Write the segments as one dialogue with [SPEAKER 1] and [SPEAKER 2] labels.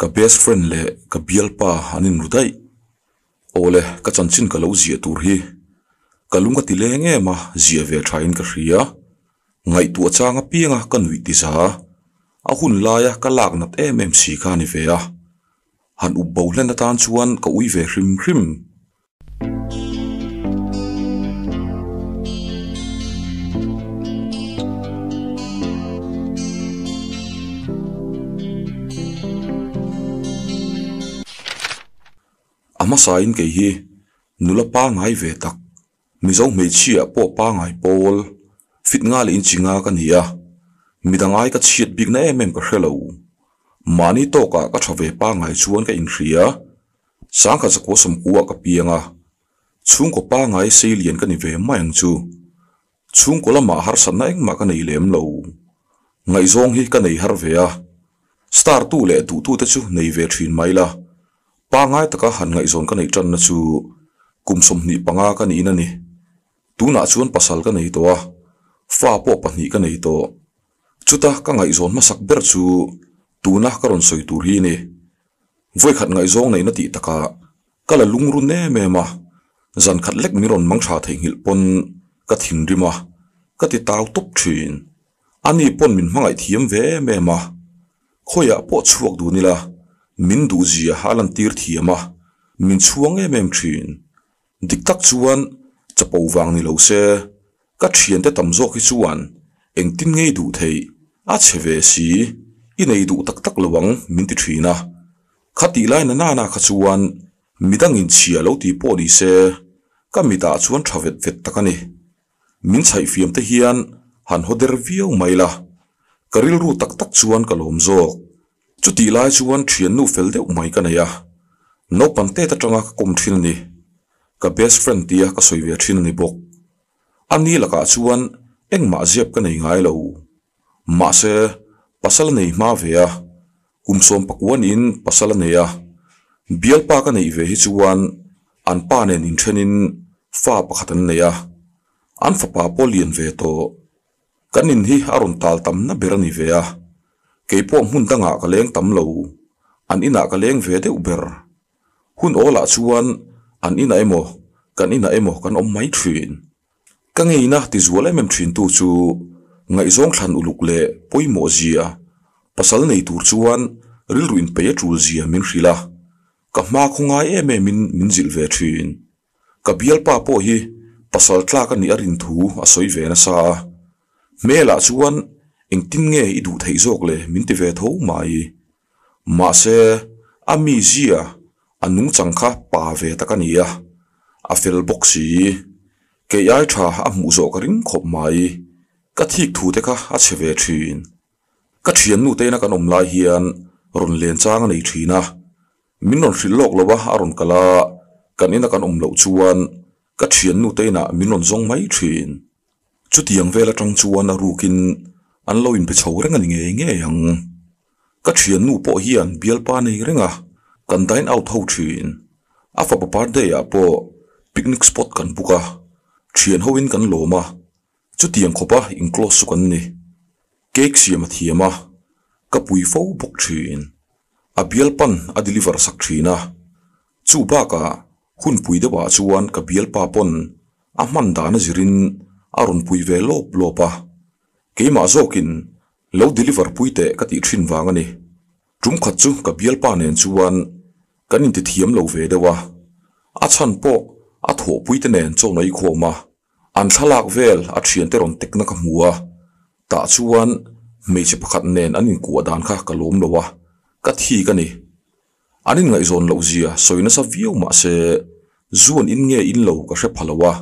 [SPEAKER 1] ka best friend le ka bial pa anin rudai ole ka chanchin ka lo zia tur hi. Ka lunga ti leng ma zia ve thain ka hria. Ngai tu changa pianga ka nui ti sa a hun laia ka lak nat em em si kha ni ve a han u bo len tan chuan ka ui ve hrim hrim. Ama sain ke hi? Nula pa ngai ve tak mi zo me chia po pa ngai pol fit nga le in chinga à, nia midang ai ka chiat big na em em ka hello mani to ka ka thave pa ngai chuan ka in hria sang ka chako som kuwa ka pianga chung ko pa ngai seilian ka về ve mayang chu chung ko lama har san na eng ma ka nei lem lo ngai zong hi ka nei har về à, star tu le tu tu te chu nei về thin mai la ngai taka han ngai zon ka nei tran na chu kum ni panga ka ni na ni. Tu chuan pasal ka nei to a. Fa po pa ka nei to. Chuta ka ngai zon ma sak ber chu tu ka ron soi tur hi ni. Voi khat ngai zong nei na ti taka. Kala lungrun ne me ma. Zan khat lek mi ron mang tha thei ngil pon ka thing rima ka ti taw tup thin. Ani pon min mangai thiam ve me ma. Khoya po chuak du ni la min du zia halan tir thiama min chuang em em thin dik tak chuan chapo wang ni lo se ka thian te tam zo ki chuan eng tin ngei du thei a cheve si i nei du tak tak lawang min ti thina khati lai na na na kha chuan midang in chia lo ti po ni se ka mi da chuan thavet vet takani. Min chai fiam te hian han hoder viau maila karil ru tak tak chuan kalom zawk chu ti lai chuan thian nu fel deuh mai ka nei a no pan te ta tanga ka kum thin ni ka best friend tia ka soi ve thin ni bok ani laka chuan eng ma ziap ka nei ngai lo ma se pasal nei ma à, a kum som pakwan in pasal nei a bial pa ka nei ve hi chuan an pa ne pha thenin fa pakhatan à, anh an fa pa polian ve to kanin hi arun tal tam na berani về à ke po mun tanga ka leng tam lo. An ina ka leng ve de uber hun ola chuan, an ina emo, kan ina emo kan om mai thin ka ngei na ti zual em em thin tu chu, ngai zong thlan uluk le poimo zia. Pasal nei tur chuan, ril ruin pe tul zia min hrila. Ka ma khungai em em min min zil ve thin ka bial pa po hi, pasal tla ka ni arin thu a soi ve na sa. Mela chuan eng tin nge i du thei zok le min ti ve tho mai ma se ami zia anung changkha pa ve takania a fel boxi ke yai tha a mu zo ka ring khop mai ka thik thu te kha a cheve thin ka thian nu te na kan om lai hian ron len chang nei thina min ron hril lok lowa a ron kala kan ina kan om lo chuan ka thian nu te na min ron zong mai thin chu tiang vela tang chuan a rukin an lo in pe chho renga ni nge nge yang ka thian nu po hian bial pa nei renga kan dain out ho thin a fa pa de ya po picnic spot kan buka thian ho in kan loma chu tiang khopa in close su kan ni cake siam thiama ka pui fo bok thin a bial pan a deliver sak thina chu ba ka hun pui de ba chuan ka bial pa pon a man da na zirin aron pui ve lop lopa keima zokin lo deliver puite ka ti thin wanga ni tum khat chu ka bial pa nen chuan kanin ti thiam lo ve dewa a à? à chan po à a tho puite nen chaw noi khoma an thalak vel a thian te ron tek na ka hmuwa ta chuan meiche pakhat nen anin ku dan kha ka lom lowa ka thi ka ni anin ngai zon lo zia soina sa mà ma se zuan in nge in lo ka hre phalawa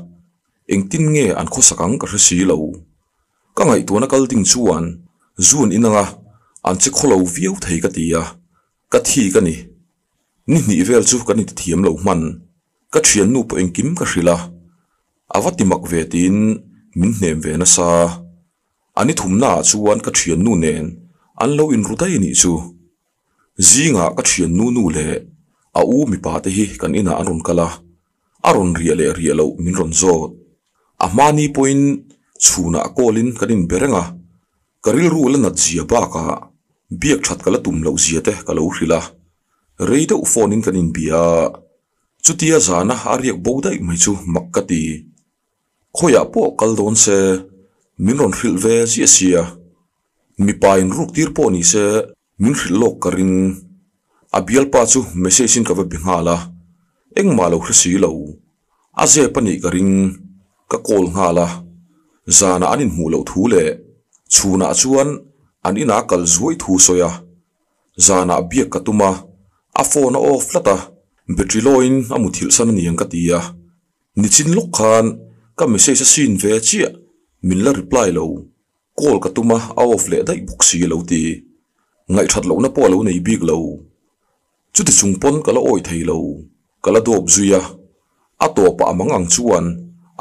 [SPEAKER 1] anh tin nge an kho sakang ka hre si lo ka ngai tu na kal ding chuan zuan inanga an che kholo viu thei ka tia ka thi ka ni ni ni vel chu ka ni thiam lo man ka thian nu po eng kim ka hrila awati mak ve tin min hnem ve na sa ani thumna chuan ka thian nu nen an lo in rutai ni chu zinga ka thian nu nu le a u mi pa te hi kan ina anron kala aron ria le ria lo min ron zot a mani point chuna kolin kanin berenga karil ru la na zia ba ka biak that kala tum lo zia te kalo hrila rei deuh phone in kan in bia chutia zana ariak bo dai mai chu makkati khoya po kal don se min ron hril ve si sia mi pa in ruk tir po ni se min hril lok karin abial pa chu message in ka va bingala eng ma lo hrisi lo a ze pani karin ka kol ngala zana anin mu lo thu le. Chuna chuan an ina kal zuai thu soya zana bia katuma a. Phone off lata battery low in amu thil san ni ang katia ni chin lok khan ka message sin ve chia min la reply lo. Call katuma a off le dai book si lo ti. Ngai that lo na po lo nei big lo. Chu ti chung pon kala oi thei lo. Kala dop zuya a. To pa mangang chuan.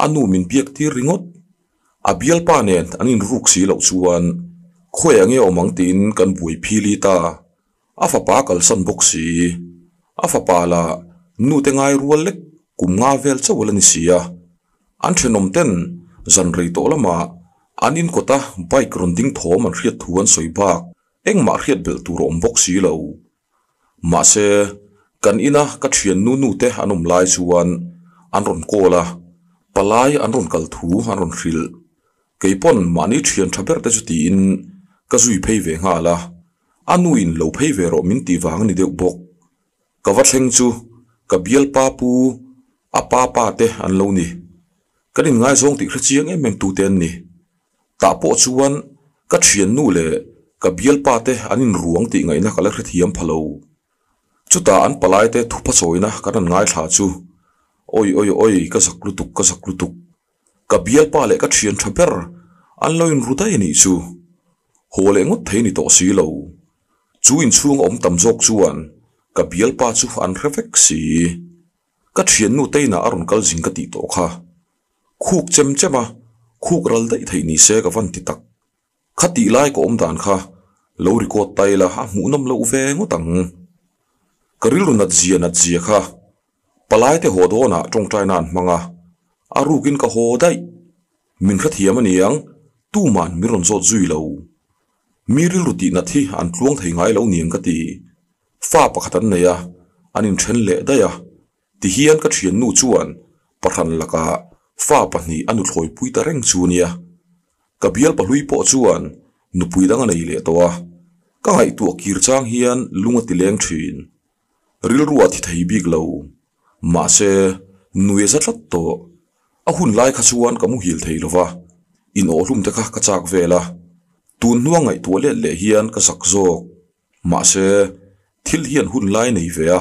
[SPEAKER 1] Anu min biak ti ringot a bial pa nen anin ruk si lo chuan. Khoi ange omang tin kan bui phili ta. A fa pa kal san bok si. A fa pa la, nu te ngai rual lek, kum nga vel chawla ni sia an thenom ten, zan rei to lama. Anin kota bike ronding thom an riat thuan soibak eng ma riat bel tur om bok si lo. Ma se, kan ina ka thian nu nu te anom lai chuan. An ron kola palai an ron kal thu, an ron hril keipon mani thian thaber te chu ti in. Ka zui phei ve nga la. Anu in lo phei ve ro min ti wang ni deuh bok ka va thleng chu, ka bial pa pu, a pa pa te an lo ni. Kanin ngai zong ti khra chiang em em tu ten ni. Ta po chuan, ka thian nu le, ka bial pa te ruộng ruang ti ngai na kala khra thiam phalo chú ta an palai te thu pa choina kan ngai thla chu. Oi oi oi, ka saklu tuk, ka saklu tuk ka bial pa le ka thian thaper an loin rutai ni chu hole ngot thei ni to si lo chu in chung om tam jok chuan ka bial pa chu an refek si ka thian nu te na aron kal jing ka ti to kha. Khuk chem chema khuk ral dai thei ni se ka van ti tak khati lai ko om dan kha. Lo ri ko tai la ha mu nam lo ve ngotang karil ru nat zia nat zia kha. Palai te ho do na tong trai nan manga arukin ka ho dai. Min kha thiam ani ang. Tu man mi ron zot zui lo miril ruti na thi an tluang thei ngai lo niang ka ti. Fa pakhatan ne ya. Anin then le da ya. Ti hian ka thian nu chuan. Pathan laka. Fa pahni anu thloi pui ta reng chu nia ka bial pa hlui po chuan. Nu pui dang nei le towa ka hai tu kir chang hian lunga ti leng thin. Ril ruwa thi thei big lo ma se nuye za tlat to a hun lai kha chuan ka mu hil thei lova in o hlum te kha ka chak vela tun nuang ngai tu le le hian ka sak zok ma se, thil hian hun lai nei ve a.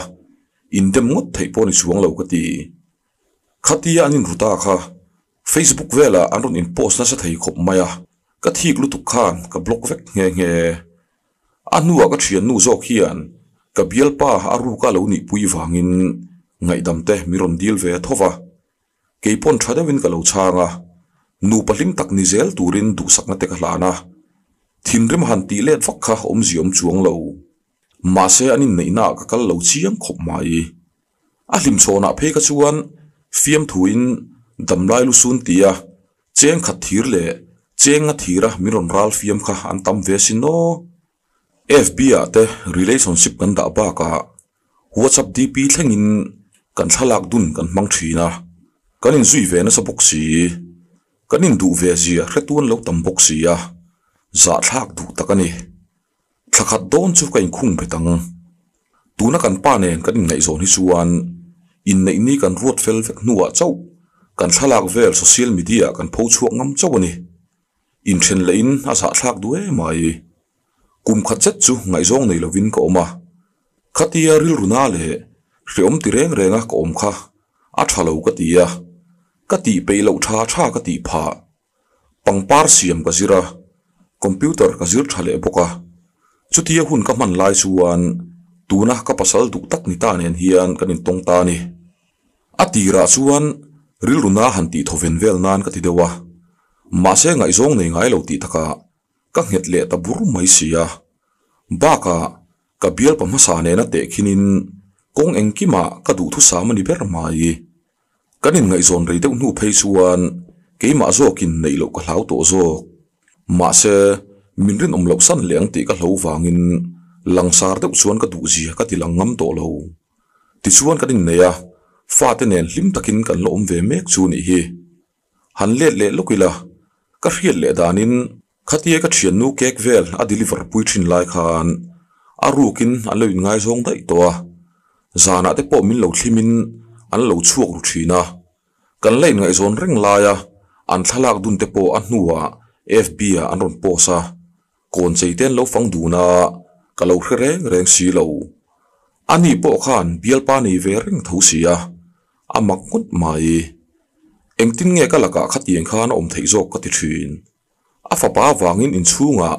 [SPEAKER 1] In dem ngot thei pawh chuang lo ka ti. Khatia anin ruta kha. Facebook vela anron in post na sa thei khop maya ka thik lu tu khan, ka block vek nge nge. Anua ka thian nu zok hian. Ka bialpa aru ka lo ni pui wangin ngai damte miron dil ve thova keipon thadawin ka lo changa nu pahlim tak ni zel turin du sakna te ka hlana thinrim han ti let vak kha om ziom chuang lo ma se anin nei na ka kal lo chiang khop mai a hlim chona phe ka chuan fiam thuin damlai lu sun tia cheng khat thir le chenga thira miron ral fiam kha an tam ve sin no fb a te relationship kan da ba ka whatsapp dp thlengin kan thalak dun kan mang thina cái nên suy về nó sẽ bốc xì cái nên đủ về gì à? Cái tuôn lâu tầm bốc xì à? Giả thác đủ tất cả à nè. Thạc hạt đón chú cái khung về tăng. Tu nó cần pa nền cái ngày rồi hi suan in này ni cần ruột phèl phèk nua à cháu. Cần thà lạc về social media à, cần phô chuộng ngắm cháu này in trên lấy in à giả thác đuôi mày. Cùng khát chết chú ngày rồi này là vinh cậu mà khát tia ril runa lệ. Riom tireng renga cậu mà khát át hà lâu cái tia ka ti pe lo tha tha ka ti pha pangpar siam ka zira computer ka zir thale boka chutia hun ka man lai chuan tuna ka pasal du tak ni ta nen hian kanin tong ta ni atira chuan ril runa han ti thoven vel nan ka ti dewa ma se ngai zong nei ngai lo ti taka ka nget le ta bur mai sia ba ka ka bial pa ma sa ne na te khinin kong eng ka du thu sa mani ber mai kanin ngai zon rei deuh nu phei chuan ke ma zo kin nei lo ka hlau to zo ma se min rin om lo san leng ti ka hlo wangin langsar deuh chuan ka duh zia ka ti lang ngam tawh lo ti chuan kan in neia fa te nen hlim takin kan lo om ve mek chu ni hi. Han let le lokila ka đàn le danin khatia cái chuyện nu kek vel a deliver pui thin lai khan kinh rukin an ngay in ngai zong dai to zana te mình lộc lo mình an lo chuak ru thina. Kan lein ngai zon reng laia an thalak dun te po a hnuwa fb a an ron posa kon cheiten lo fang duna ka lo reng reng si lo. Ani po khan bial pa nei ve reng tho sia a. Mặc quần mai. Em tin nge ka laka khatiang khan om thei zok ka ti thin a fa pa wangin in chunga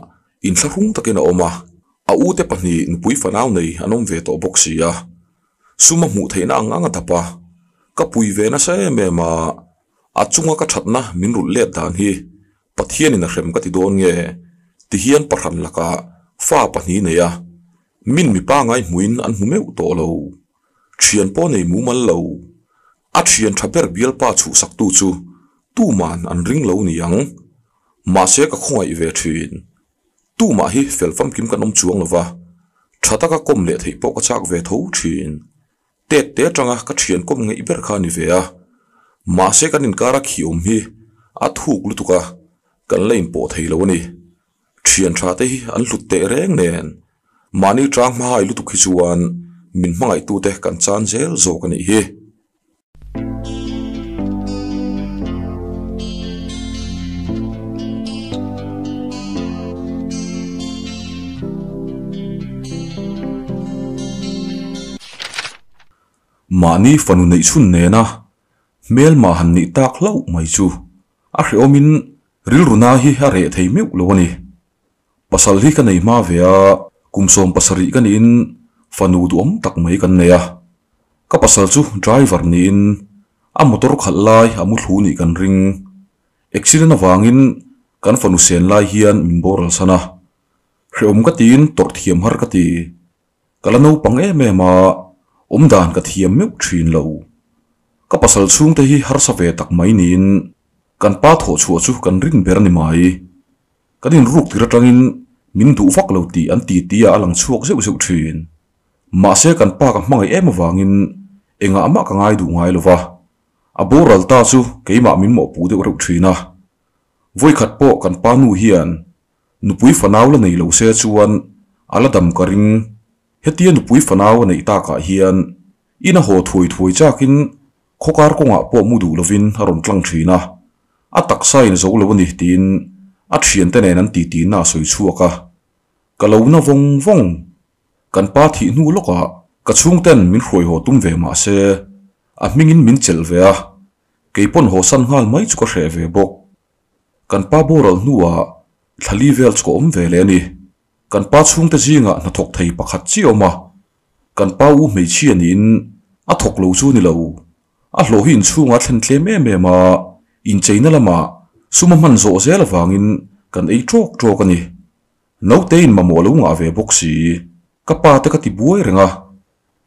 [SPEAKER 1] in thlahung takin a oma a. U te pahni in pui fanau nei anom ve to boxia suma mu theina anga thapa. Ka pui ve na se me ma a. Chunga ka thatna min rul le dan hi. Pathian in a hrem ka ti don nge. Ti hian parhan laka. Fa pahni neya min mi pa ngai muin an mu meu to lo. Thian po nei mu mal lo. A thian thaper bial pa chu sak tu chu. Tu man an ring lo ni yang ma se ka khoi ve thin. Tu ma hi fel fam kim ka nom chuang lova. Thata ka kom le thei po ka chak ve tho thin te te tanga ka thian kom ngai ber kha ni ve a ma se kan in kara khi om hi a thuk lu tuka kan lein po thei lo ni thian tha te hi an lut te reng nen mani trang ma hai lu tu khi chuan min mangai tu te kan chan zel zo kan hi. Hi mani fanu nei chun ne na mel ma han ni tak lo mai chu a hri omin ril runa hi a re thei meu lo ni pasal hi ka nei ma ve a kumsom pasari kan in fanu du om tak mai kan ne a ka pasal chu driver ni in a motor khat lai a mu thlu ni kan ring accident awangin kan fanu sen lai hian min boral sana hri om ka tin tor thiam har ka ti kala no pang em em a om dan ka thiam meu thin lo. Ka pasal chung te hi har sa tak mai nin. Kan pa tho chu chu ring ber ni mai. Kan in ruk tira tangin min du vak lo ti an ti ti alang chuak zeu zeu thin. Ma se kan pa ka hmangai em awangin enga ngay ka ngay luôn ngai à a boral ta chu keima min mo pu de ro thina voi khat po kan pa nu hian. Nupui fanaw la nei lâu xe chuan, ala dam ka hetian nupui fanaw nei ta cả hian. Ina ho thui thui chakin, khokar konga ah po mudu lovin aron tlang thina a taksa in zo lo ni tin, a thian te nen an ti ti na soi chuaka lâu na vong vong. Kan pa thi nu loka, ka chung ten min hroi ho tum ve ma se. A mingin min chel ve a. Keipon ho san hal mai chu ka hre ve bok. Kan pa boral nuwa thali vel chu om ve le ni kan pa chung te zinga na thok thei pakhat chi oma kan pa u mei chi anin a thok lo chu ni lo. A hlo hin chunga thlen tle me me ma in cheina lama suma man zo zel wangin kan ei trok trok ani. No te in mamo lo nga ve boxi ka pa te ka ti buai renga.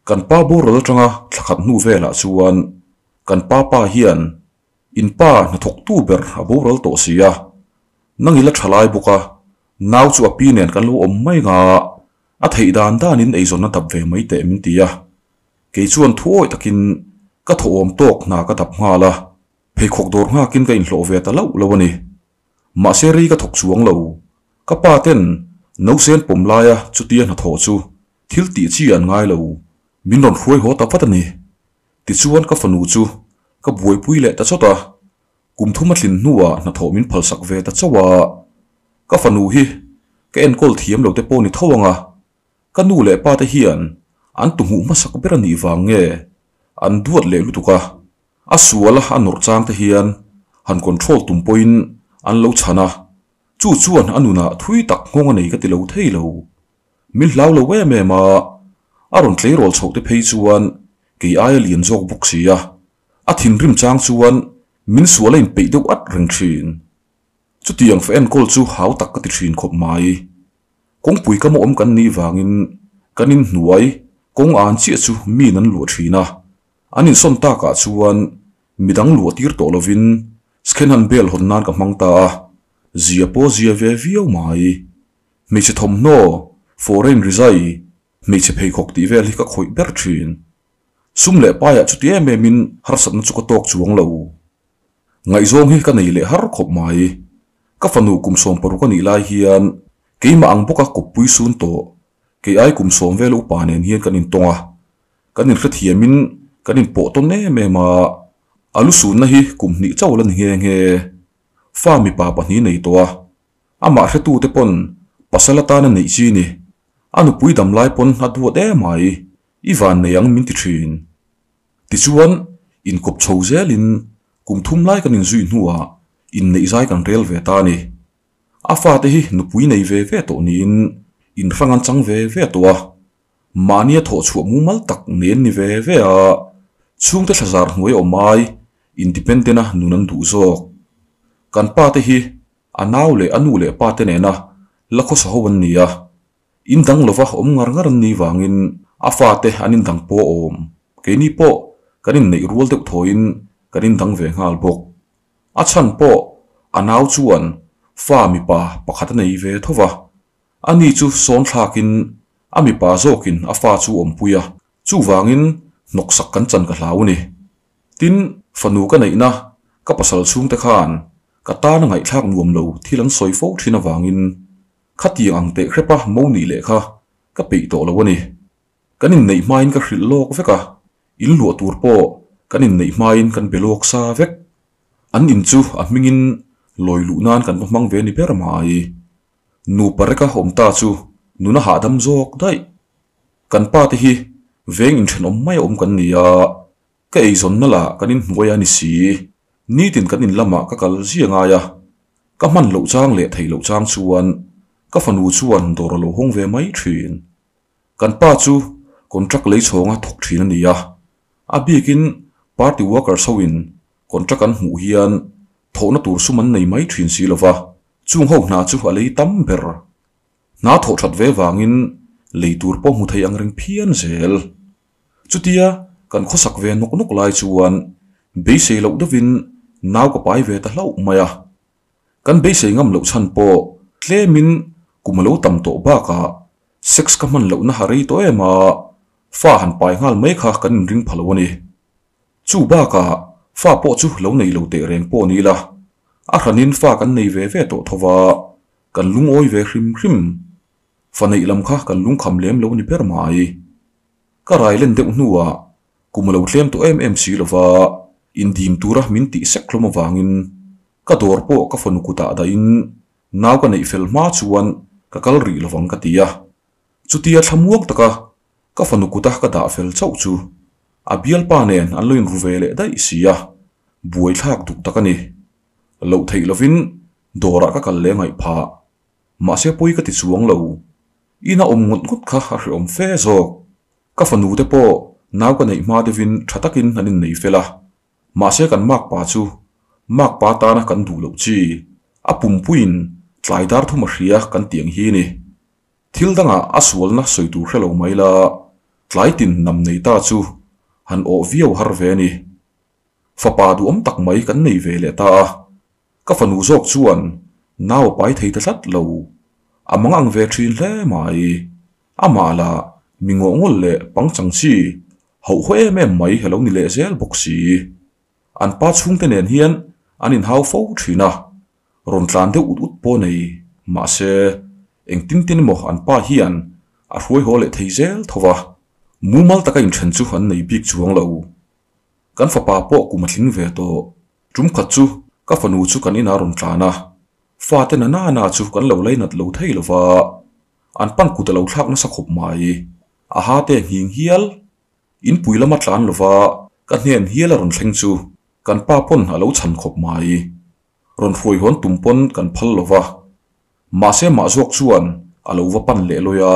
[SPEAKER 1] Kan pa boral tanga thakhat nu vela ah chuan. Kan pa pa hian, in pa na thok tu ber a boral to sia nangila thalai buka naw chu pi nen kan lo om mai nga. A thei dan dan in eizon na tap ve mai te min tia ke chuan thuai takin ka tho om tok na ka tap nga la. Phei khok dor nga kin ka in hlo ve ta lo lo ni ma se ri ka thok chuang lo. Ka pa ten no sen pom la ya chu tia na tho chu. Thil ti chi an ngai lo. Min ron hruai ho ta patani ti chuan ka fanu chu. Ka buai pui le ta chota. Kum thuma thlin nuwa na tho min phal sak ve ta chawa. ก็ฝันูฮีก็เอ็นกอลเทียมเหล่าเตปอนี่ทวังอ่ะก็นู่เล่ป้าเตเฮียนอันตุงหูมาสักเปรนีวังเงอันดวดเล่ลุตุกะอาสวละอันนรจางเตเฮียนหันคอนโทรลตุ่มปอยน์อันเลวชนะจู่จวนอันนุนาทุยตักงงอันไหนก็ติเลวเทยเลวมิลลาวเลวเวเมมาอารอนเคลียร์รอลโชกเตเพยจวนกี่อายเลียนจอกบุกเสียอาทินริมจางจวนมินสวเล่นไปเดวอัดเริงชิน ka fanu hi ka en kol thiam lo te pawh ni thawanga ka nu le pa te hian an tumu ma sak ber ani wang nge an duat le lu tuka a suala an nor chang te hian han control tum point an lo chana chu chuan anuna thui tak ngonga nei ka ti lo thei lo mi hlau lo we me ma aron tlei rol chho te phei chuan ke ai lian jok buk sia a thin rim chang chuan min suala in pe deuh at reng thin chu tiang fa en kol chu hau tak ka ti thin khop mai. Kong pui ka mo om kan ni wangin kanin hnuai, kong an chi chu mi nan lu thina. Anin son ta ka chuan, midang lu tir to lovin sken han bel hon nan ka mang ta. Zia po zia ve viau mai. Me che thom no, foreign rizai mi che phei khok ti vel hi ka khoi ber thin. Sum le pa ya chuti em min, har sat na chu ko tok chuang lo. Ngai zong hi ka nei le har khop mai ka fanu kum som paru ka ni lai hian. Ke ma ang boka ko pui sun to. Ke ai kum som velu pa nen hian kan in tonga. Kan in hret hiamin kan in po to ne me ma. Alu sun na hi kum ni chaw lan nge nge fa mi pa pa ni nei to a. Ama hretu te pon, pasalata na nei chi ni. Anu pui dam lai pon adu de mai. Iwan ne yang min ti thin. Ti chuan, in kop chho zelin kum thum lai kan in zui nuwa in nei zai kan rel ve ta ni. Afa te hi nupui nei ve ve to ni in in rangan chang ve ve to a. Mania tho chu mu mal tak nen ni ve ve a. Chung te thazar hnuai o mai independent a nunan du zok kan pa te hi anaw le anu le pa te ne na lakho sa hoban ni a. In dang lova om ngar ngar ni wangin afa te anin dang po om. Ke ni po kanin nei rual te thoin kanin dang ve ngal bok อชันโปอันเอาจวนฟ้ามีป่าปะขัดในเวทว่าอันนี้จูสอนทากินอามีป่าโจกินอาฟ้าจูอมพุยจูวางินนกสักกันจันกะลาวนี่ตินฟันูกันไหนนะกับปัสสาวะชุ่มตะขานกะตาหนังไงทากนวมเลวที่หลังซอยโฟที่นาวางินขัดยังเตะเครปะมูนี่เลยค่ะก็ปีโตแล้ววะนี่กันนินในไม้ก็ขิลโลกเวกะอินหลัวตัวโอกันนินในไม้กันเปโลกซาเวก an in chu a mingin loi lu nan kan mang ve ni ber mai. Nu pareka hom ta chu nuna ha dam jok dai. Kan pa te hi veng in then om mai om kan ni a. Ka ei zon na la kan in ngoi ani si. Ni tin kan in lama ka kal zianga ya. Ka man lo chang le thei lo chang chuan. Ka fanu chuan dor lo hong ve mai thin kan pa chu contract lei chhonga thok thin ani a. A bikin party worker sawin contract an hmu hian thona tur suman nei mai thin si lova chung ho na chu alei tam ber na tho that ve wangin leitur po mu thei ang reng phian zel chutia kan khosak ve nok nok lai chuan be sei lo dovin naw ko pai ve ta hlo maya kan à. be sei ngam lo chan po tlemin kumalo tam to ba ka sex ka man lo na hari to ema fa han pai ngal mai kha kan ring phalo ni chu ba ka ฟ้าโปะจุเหลาในเหลาเตะแรงโปนี่ละอาหานินฟ้ากันในเวเวโตทว่ากันลุงอ้อยเวคริมคริมฟันในลำค้ากันลุงคำเลี้ยมเหลาในเปรมายก็ไรเล่นเด็กหนัวกูมาเหลาเลี้ยมตัวเอ็มเอ็มซีละว่าอินดีมตัวรักมินติเซ็กลมวางินก็ตัวโปก็ฟันกุตาดาอินน้ากันในเฟลมาชวนก็กลรีละวังกติยาจุดที่ทำวกตะก็ฟันกุตาก็ด่าเฟลเจ้าจู a bial pa nen an loin ruvele dai sia buai thak duk takani lo thei lovin dora ka kal le ngai pha. Ma se pui ka ti chuang lo. Ina om ngut ngut kha ha om fe zo ka fanu te po naw ka nei ma de vin thatakin anin nei fela ma se kan mak pa chu. Mak pa ta na kan du lo chi. A pum puin, tlai dar thu ma hria kan tiang hi ni. Thil danga aswal na soitu hrelo maila tlai tin nam nei ta chu han o viau har ve ni. Fa bà du om tak mai kan nei ve le ta. Ka fanu zok chuan naw pai thei ta hlat lo. Amang ang ve thin hle mai. Ama la mingo ngol le pangchang chi. Ho hoe me mai hello ni le zel boxi an pa chung te nen hian anin hau fo thina ron tlan de ut ut po nei. Ma se, eng tin tin mo an pa hian, a hruai ho le thei zel thova mu mal taka in then chu han nei bik chuang lo kan fa pa po ku ma thling ve to tum khat chu ka fanu chu kan ina ron tlana fa te na na na chu kan lo lai nat lo thei lo wa an pan ku te lo thak na sa khop mai a ha te hing hial in puilama tlan lo wa kan hian hial ron thleng chu kan pa pon a lo chan khop mai ron hruai hon tumpon kan phal lo wa ma se ma zuak chuan a lo wa pan le lo ya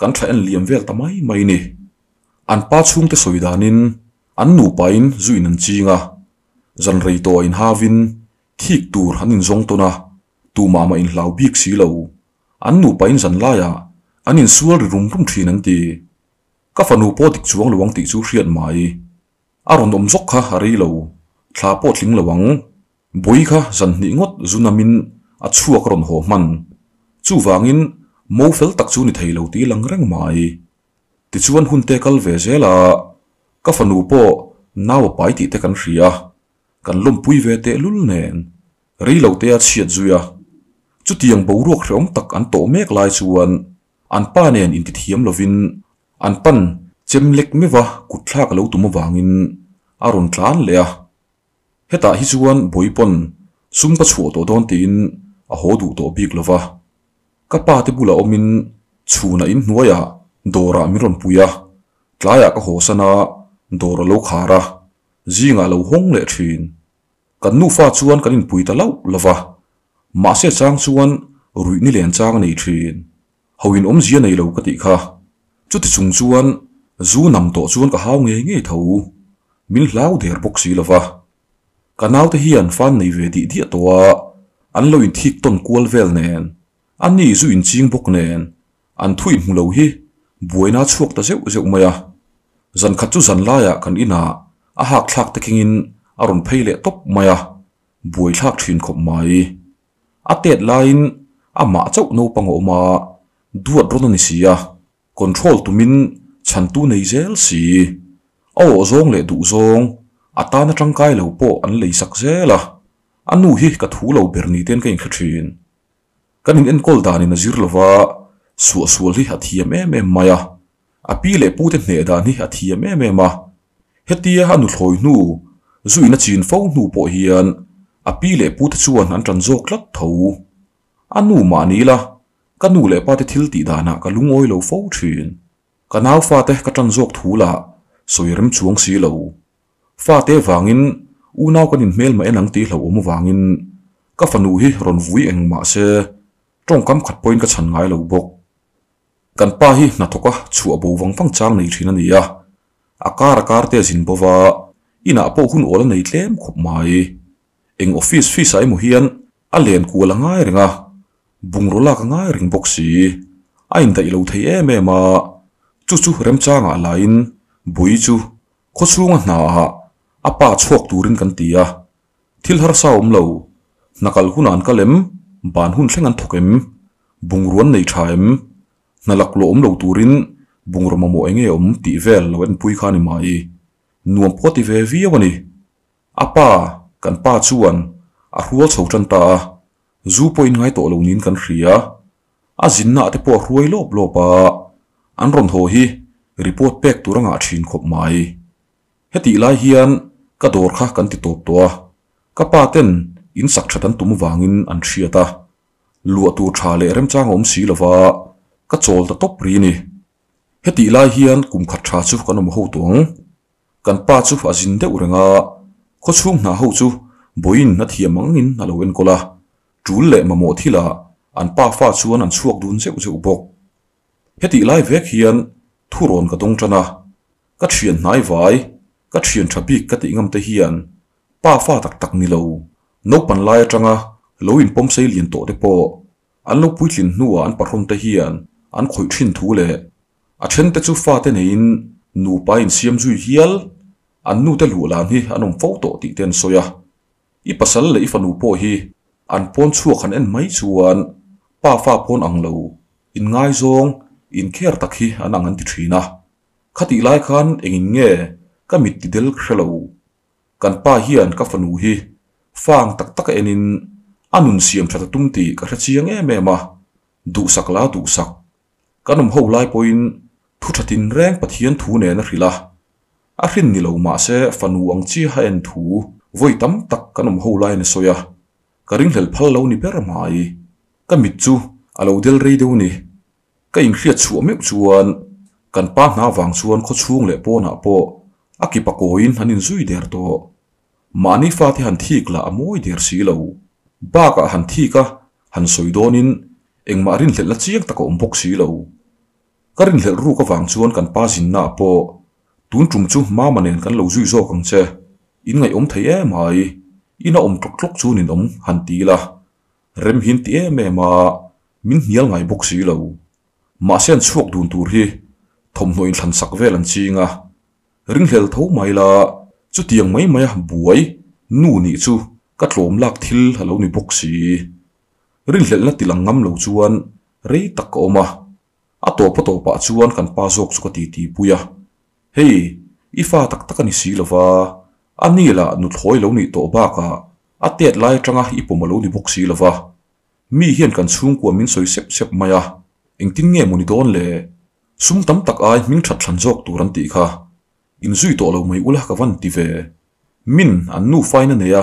[SPEAKER 1] kan tha en liam vel tamai mai ni an pa chung te soidanin an nu pain zuin an chinga. Zan rei to in havin thik tur hanin zong tona. Tu ma ma in lau bik si lo. An nu pain zan la ya anin sual ri rum rum thin an ti. Ka fanu po tik chuang luang ti chu hriat mai a ron om zok kha hari lo. Thla po thling lawang boi kha zan ni ngot zunamin a chuak ron ho man chu wangin mo fel tak chu ni theilo ti lang reng mai ติชวนหุ่นเตกัลเวเซล่าก็ฟันูโปน้าวไปติเตกันเสียกันล้มปุยเวเตลุลเนนรีเหล่าเตียเฉียดจุยจุดยังบรุกเร่ยงตักอันโตเมกลายชวนอันป้าเนนอินติเทียมลวินอันปันเจมเล็กไม่วะกุดลากเหล่าตุมวางินอารมณ์คลานเลยเฮตาฮิชวนบุยปนซุ่มกระชัวโตดอโดนตีนอโหดูตัวบิกเลยวะกับป้าที่บุลาอมินชูน่ะอินนัวยา dora miron puya. Tlaya ka hosana dora lo khara. Zinga lo hong le thin. Kan nu fa chuan kan in pui ta lo lova ma se chang chuan rui ni len chang nei thin. Hoin om zia nei lo ka ti kha. Chuti chung chuan zu nam to chuan ka hau nge nge tho min hlau der bok si lova kanau te hian fan nei ve di dia towa an lo in thik ton kual vel nen. An ni zu in ching bok nen. An thui mu lo hi buaina chuak ta zeu zeu maya zan khat chu zan laya kan ina. A hak thlak te kingin aron pheile top maya buai thlak thin khop mai. A tet lain, a ma chau no pango ma duat ron ni sia control tumin chan tu nei zel si. Aw zong le du zong. Atana tangkai lo po an lei sak zela anu hi ka thu lo berni ten kain khathin kanin en kol dani na zir lova su sual hi hathiam em em maya api le pu te hne dan hi hathiam em em ma hetia hanu thloi nu zuina chin fo nu po hian api le pu te chuan an tran jok lat tho anu ma ni la. Kanu le pa te thil ti dana ka lungoi lo fo thin kanaw fa te ka tran là, thu la soirem chuang si lo fa te wangin u naw kan in mel ma enang ti vàng om wangin ka fanu hi ron vui eng ma se. Trong kam khat point ka chan ngai lo bok kan pa hi na thoka chu abo wang phang chang nei thina ni ya akar akar te zin bova ina po hun ola nei tlem khop mai eng office fi sai mu hian a len ku la ngai renga bungrola ka ngai ring box si a in dai lo thei em em ma chu chu rem changa lain bui chu kho chunga na ha apa chuak turin kan tia thil har sa om lo nakal hunan kalem ban hun thlengan thokem bungruan nei thaim nalak lo om lo turin bungroma mo enge om ti vel lo en pui khani mai nuam poti ve vi wani. Apa kan pa chuan. A hrual chho tan ta. Zu point ngai to lo nin kan hria a. Zinna te po hruai lop lopa an ron ho hi, report pek turanga thin khop mai heti lai hian, ka dor kha kan ti top to ka pa ten, in sak thatan tum wangin an thriata lua tu tha le rem chang om si lova ka chol ta top ri ni heti lai hian kum khat tha chu kan om ho tong kan pa chu azin de urenga kho chung na ho chu boin na thiamang in alo en kola tul le mamo thila an pa fa chuan an chuak dun zeu zeu bok heti lai vek hian thuron ka tong tana ka thian nai vai ka thian thabi ka ti ngam te hian pa fa tak tak ni lo no pan lai atanga lo in pom sei lian to te po an lo puitlin nuwa an parom te hian an khoi thin thu le. A then te chu fa te nein, nu pa in siam zui hial, an nu te lu lan hi anom fo to ti ten soya i pasal le i fanu po hi. An pon chu khan en mai chuan, pa fa pon ang lo. In ngai zong, in kher tak hi an ang an ti thina khati lai khan engin nge, ka mit ti del khrelo kan pa hian ka fanu hi. Fang tak tak enin, anun siam thata tumti ka ka hrachiang em em a. Du sak la du sak. กันนมหูลายปอยทุชตินแรงปะเทียนถูเนนริละอารินนิลามาเซฟันวังจีฮเอ็นถูวอยตัมตักกันนมหูล่ยนสอยะกริงเหลพัลเลานิเปรมายก็มิดจูอาเลาเดลรีเดวนี่ก็ยิงเครียดชัวเมกชวนกันป้าหน้าวังชวนเขาช่วงเละโปนาโปอากิปะโกอินหันินซุยเดรโตมานิฟาที่หันทีกละอมวยเดรสีลูบ้ากะหันทีกะหันสุยโดนิน eng ma rin hlel chiang taka ombok si lo. Ka rin hlel ru ka vang chuan kan pa zin na po. Tun tum chu ma manen kan lo zui zo kang che. In ngai om thei em hai ina om tlok tlok chu in om han ti la. Rem hin ti em em ma. Min hial ngai bok si lo. Ma sen chuak dun tur hi. Thom noin thlan sak vel an chinga ring hlel tho mai la. Chu tiang mai mai buai. Nu ni chu. Ka tlom lak thil halo ni bok si. Ring hlel na tilang ngam lo chuan rei tak ka oma a to pa to pa chuan kan pa zok chu ka ti ti puya hei ifa tak tak ani si lova ani la nu thloi lo ni to ba ka a tet lai tanga ipomalo ni bok si lova mi hian kan chung kwa min soi sep sep maya eng tin nge moni don le sum tam tak ai min that thlan jok turan ti kha in zui to lo mai ula ka van ti ve min an nu faina ne ya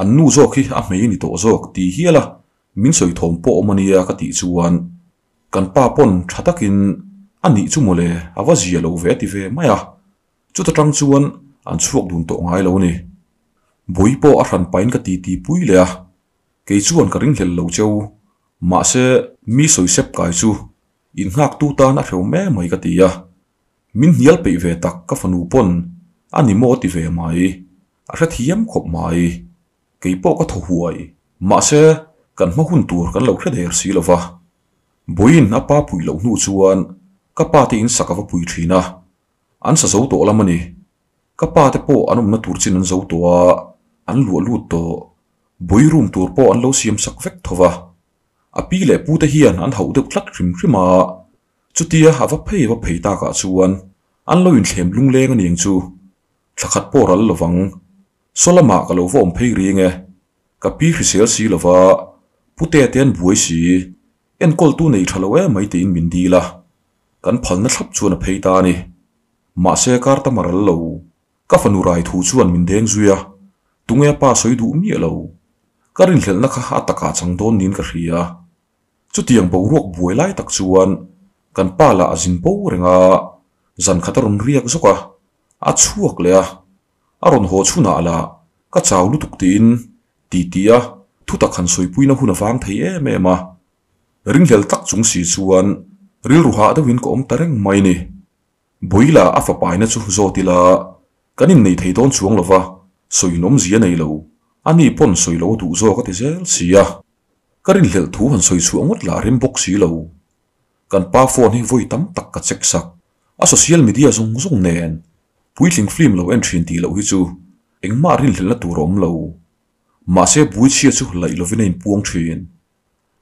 [SPEAKER 1] an nu zok hi a mei ni to zok ti hiala min soi thom po mania ka ti chuan kan pa pon thatakin ani chu mole awa zia lo ve ti ve maya chu ta tang chuan an chuak dun to ngai lo ni. Bui po a ran pain ka ti ti pui le a. Ke chuan ka ring hlel lo cheu. Ma se mi soi sep kai chu. In ngak tu ta na reu me mai ka ti ya min hial pe ve tak ka fanu pon. Ani mo ti ve mai. A hra thiam khop mai. Ke po ka tho huai. Ma se kan ma hun tur kan lo hre der si lova buin a pa pui lo nu chuan ka pa te in sakava pui thina an sa zo to lamani ka pa te po anum na tur chin an zo to a an lu lu to bui rum tur po an lo siam sak vek thova a pi le pu te hian an hau de tlat rim rima chutia hawa phei wa phei ta ka chuan an lo in thlem lung leng ani ang chu thakhat por al lovang solama ka lo vom phei ri nge ka pi hrisel si lova pute ten buai si en kol tu nei thalo e mai te in min di la kan phal na thlap chuan a phei ta ni ma se kar ta maral lo ka fanu rai thu chuan min deng zuya tunge pa soi du mi lo karin hlel na kha ataka chang don nin ka hria chu tiang bo ruak buai lai tak chuan kan pa la azin bo renga zan khataron riak zoka a chuak le a aron ho chuna ala ka chaw lu tuk tin ti tia thu tak khan soi puina huna wang thei em em a ring hlel tak chung si chuan ril ruha da win ko om tareng mai ni. Boila afa paina chu zotila kanin nei thei don chuang lova soi nom zia nei lo. Ani pon soi lo du zo ka te zel sia. Karin hlel thu han soi chu angot la rim box si lo. Kan pa phone hi voi tam tak ka check sak. A social media zung zung nen. Puitling film lo entry ti lo hi chu. Engma rin hlel na turom lo mà sẽ bùi chia chu lại lo vin in puang thin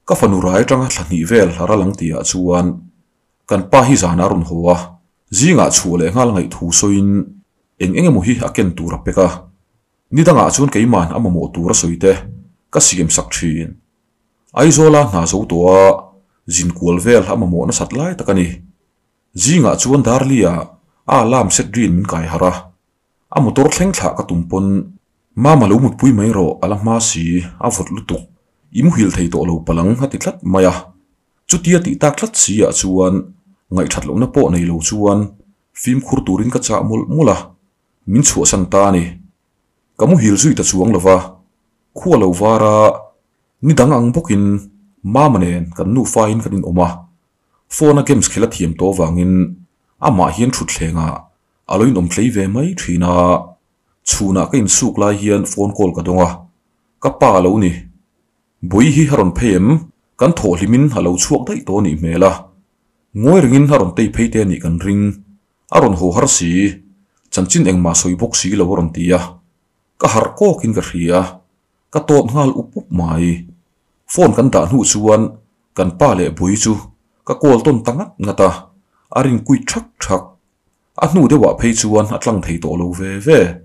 [SPEAKER 1] ka fanu rai tanga về là ra lăng tia chuan cần pa hi giả na run hoa zinga à. chu le ngal ngay thu soin eng enge mo hi aken tura peka nidanga chuan keiman ama mo tura soite ka siam sak thin ai zola na zo to a zin kual vel ama mo na sat lai takani zinga chuan darlia a à. à lam set rin min kai hara a motor thleng thla ka tumpon ma malo mut pui mai ro ala ma si a vot lutuk im hil thei to lo palang hati thlat maya chutia ti tak thlat si a chuan ngai that lo na po nei lo chuan phim khur turin ka cha mul mula min chu san ta ni kamu hil zui ta chuang lova khua lo wara ni dang ang bokin ma manen kan nu fain kan in oma phone a games khela thiam to wangin ama hian thut thlenga aloin om thlei ve mai thina chuna ka in suk lai hian phone call ka donga ka pa lo ni. Bui hi haron phem, kan tho hlimin halo chuak dai to ni mela. Ngoi ringin haron tei pheite ni kan ring. Aron ho har si. Chanchin engma soi bok si lo ron tia. Ka har ko kin ka hria. Ka to ngal upup mai. Phone kan da nu chuan, kan pa le bui chu. Ka kol ton tangat ngata aring kui thak thak a nu de wa phei chuan atlang thei to lo ve ve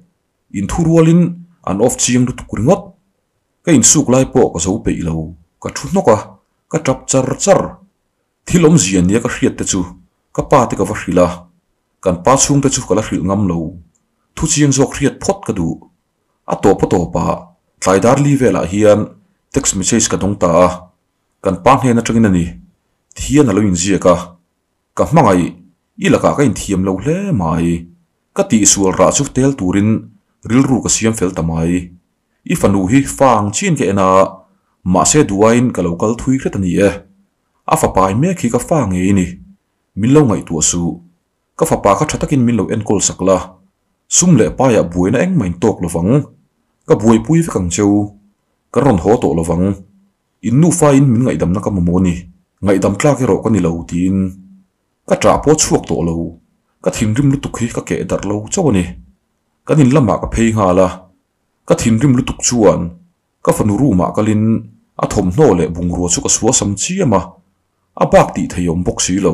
[SPEAKER 1] in thurualin an off chiang du tukuringot ka in suk lai po ka zo pe lo. Ka thu no ka ka char char. Thilom zian nia ka hriat te chu. Ka pa te ka va hrila. Kan pa chung te chu ka la hril ngam lo. Thu chiang zok hriat phot ka du a to po to pa. Tlai dar li vela ah hian text message ka dong ta kan pa hne na tangin ani. Thian alo in zia ka. Ka hmangai ilaka ka in thiam lo hle mai. Ka ti sual ra chu tel turin ril ru ka siam fel tamai i fanu hi fang chin ke na. Ma se duain ka local thui kret ani e. A fa pai me khi ka fang e ni. Min lo ngai tu su. Ka fa pa ka thatakin min lo en kol sakla sum le pa ya buina eng main tok lovang ka buai pui ve kang cheu. Ka ron ho to lovang in nu fa in min ngai dam na ka mo ni. Ngai dam tla ke ro ka ni lo tin. Ka tra po chuak to lo. Ka thim rim lu tuk hi ka ke dar lo ก็นินละหมากกับเพยหาละก็ทินริมลุตุกชวน ก็ฟันรูหมากลินอาถมโนเละบุงรัวชุกสัวสัมเชียมาอาบากตีทยมบกสีเหลา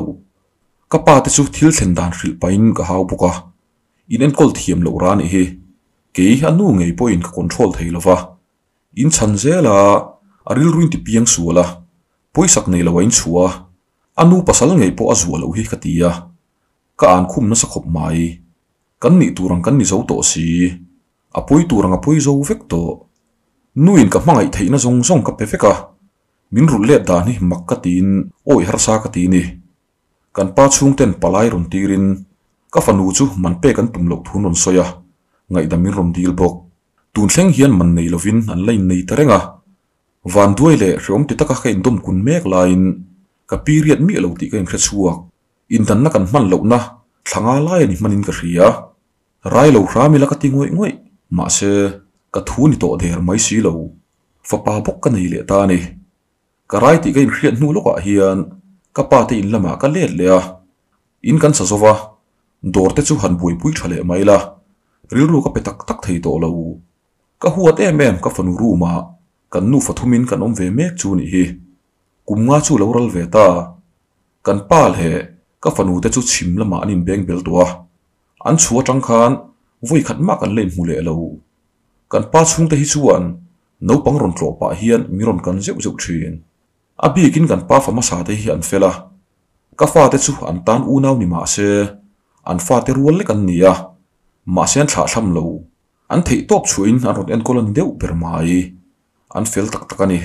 [SPEAKER 1] ก็ปาติสุทิลเซนดานริลไปนก็หาวบุกะอินเอ็นกอลเทียมเหลาร้านเอเฮเกยอันนู่ไงปอยน์ก็คอนโทรลเทยละวะอินชันเซลละอาริลรุนติเพียงสัวละปอยสักเนละอินสัวอันนู้ปัสสลไงปออาสัวเหลาเฮกตียะก็อ่านคุ้มนั่นสกบไหม kan ni turang kan ni zo to si apoi turang apoi zo vek to nuin ka mangai theina zong zong ka pefeka min rul le da ni makkatin oi har sa ka ti ni kan pa chung ten palai ron tirin ka fanu chu man pe kan tum lo thun ron soya ngai da min ron dil bok tun thleng hian man nei lovin an lain nei tarenga van duai le rom ti taka khain indom kun mek lain. Ka period mi lo ti ka in khre chuak in tan na kan man lo na thlanga lai ni manin ka ria rai lo rami la ka ti ngoi ngoi ma se, ka thu ni to der mai si lo. Fa pa bok ka nei le ta ni ka rai ti ka in khriat nu lo ka hian. Ka pa te in lama ka let le a in kan sa zova dor te chu han bui pui thale mai la. Ril ru ka pe tak tak thei to lo. Ka huat em em ka fanu ru ma. Kan nu fathumin kan om ve mek chu ni hi. Kum nga chu lo ral ve ta. Kan pal he. ก็ฝันูแต่ชุดชิมละมาอันินเบงเบลตัวอันชัวจังคันวยขัดมากันเล่นหูเล่เลวกันป้าชุงแต่ฮิชวนนูปังรอนโลป้าเฮียนมีรอนกันเจ้าเจ้าเชียนอาบีกินกันป้าฟามาสาแต่ฮียนเฟล่ะก็ฟาแต่ชุอันตานอูน่าวนิมาเซอันฟาแต่รัวเล็กกันเนี่ยมาเซียนชาชัมเลวอันที่ตบชวนอันรอนเอ็นกอลันเดียวเปิดมาอีอันเฟลตักตักนี่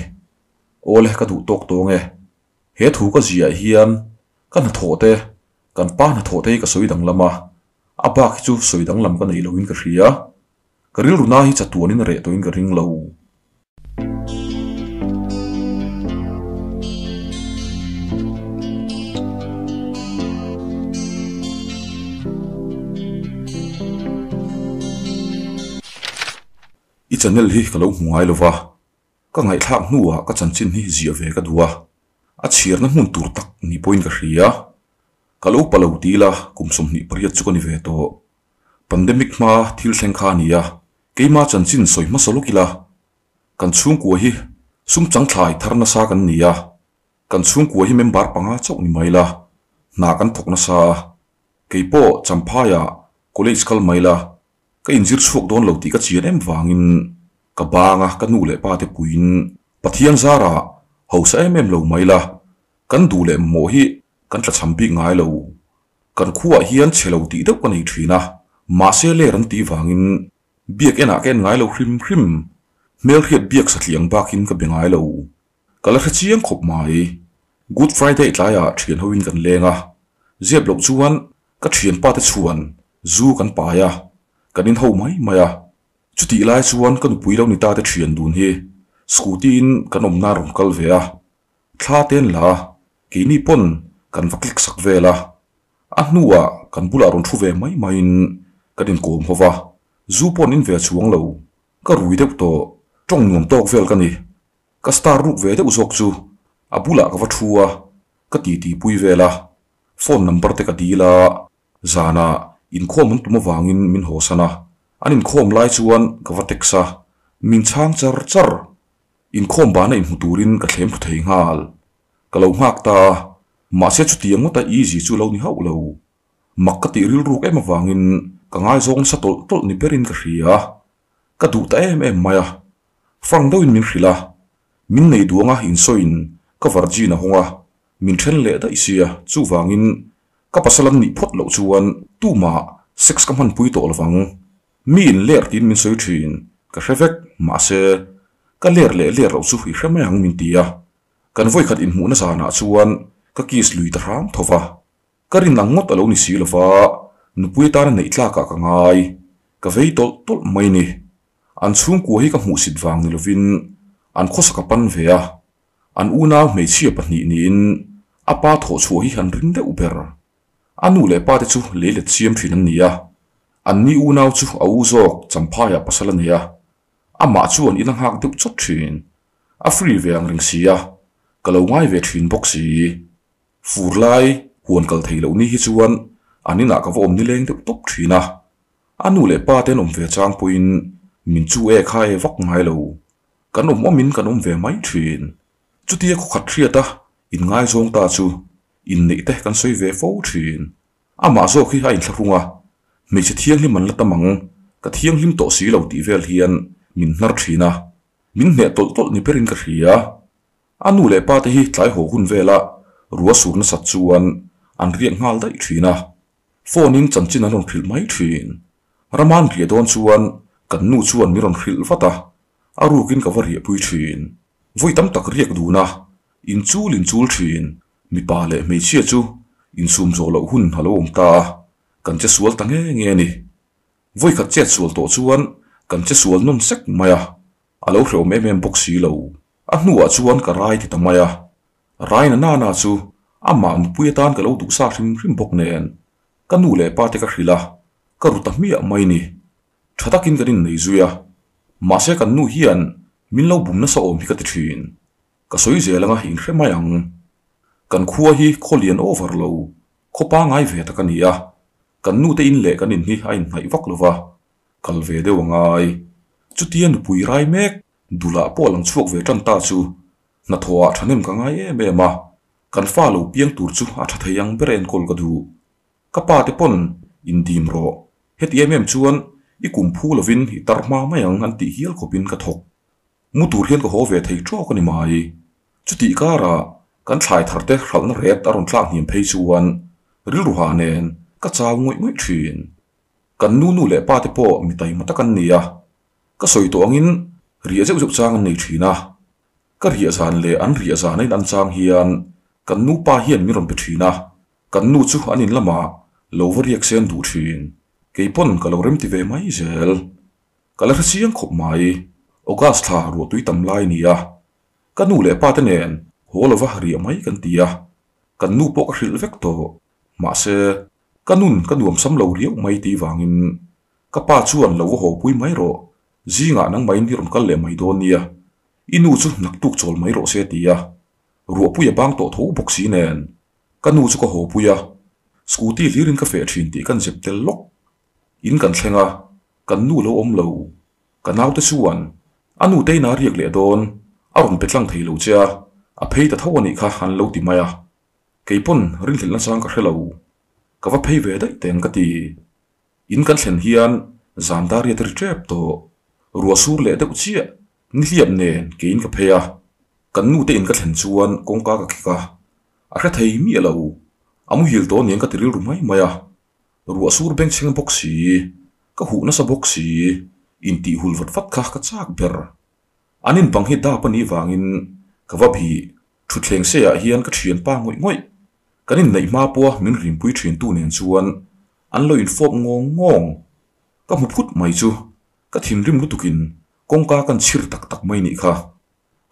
[SPEAKER 1] โอเล่ก็ดูตกตรงเงเฮถูก็เสียเฮียน kan tho te kan pa na tho te ka soi dang lama à. Ba khi chu soi dang lam ka nei lo in ka ria ka ril runa hi chatuanin re to in ka ring lo i channel hi ka lo hmuai lova ka ngai thak nuwa ka chân chin hi zia ve ka duwa a chir na hmun tur tak ni point ka hria ka lo palo ti la kum som ni pariat chu ka ni ve to pandemic ma thil thleng kha nia ke ma chan chin soi ma solo kila kan chung ku hi sum chang thlai thar na sa kan nia kan chung ku hi member panga chau ni maila na kan thok na sa ke po champaya college kal maila ka injir chuak don lo ti ka chian em wangin ka banga ka nu le pa te puin pathian zara ho sa em em lo mai la kan du le mo hi kan tla champi ngai lo kan khuwa hian chelo ti deuh ka nei thina ma se le ran ti wangin biak ena ken ngai lo hrim hrim mel hiat biak sa tliang bakin ka bengai lo kala kha chiang khop mai good friday tlaya thian hoin kan lenga zeb lok chuan ka thian pa te chuan zu kan pa ya kanin ho mai maya chuti lai chuan kan pui lo ni ta te thian dun hi scooty in kan om na rom kal ve a thla ten la. Ke ni pon kan vaklik sak ve la a hnuwa kan bula ron thu ve mai mai in kanin kom hova zu pon in ve chuang lo ka rui deuh to. Tong nuam tok vel kani ka star ruk ve te uzok chu. A bula ka va thua. Ka ti ti pui ve la phone number te ka di la. Zana, in khom mun tuma wangin min ho sana. An in khom lai chuan ka va teksa min chang char char in khom ba na in huturin ka thlem thu thei ngal ka lo ngak ta, ma se chu tiang ta easy chu lo ni hau lo. Mak ka ti ril ruk em wangin ka ngai zong sa tol tol ni perin ka hria. Ka du ta em em maya. Fang do in min hrila. Min nei duanga in soin, ka varjina honga. Min then le da isia chu wangin ka pasalan ni phot lo chuan, tu ma, sex kam han pui tol wang mi in ler tin min soi thin. Ka hrevek, ma se ka ler le ler ro chu hui hrem yang min tia kan voi khat in mu na sana chuan, ka kis lui ta ram thova ka rin nang ngot alo ni si lova nu pui ta nei tla ka ka ngai. Ka vei tol tol mai ni. An chung ku hi ka mu sit wang ni lovin an khosa ka pan ve a. An una mei chia pa ni in apa tho chu hi han rin de uber anu le pa te chu le le chiam thin an nia an ni u nau chu au zok champaya pasala nia ama chuan in hak deuh chot thin. A free ve ang ring sia kalo ngai ve thin box si. Fur lai, huan kal thei lo ni hi chuan. Anina ka vom ni leng deuh tok thina anu le pa ten om ve chang puin. Min chu e kha e vak ngai lo. Kan om ông kan om ve mai thin. Chutia e khu khat thriata in ngai zong ta chu. In nei te kan soi ve fo thin. Ama zo khi ha in thlunga me chi thiang lim man la tamang. Ka thiang lim to si lo ti vel hian. Min nar thina min ne tol tol ni perin ka hria anu le pa te hi tlai ho hun vela ruwa sur na sat chuan an riak ngal dai thina phone in chanchin an ron phil mai thin raman ria don chuan kan nu chuan mi ron hril vata arukin ka varia pui thin voi tam tak riak duna in chul in chul thin mi pa le me chia chu in sum zo lo hun halo om ta kan che sual ta nge nge ni voi khat che sual to chuan kan che sual non sek maya alo hro me mem box si lo a hnuah chuan ka rai ti tamaya rai na na na chu ama mu pui tan ka lo du sa hrim hrim bok nen ka nu le pa te ka hrila ka ruta mi a mai ni thatakin ka din nei zuya ma se kan nu hian min lo bum na sa om hi ka ti thin ka soi zelanga hin hremayang kan khua hi kholian over lo khopa ngai ve ta kania kan nu te in le kan in hi ain ngai vak lova kal ve de wangai chutian pui rai mek dula polang chuak ve tan ta chu na thoa thanem ka ngai e me ma kan fa lo piang tur chu a tha thayang beren kol ka du ka pa te pon in dim ro het yemem chuan i kum phu lovin hi tar ma mayang an ti hial khopin ka thok mu tur hian ko ho ve thei tro ka ni mai chuti kara kan thlai thar te hral na ret aron tlak niam phei chuan ril ruha nen ka chaw ngoi ngoi thin kan nu nu le pa te po mi tai mata kan nia ka soi to angin ria zeu zeu chang nei thina ka ria zan le an ria zan nei an chang hian kan nu pa hian mi ron pe thina kan nu chu anin lama lo yak sen du thin ke pon ka lo rem ti ve mai zel ka la siang khop mai ogas tha ru tui tam lai nia ka nu le pa te nen holova ria mai kan tia kan nu po ka hril vek to ma se kanun kanuam sam lo riau mai ti wangin kapa chuan lo ho pui mai ro. Zinga nang mai ni rom kal le mai don nia. Inu chu nak tuk chol mai ro se tia ru pui bang to tho bok si nen. Kanu chu ko ho pui a scooty lirin ka fe thin ti kan jep tel lok. In kan thlenga. Kan nu lo om lo. Kanau te chuan. Anu te na riak le don. Aron petlang thei lo cha a phei ta thawani kha han lo ti maya. Keipon rin thil na sang ka hrelo ka va phei ve dai teng ka ti in kan thlen hian zandar ya tri trap to ruwa sur le de uchia ni hliam nen ke in ka pheya kan nu te in ka thlen chuan kong ka ka khika a hra thei mi alo amu hil to nen ka tiril rumai maya ruwa sur beng ching boxi ka hu na sa boxi in ti hul vat fat kha ka chak ber anin bang hi da pani wangin ka va phi thu thleng se ya hian ka thian pa ngoi ngoi กันนินไหมาปัวมินริมปุยเทียนตูเนียนชวนอันลอยอินฟอบงงงงก็มุพุดไม่จูก็ทิมริมลุตุกินกงกากันชิรตักตักไม่นี่ค่ะ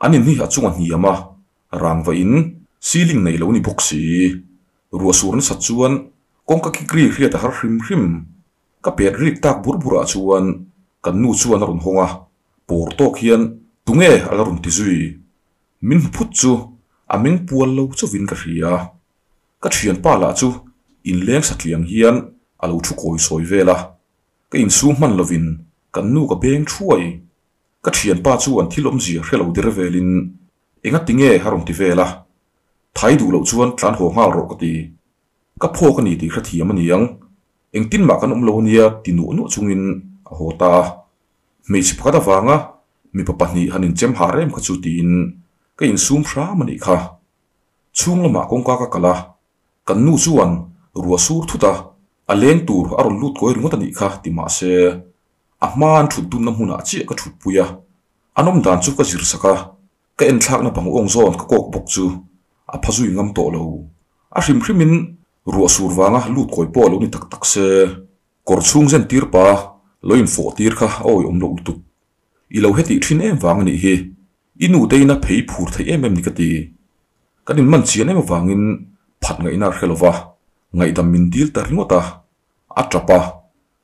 [SPEAKER 1] อันนี้นี่อาจงอันนี้มารางไว้อินซีลิงในเล่านี้บกสีรัวสวนสัดชวนกงกากิกรีเรียแต่หริมริมก็เปียดริกตากบุรบุระชวนกันนู่ชวนอรุณหง่ะปวดโตเขียนตุงเออรุที่จุยมินพุดจูอามิงปวลเลวจะวินกันเรีย ka thian pa la chu in leng sa tliang hian alo thu koi soi vela ka in su man lovin kan nu ka beng thuai ka thian pa chu an thilom zia hrelo dir velin enga tinge harom ti vela thai du lo chuan tlan ho ngal ro ka ti ka pho ka ni ti kha thiam ani yang eng tin ma kan om lo nia ti nu nu chungin a ho ta me chi phada wanga mi pa pahni hanin chem harem kha chu tin ka in sum hra mani kha chung lama kong ka ka kala kan nu chuan ruwa sur thuta a leng tur aron lut koi ringot ani kha ti ma se a man thut dun na huna chi ka thut puya anom dan chu ka zir saka ka en thlak na bang ong zon ka kok bok chu a phazui ngam to lo a hrim hrimin ruwa sur wanga lut koi po lo ni tak tak se kor chung zen tir pa loin fo tir kha oi om lo tut i lo heti thin em wang ni hi inu teina phei phur thei em em ni ka ti kanin man chian em wangin phat ngai na khelova ngai dam min dil tar ngota pa,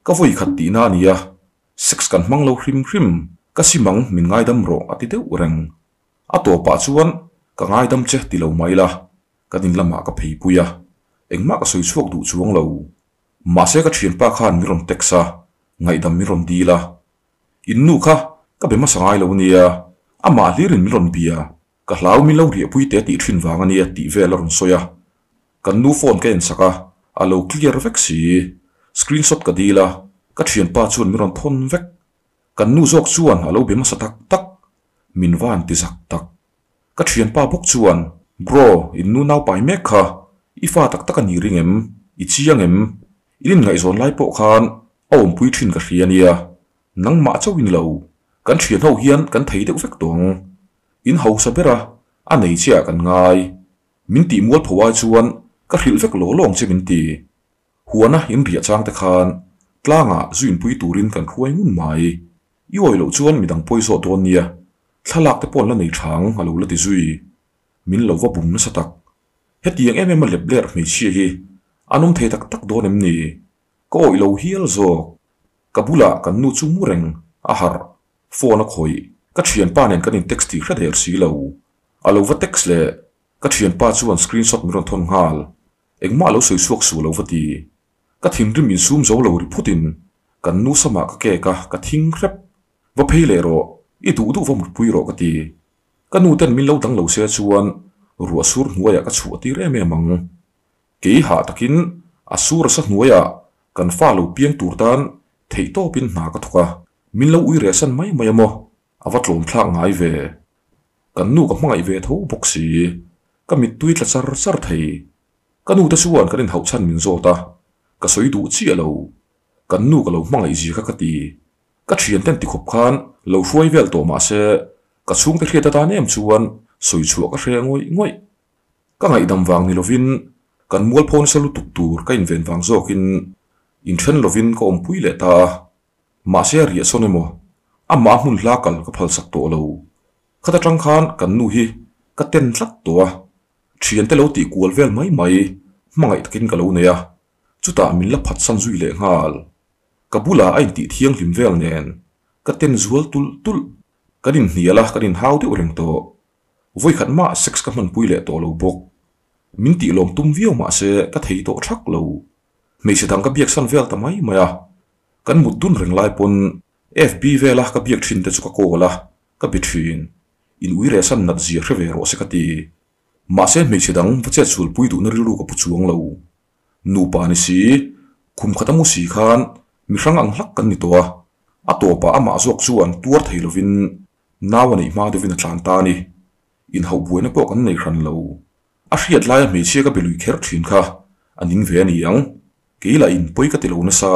[SPEAKER 1] ka voi khát ti na nia sex kan mang lo hrim hrim. Ka simang min ngai dam ro ati te ureng. A to pa chuan ka ngai dam che ti mai la. Ka din lama ka à, puya má ka soi chuak du chuang lâu. ma se ka thien pa khan mi ron texa, ngai dam mi ron dila in nu kha ka be ma sangai lâu nia ama lirin mi ron bia ka hlau mi lo ri pui tiệt phin vàng wang ania ti lâu ron soya kan nu phone ka en saka alo clear vek si screenshot ka dila ka thian pa chuan miron thon vek kan nu zok chuan alo bema sa tak tak min van ti zak tak ka thian pa bok chuan bro, in nu nau pai mek kha à. ifa tak tak ani ring em i à chiang à em in ngai zon lai po khan. Om pui thin ka hriania nang ma chawin lo kan thian ho hian kan thei deuh vek tong in ho sa bera a nei chia kan ngai min ti mual phawai chuan ka hril vek lo long che min ti huana in ria chang te khan tlanga zuin pui turin kan khuai ngun mai i oi lo chuan midang poiso don nia thalak te pon la nei thang alo la ti zui min lo wa bum na satak hetiang em em lep ler mi chi hi anum the tak tak don em ni ko oi lo hial zo kabula kan nu chu mureng a har phone a khoi ka thian pa nen kan in text ti hra der si lo alo va text le ka thian pa chuan screenshot mi ron thon ngal engma lo soi suak su lo vati ka thing rim in. Zoom zo lo ri phutin kan nu sama ka ke ka ka thing rep va phele ro i du du vom pui ro ka ti ka nu ten min lo dang lo se chuan ruwa sur hnuaya ka chu ti re me mang ke ha takin asur sa hnuaya kan fa lo piang tur tan thei to pin na ka thoka min lo ui re san mai mai mo awa tlom thla ngai ve kan nu ka hmangai ve tho boxi ka mit tui tla char char thei nu ta chuan kan in hau chan min zo ta. Ka soi du chi alo kan nu ka lo hmangai ji ka ka ti ka thian ten ti khop khan lo hruai vel to ma se ka chung te kheta ta nem chuan soi chu ka hre ngoi ngoi ka ngai dam wang ni lovin kan mual phone salu tuk tur ka in ven wang zo in then lovin ko om pui le ta. Ma se ri sonemo ama mun hla kal ka phal sak to lo khata tang khan kan nu hi ka ten tlat to a thian te lo ti kual vel mai mai mangai takin ka lo ne ya chuta min la phat san zui le ngal kabula ai ti thiang lim vel nen ka ten zual tul tul kanin hniala kanin hau te ureng to voi khat ma sex ka man pui le to lo bok min ti lom tum viau ma se ka thei to thak lo mei se dang ka biak san vel ta mai maya kan mut dun reng lai pon fb vela ka biak thin te chu ka ko la ka bi thin in ui re san nat zia hre ro se ka ti ma se mei se dang va che chul pui du na ri lu ka pu chuang lo nu pa ni si khum khatamu si khan mi hrang ang hlak kan ni to a to pa ama zok chuan tuar thei lovin nawani ma de vin tlan ta ni in ho buina po kan nei hran lo a hriat lai me che ka belui kher thin kha aning ve ni yang ke la in poi ka tilo na sa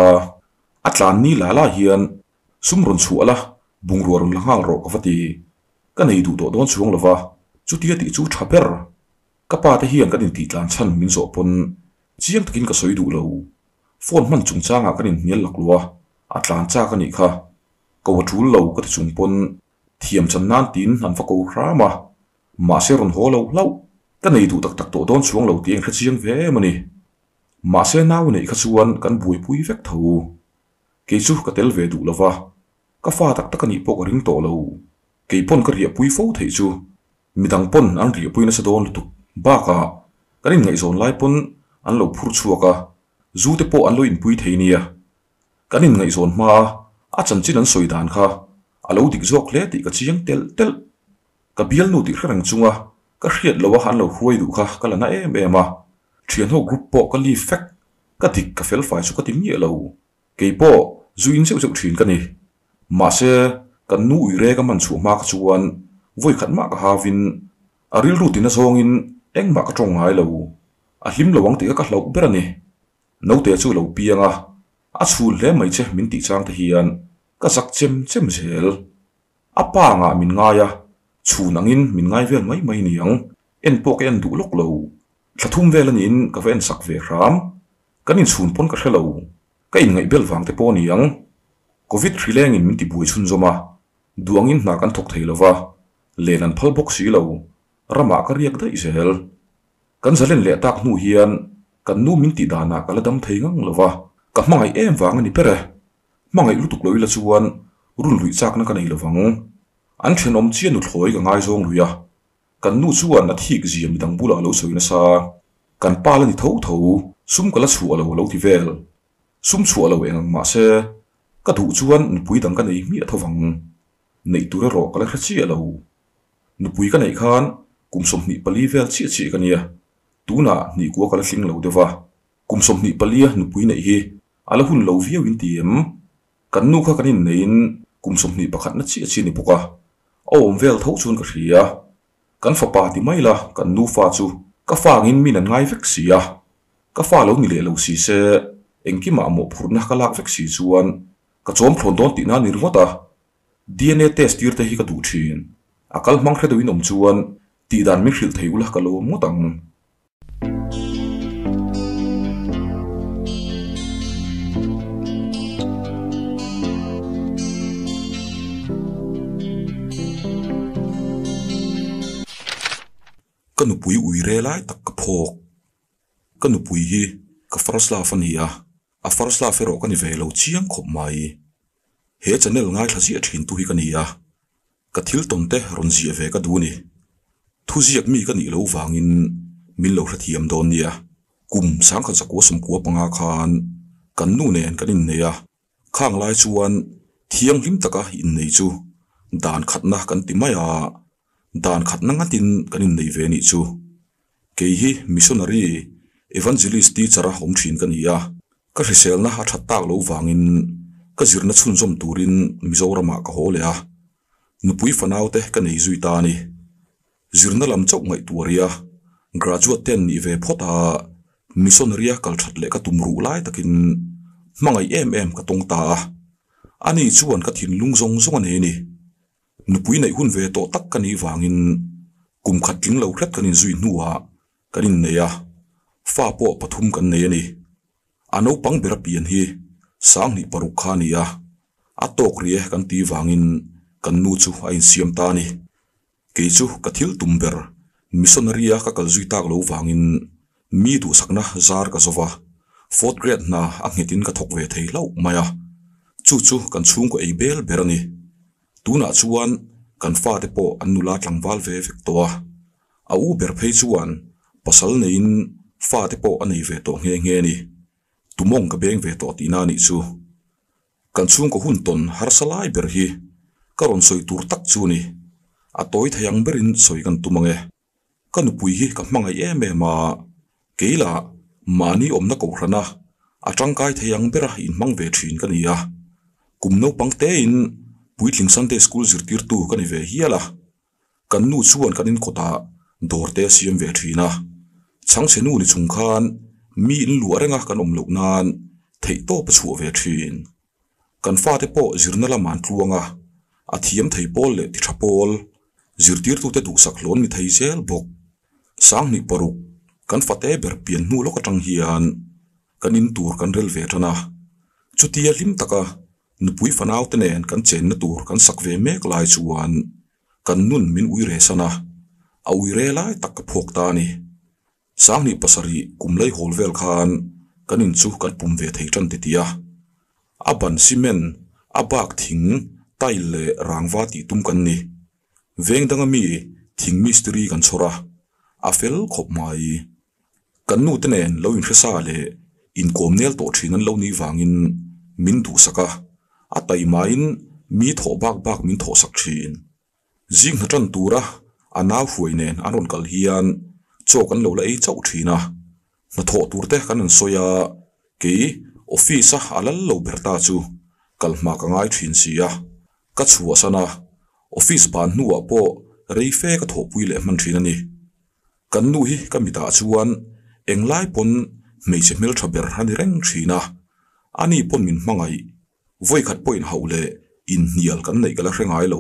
[SPEAKER 1] atlan ni la la hian sumron chu ala bungrorun la hang ro ka fati ka nei du do don chuang lova chu tia ti chu thaper ka pa te hian kan in ti tlan chan min zo pon chiang takin ka soi du lo phone man chung changa kan in hnial lak lua atlan cha các ni kha. Ko wa thul lo ka chung pon thiam chan nan tin an fa ko rama ma se ron ho lo lo ka nei du tak tak to don chuang lo tiang kha chiang ve mani ma se naw nei kha chuan kan bui pui vek tho ke chu ka tel ve du lova ka fa tak tak ani po ka ring to lo ke pon ka ria pui fo thei chu midang pon an ria pui na sa don tu ba ka kanin ngai zon lai pon an lo phur chuaka zu te po an lo in pui thei nia kanin ngai zon ma a chan chin an soi dan kha alo dik zok le ti ka chiang tel tel ka bial nu ti rang chunga ka hriat lo han lo huai du kha kala na em em a thian ho group po ka li fek ka dik ka fel fai chu ka ti mi lo ke po zu in cheu cheu thin ka ni ma se kan nu ui re ka man chu ma ka chuan voi khat ma ka havin aril rutina zongin eng ma ka tong ngai lo a hlim lo wang ti ka hlo ber ani no te chu lo pianga a chhul le mai che min ti chang te hian ka sak chem chem zel a pa nga min nga ya chu nangin min ngai vel mai mai niang en po ke en du lok lo thlathum vel ani in ka ven sak ve ram kanin chhun pon ka hrelo ka in ngai bel wang te po niang covid thrileng in min ti bui chun zoma duangin na kan thok thei lova lenan phal bốc si lo rama ka riak dai zel kan zalen le tak nu hian kan nu min ti dana kala dam thei ngang lova ka mangai em wang ani pere mangai lu tuk loi la chuan run lui chak na kanai lawang an then om chian nu thloi ka ngai zong luya kan nu chuan na thik ziam dang bula lo soina sa kan pala ni tho tho sum kala chu alo lo ti vel sum chu alo eng ma se ka du chuan nu pui dang ka nei mi thawang nei tura ro kala khra chi alo nu pui ka nei khan kum som ni pali vel chi chi kania tuna ni ko kala hling lo dewa kum som ni palia nu pui nei hi ala hun lo viau in tiem kan nu kha kanin nein kum som ni pakhat na chi chi ni puka om vel tho chun ka hria kan fa pa ti mai la kan nu fa chu ka fa ngin min an ngai vek sia ka fa lo ni le lo si se engki ma mo phur na ka lak vek si chuan ka chom thon don ti na ni rwata dna test tir te hi ka du thin akal mang khredo in om chuan ti dan mi hril thei ula ka lo mo tang kan nu pui ui re lai tak ka phok. Kan nu pui hi ka faras la fan hi a. A faras la fero kan ve lo chiang khop mai. He channel ngai thlasi a thin tu hi kan hi a. Ka thil ton te ron zi ve ka du ni thu ziak mi kan ni lo wangin min lo hrathiam don nia kum sang khan sakwa sum kwa panga khan. Kan nu nen kan in neya khang lai chuan thiang hlim taka in nei chu. Dan khatna kan ti maya dan khat nanga tin cái nei ve ni chu. Ke hi missionary evangelist teacher a hom thin kan ia ka hrisel na ha that tak lo wangin. Ka zirna chhun zom turin mizorama ah ka hole a. Nupui fanau te ka nei zui ta ni zirna lam chok ngai tuaria graduate ten ni ve phota missionary kal that le ka tumru lai takin, mangai em em ka tong ta. Ani chuan ka thin lung zong zong ane ni. Nupui nei hun ve to tak kani wangin kum khat tling lo hret kanin zui nuwa kanin neya fa po pathum kan nei ani ano pang berapian hi sang ni paruk kha niya atok rie kan ti wangin kan nu chu a siam ta ni ke chu ka thil tumber missionaria a ka kal zui tak lo wangin mi du sakna zar ka zowa fourth grade na a ngetin ka thok ve thei lo maya chu chu kan chung ko ei bel berani tuna chuan kan fa te po an nula tlangwal ve vek towa a u ber phei chuan pasal nein fa te po anei ve to nge nge ni tumong ka beng ve to ti na ni chu kan chung ko hun ton har salai ber hi karon soi tur tak chu ni a toy thayang berin soi kan tumange kan pui hi ka mangai em em ma keila mani omna ko hrana a tangkai thayang bera in mang ve thin kan ia kumno pangte in puitling sunday school zirtir tu kan ve hiala kan nu chuan kan in kota dorte siam ve thina chang chenu ni chung khan mi in lu arenga kan om lục nan thei to pa chu ve thin kan fa te po zirna la man tluanga a thiam thei pol le ti zirtir tu te du sak lon ni thei zel bok. Sang ni paruk kan fa te ber pian nu lo ka hian. Kan in tur kan rel ve thana. Chutia lim taka. Nupui fanau te nen kan chen na tur kan sak ve mek lai chuan. Kan nun min ui re sana. A ui re lai tak ka phok ta ni. Sang ni pasari kum lai hol vel khan. Kan in chu kan pum ve thei tan te tia. Aban ban cement, a bak thing, tai le rangwa ti tum kan ni veng danga mi thing mystery kan chora. A fel khop mai. Kan nu te lo in hresa le. In kom nel to thinan lo ni wangin min du saka a. Tai main, mi tho bak bak min tho sak thin. Jing na tan tura. Ana huai nen anon kal hian. Cho kan lo la ei chau thina na tho tur te kan an soya ke office a alal lo berta chu. Kalma ka ngai thin sia ka chuwa sana office ban nuwa po rei fe ka tho pui le man thin ani kan nu hi ka mi ta chuan englai pon mei che mel thaber hani reng thina ani pon min mangai voi khat point haule in nial kan nei kala hrengai lo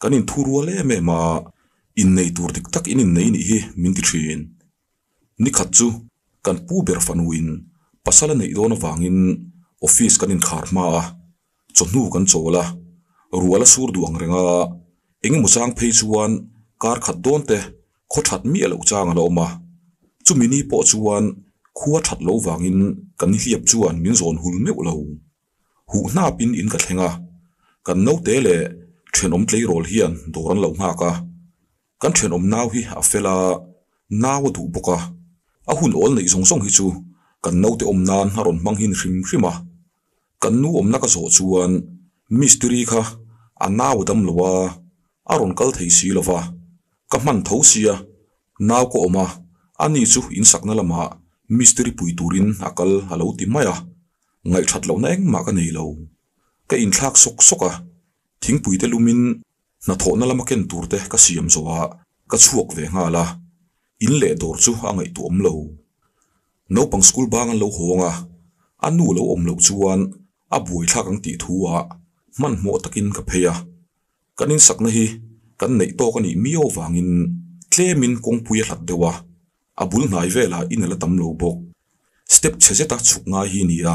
[SPEAKER 1] kan in thurua le me ma in nei tur dik tak in in nei ni hi min ti thin ni khat chu kan pu ber fanuin pasala nei dona wangin office kan in khar ma chu nu kan chola ruala sur duang renga eng mu chang phei chuan kar khat don te kho that mi alo chang alo ma chu mini po chuan khuwa that lo wangin kan hiap chuan min zon hul meu lo hu na pin in ka thlenga kan no te le then om tlei rol hian doran lo nga ka kan then om naw hi a fela naw du boka a hun ol nei zong zong hi chu kan no te om nan haron mang hin hrim hrima kan nu om na ka zo chuan mystery kha a naw dam lowa aron kal thei si lova ka man tho sia naw ko anh ani chu in sakna lama mystery pui turin akal alo ti maya ngai that lo na eng ma ka nei lo ka in thak sok soka thing pui te lumin na tho na lama ken tur te ka siam zowa ka chuak ve nga la in le dor chu angai tu om lo no pang school bang lo honga anu lo om lo chuan a buai thak ang ti thuwa man mo takin ka pheya kanin sakna hi, kan nei to kan i mio wangin tlemin kong puya hlat dewa abul nai vela in la tam lo bok step chese ta chuk nga hi ni a.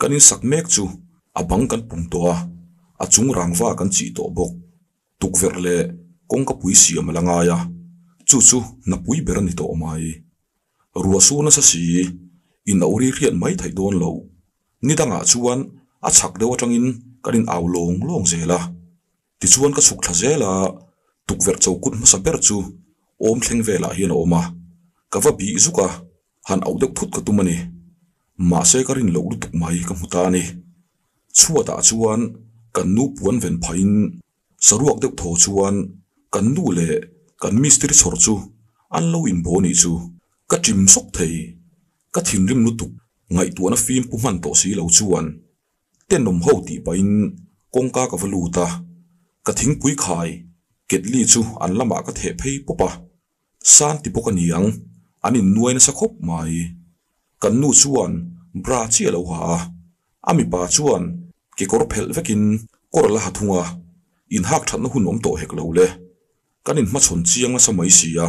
[SPEAKER 1] Kanin sak mek chu abang kan pum to a. Achung rangwa kan chi to bok tuk ver le kong ka pui siam langa ya chu chu, na pui ber ni to mai. Ruwa su na sa si, in auri rian mai thai don lo. Ni danga ah chuan, a chak dewa tangin kanin aw long long zela ti chuan ka chuk thla zela tuk ver chau kut ma ber chu. Om thleng vela hian oma ka va bi zuka han au dek phut ka tumani ma se karin lo lu tuk mai ka muta ni chua ta chuan kan nu puan ven phain. Saruak dek tho chuan kan nu le kan mistri chhor chu. An lo in bo ni chu. Ka chim sok thei. Ka thin rim lu tuk. Ngai tuana na phim pu man to si lo chuan. เต้นนมเฮาตีไปนกงกากับลูตากระทิงปุ้ยไขาเกตลี่ชูอันละมากระเทพปปะสานติปกันยังอันนี้นวยนสักคบไม่กันนู่ชวนบราเชียลวหาอามีปาชวนเกกรเพลเวกินกรละหัตหัวอินหักทันหุ่นอมโตเฮกเลวเลยกันอินมาชนเชียงสมัยเสีย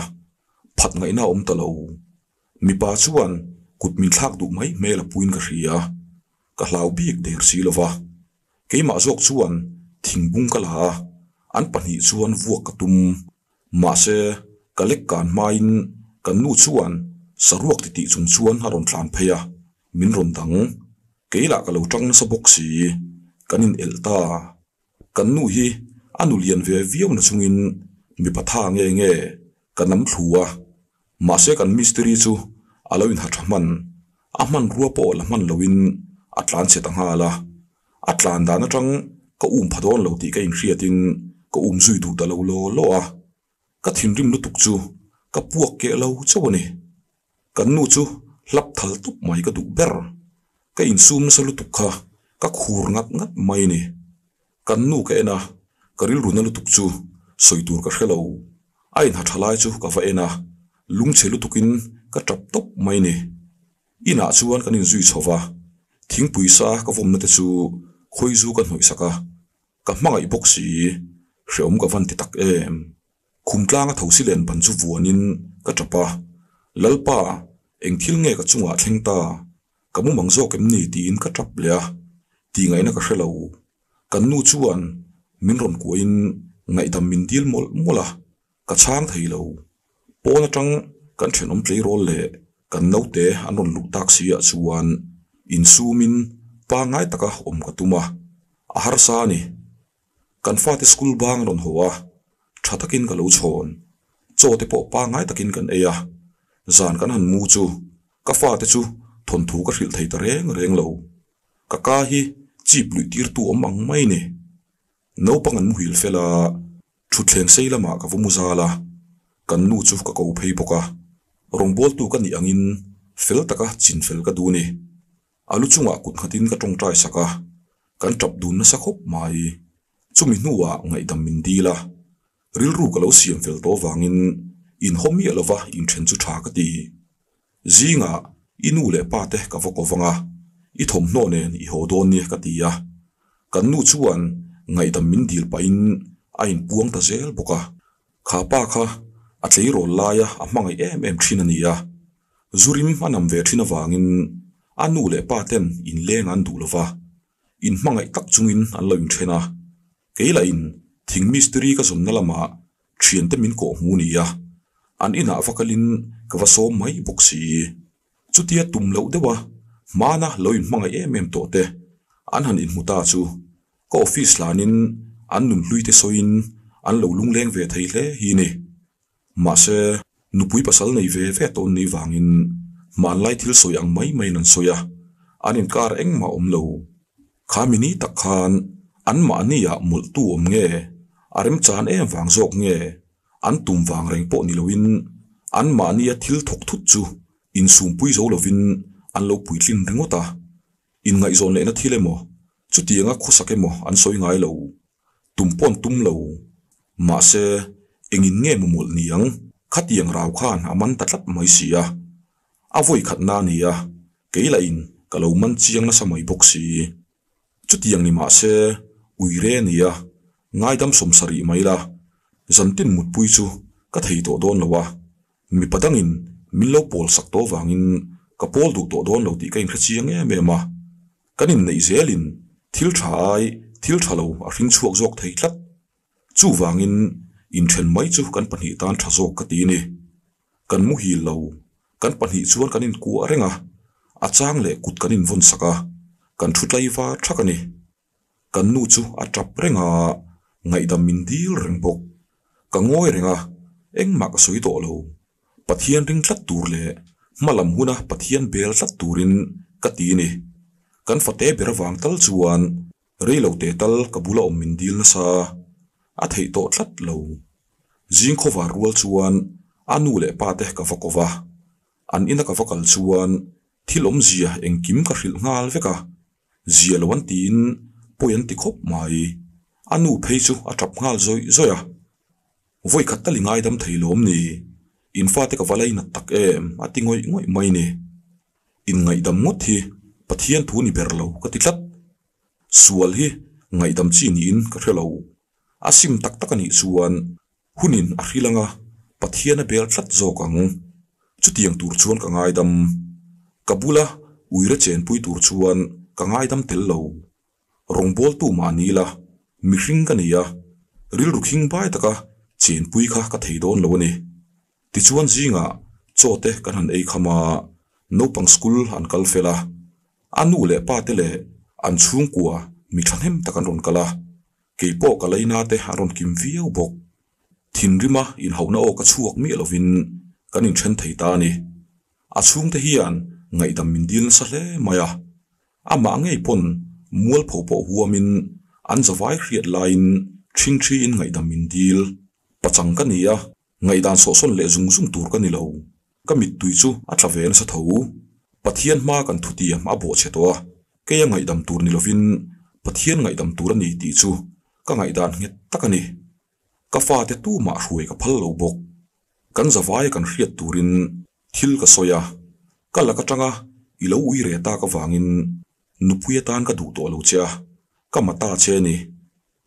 [SPEAKER 1] ผัดไงหน้าอมตะเลวมีปาชวนกุดมีทักดูไหมเมลปุยนกระเรีย ka hlau bik der si lova keima zok chuan thingbung ka la. An pahnih chuan vuak ka tum mahse ka lek kan hmain kan nu chuan saruak ti ti chung chuan a ron tlan phei a min ron dang keila ka lo tang sa box si kanin elta kan nu hi anu lian ve viau na chungin mi patha nge nge kanam thluwa mahse kan mystery chu. Aloin hathaman aman man. Ruwa po la man loin atlan che tanga la atlan da na tang ka um phadon lo ti ka in hriatin ka um zui du ta lo lo lo a. Ka thin rim lu tuk chu, ka puak ke lo chawani kan nu chu, lap thal tup mai ka du ber. Ka in sum sa lu tuk kha, ka khur ngat ngat mai ni. Kan nu ka ena, ka ril runa lu tuk chu soitur ka hrelo ain ha thalai chu ka fa ena, lung chelu tukin ka tap top mai ni. Ina chuan kanin zui chowa thing puisa ka vom na te chu khoi zu ka hnoi saka ka hmangai bok si hreom ka van ti tak em. Khum tlanga thosi len ban chu vuanin ka tapa lalpa eng thil nge ka chunga thlengta kamu mangzo kem ni tin ka tap lia ti ngai na ka hrelo kan nu chuan min ron ko in ngai tam min dil mol mola ka chang thei lo pona trăng kan then ông tlei rol le kan no te an ron lục tak si a chuan in sumin pa ngai taka om katuma ahar a har sa ni. Kan fati school bang ron hoa. Tha takin ka lo chhon cho po pa ngai takin kan eya zan kan han mu chu. Ka fa te chu. Thon thu ka hril thei ta reng reng lo. Ka ka hi, chip lui tir tu om ang mai ni. No pangan mu hil fela thu thleng sei lama ka vumu zala kan nu chu ka ko phei boka rong bol tu ka ni angin fel taka chin fel ka du ni. Alu chunga kut khatin ka tong trai saka kan tap dun na sakhop mai chumi nuwa ngai dam min dila ril ru ka lo siam fel to wangin in homi alova in then chu tha ka ti zinga inu le pa te ka voko wanga i thom no ne i ho don ni ka ti ya kan nu chuan ngai dam min dil pa in a in puang ta zel boka kha pa kha a tlei rol laia a hmangai em em thin ani ya zurim manam ve thina wangin anu le pa ten in leng an du lova in hmangai tak chungin an lo in thena keila in thing mystery ka som na lama thian te min ko mu ni ya an ina vakalin ka va so mai boxi chutia tum lo dewa mana lo in hmangai em em to te an han in muta chu ko office lanin an nun lui te soin an lo lung leng ve thei le hi ni ma se nupui pasal nei ve ve ton ni wangin man lai thil soyang mai mai nan soya anin kar eng ma om lo khamini takhan an ma ni ya mul tu om nge arim chan em wang zok nge an tum wang reng po ni loin an ma ni a thil thok thut chu in sum pui zo lovin an lo pui tlin rengota in ngai zon le na thile mo chu tianga khosake mo an soi ngai lo tum pon tum lo ma se engin nge mumul niang khatiang raw khan aman tatlat mai sia avoi khat na ni nia keila in ka lo man chiang na samai boxi chu tiang ni ma se uire a ngai dam som sari mai la zantin mut pui chu ka thei to don lowa mi padangin min lo pol sak to wangin ka pol du to don lo ti ka in. Khachiang e me ma kanin nei zelin thil thai thil thalo a hring chuak jok thei tlat chu wangin in then mai chu kan pani tan tha zawk ka ti ni kan mu hi lo kan pahni chuan kan in kua renga. A chang le kut kan in von saka. Kan thutlai wa thakani kan nu chu a tap renga. Ngai dam min dil reng bok. Ka ngoi renga. Eng mak soi to lo. Pathian ring tlat tur le malam huna pathian bel tlat turin. Ka ti ni. Kan fate ber wang tal chuan. Reilo te tal ka bula om min dil na sa. A thei to tlat lo. Jing khowa rual chuan. Anu le pa te ka vakova an ina ka vakal chuan, thilom zia engkim ka hril ngal veka. Zia lo an tin poyan ti khop mai. Anu phei chu a trap ngal zoi, zoya. Voi khat tali ngai dam theilom ni. In fa te ka valai na tak em, a ti ngoi ngoi mai ni. In ngai dam ngot hi, pathian thu ni berlo ka ti tlat. Sual hi, ngai dam chi ni in ka hrelo asim tak tak ani chuan, hunin a hrilanga pathian a bel tlat zokang chutiang tur chuan ka ngai dam. Kabula uira chen pui tur chuan ka ngai dam tel lo. Rongbol tu ma ni la. Mi hring ka nia ril rukhing bai taka, chen pui kha ka thei don lo ni ti chuan zinga chote kan han ei khama no pang school an kal fela anu le pa te le, an chung kwa mi thanem takan ron kala ke po kalaina te haron kim viau bok. Thin rima in hauna o ka chuak mi lovin kan in chen thei ta ni. A chung te hian ngai dam min dil sa hle maya ama ngei pon, mual pho po huamin an zawai khriat lain thing thi in ngai dam min dil. Pachang ka nia ngai dan so son le zung zung tur ka ni lo. Ka mit tui chu a tlaven sa tho. Pathian ma kan thuti am a bo che to ke ya ngai dam tur ni lovin pathian ngai dam tur ani ti chu. Ka ngai dan nget takani ka fa te tu ma hruai ka phal lo bok kan zawai kan hriat turin, thil ka soya kala ka tanga ilo ui re ta ka wangin nupuya tan ka du to lo cha ka mata che ni.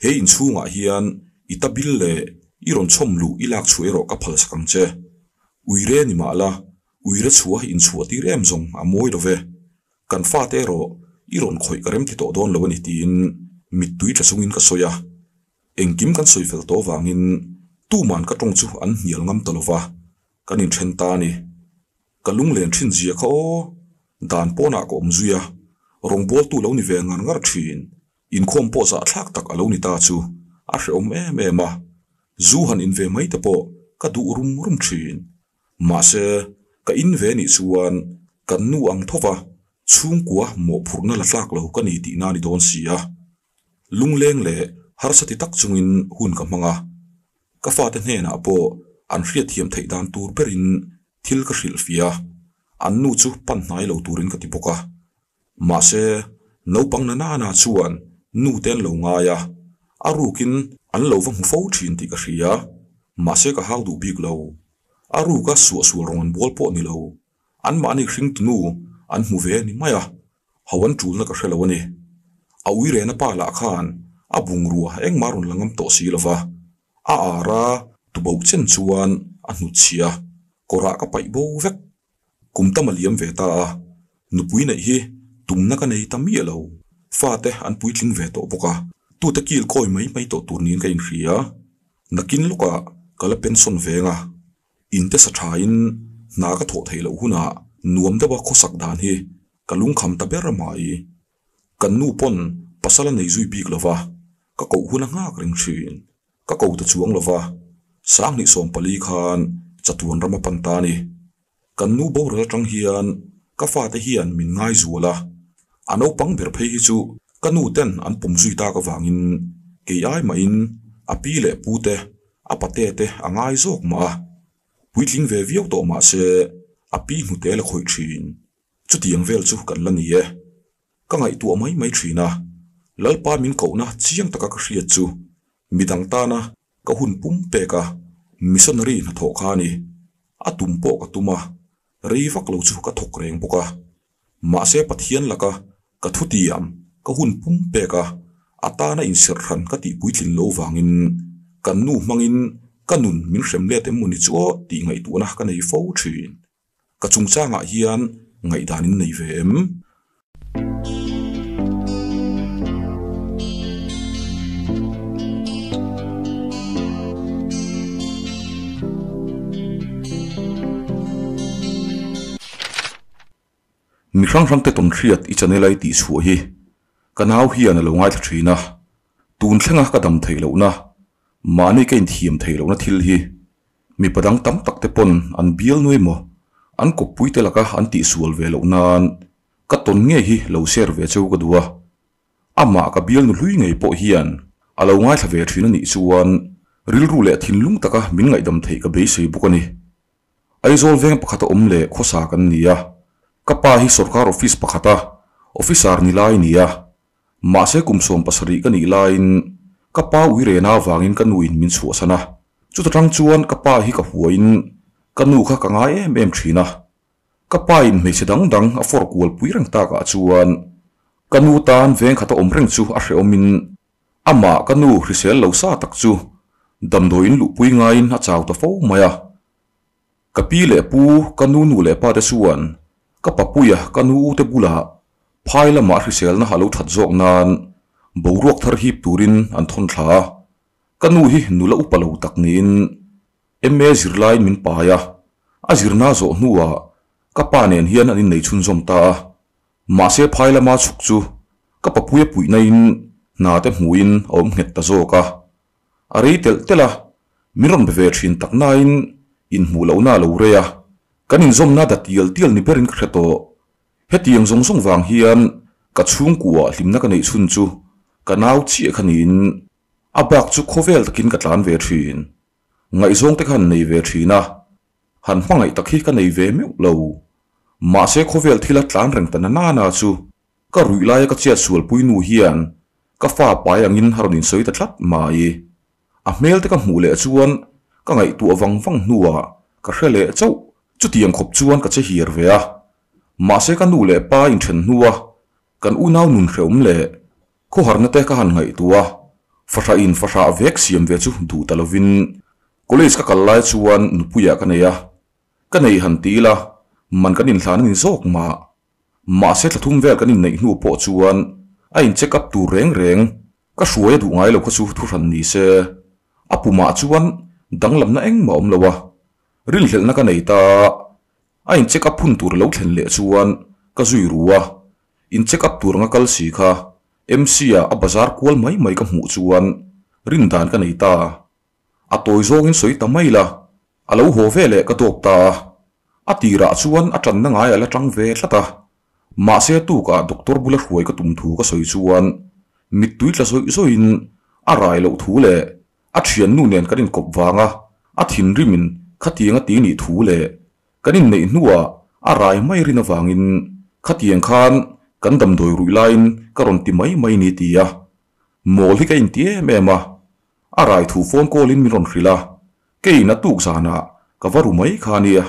[SPEAKER 1] He in chunga ah hian itabil le iron chom lu ilak chu ero ka phal sakang che. Uire ni mala uire chua in chua ti rem zong a moi do ve. Kan fa te ro iron khoi karem ti to don lo ni tin mit tui tha sungin ka soya engkim kan soifel to wangin tu man ka tong chu an hial ngam cái kanin then ta ni. Kalung len thin zia kho dan pona ko omzuya rong bol tu lo ni ve ngar ngar thin. In khom po sa thlak tak alo ni ta chu. A hre om em em ma zu han in ve mai te po ka du rum rum thin. Ma se, ka in ve ni chuan. Kan nu ang thova chung kwa mo phurna la tlak lo ka ni ti na ni don sia lung leng le, har sati tak chungin hun ka manga ka fa te hne na po an hriat thiam thei dan tur perin, thil ka hril fia. An nu chu pan hnai lo turin ka ti boka ma se no pang na na na chuan, nu ten lo nga ya arukin an lo vang fo thin ti ka hria ma se ka hau du big lo. Aru ka su su rongan bol po ni lo. An ma ni hring tu an mu ve ni maya hawan tul na ka hrelo ni. A re na pa la khan abung ruwa eng marun langam to si lova a ara tu bau chen chuan a nu chia kora ka pai bo vek kum ta maliam ve ta nu pui nei hi tum na ka nei ta mi lo fa te an pui tling ve to boka tu ta kil koi mai mai to tur nin ka in hria nakin luka kala pension venga in te sa thain na ka tho thei lo huna nuam da ba khosak dan hi kalung kham ta ber mai kan nu pon pasala nei zui bik lova ka ko huna nga ring thin ka ko ta chuang lova sang ni som pali khan chatuan rama pantani kan nu bo ra tang hian ka fa te hian min ngai zuala ano pang ber phei hi chu kanu ten an pum zui ta ka wangin ke ai ma in api le pu te a pate te angai zok ma puitling ve viau to ma se a pi mu te la khoi thin chu tiang vel chu kan la ni e ka ngai tu mai mai thina lalpa min ko na chiang taka ka hriat chu midang ta na, ka hun pum pe ka missionary na tho kha ni. A tum po ka tuma rei vak lo chu ka thok reng boka ma se pathian laka ka thutiam ka hun pum pe ka. Atana in ser ran ka ti puitlin lo wangin kan nu mangin kanun min hrem le te muni chu, ti ngai tu na ka nei fo thin. Ka chung changa hian, ngai danin nei ve em. Mi rang rang te ton thriat i chane lai ti chu hi kanau hi an lo ngai thina tun thlenga ka dam thei lo na. Mani ke in thiam thei lo na thil hi. Mi padang tam tak te pon an bial noi mo an ko pui te laka an ti sual ve lo nan. Ka ton nge hi lo ser ve cheu ka duwa ama ka bial nu hlui ngei po hian. Alo ngai thla ve thina ni chuan ril ru le thin lung taka min ngai dam thei ka be sei bukani aizol veng lệ om le khosa kan nia. Kapa hi sarkar office pakhata officer ni lai nia ma se kum som pasari ka ni lain kapa ui re na wangin kan nuin min chu sana chu tang chuan kapa hi ka huain kanu kha ka nga em em thina kapa in me se dang dang a for kual pui rang ta ka chuan kanu tan veng khata om reng chu a hre omin ama kanu hrisel lo sa tak chu dam doin lu pui ngain a chaw ta fo maya kapi le pu kanu nu le pa de kanu te bula. Phaila ma hrisel na halo that jok nan. Boruak thar hip turin an thon thla. Kanu hi nula upalo taknin emme zirlai min paya a zo nuwa ka hian anin nei chun zom ta. Ma se phaila ma chuk chu. Ka pui na in na te hmuin om nget ta zo ka. Ari tel tela miron be thin tak na in in hmu na lo re ya kanin zom na da tial tial ni berin khreto hetiang zong zong wang hian ka chung kuwa hlimna ka nei chun chu ka nau chi à, khanin abak chu khovel takin ka tlan ve thin ngai zong te khan nei ve thina à. han hmangai takhi ka nei ve meu lo ma se khovel thila tlan reng tan na na chu. Ka ruilai ka chia sul pui nu hian ka fa pai angin à haronin soi ta lát mai a mel te ka hmu le chuan ka ngai tu awang wang nuwa ka hrele chau chu tiang khop chuan ka che hir ve a. Ma se kan nu le pa in then nuwa kan u nau nun hreum le. Khó harna te ka han ngai tua fasha in fasha vek siam ve chu du talovin college ka kallai chuan nupuya ka neya ka nei han tila man kan in thlan in zok ma. Ma se thlathum vel kan in nei nu po chuan. A in check up tu reng reng. Ka hruai du ngai lo kha chu thu ran ni se. Apuma chuan danglam na eng ma om à? Rin hlel na ka nei ta. A in check up phun tur lo thlen le chuan ka zui ruwa in check up tur nga kal si kha mc a à, a à bazar kual mai mai ka hmu chuan. Rin dan ka nei ta. À a toy zong in soi ta mai la. A lo ho ve le ka tok ta. A tira chuan a tan na ngai ala tang ve thlata ma se tu ka doctor bula hruai ka tum thu ka soi chuan. Mit tui tla soi soi in. A rai lo thu le a thian nu nen ka rin kop wanga a thin rimin khatianga ti ni thu le. Kanin nei nuwa a rai mai rina wangin khatiang khan, kan dam doi rui lain karon ti mai mai ni tia mol hi ka in tie me ma a. Rai thu phone call in mi ron hrila ke na tuk sana ka varu mai khania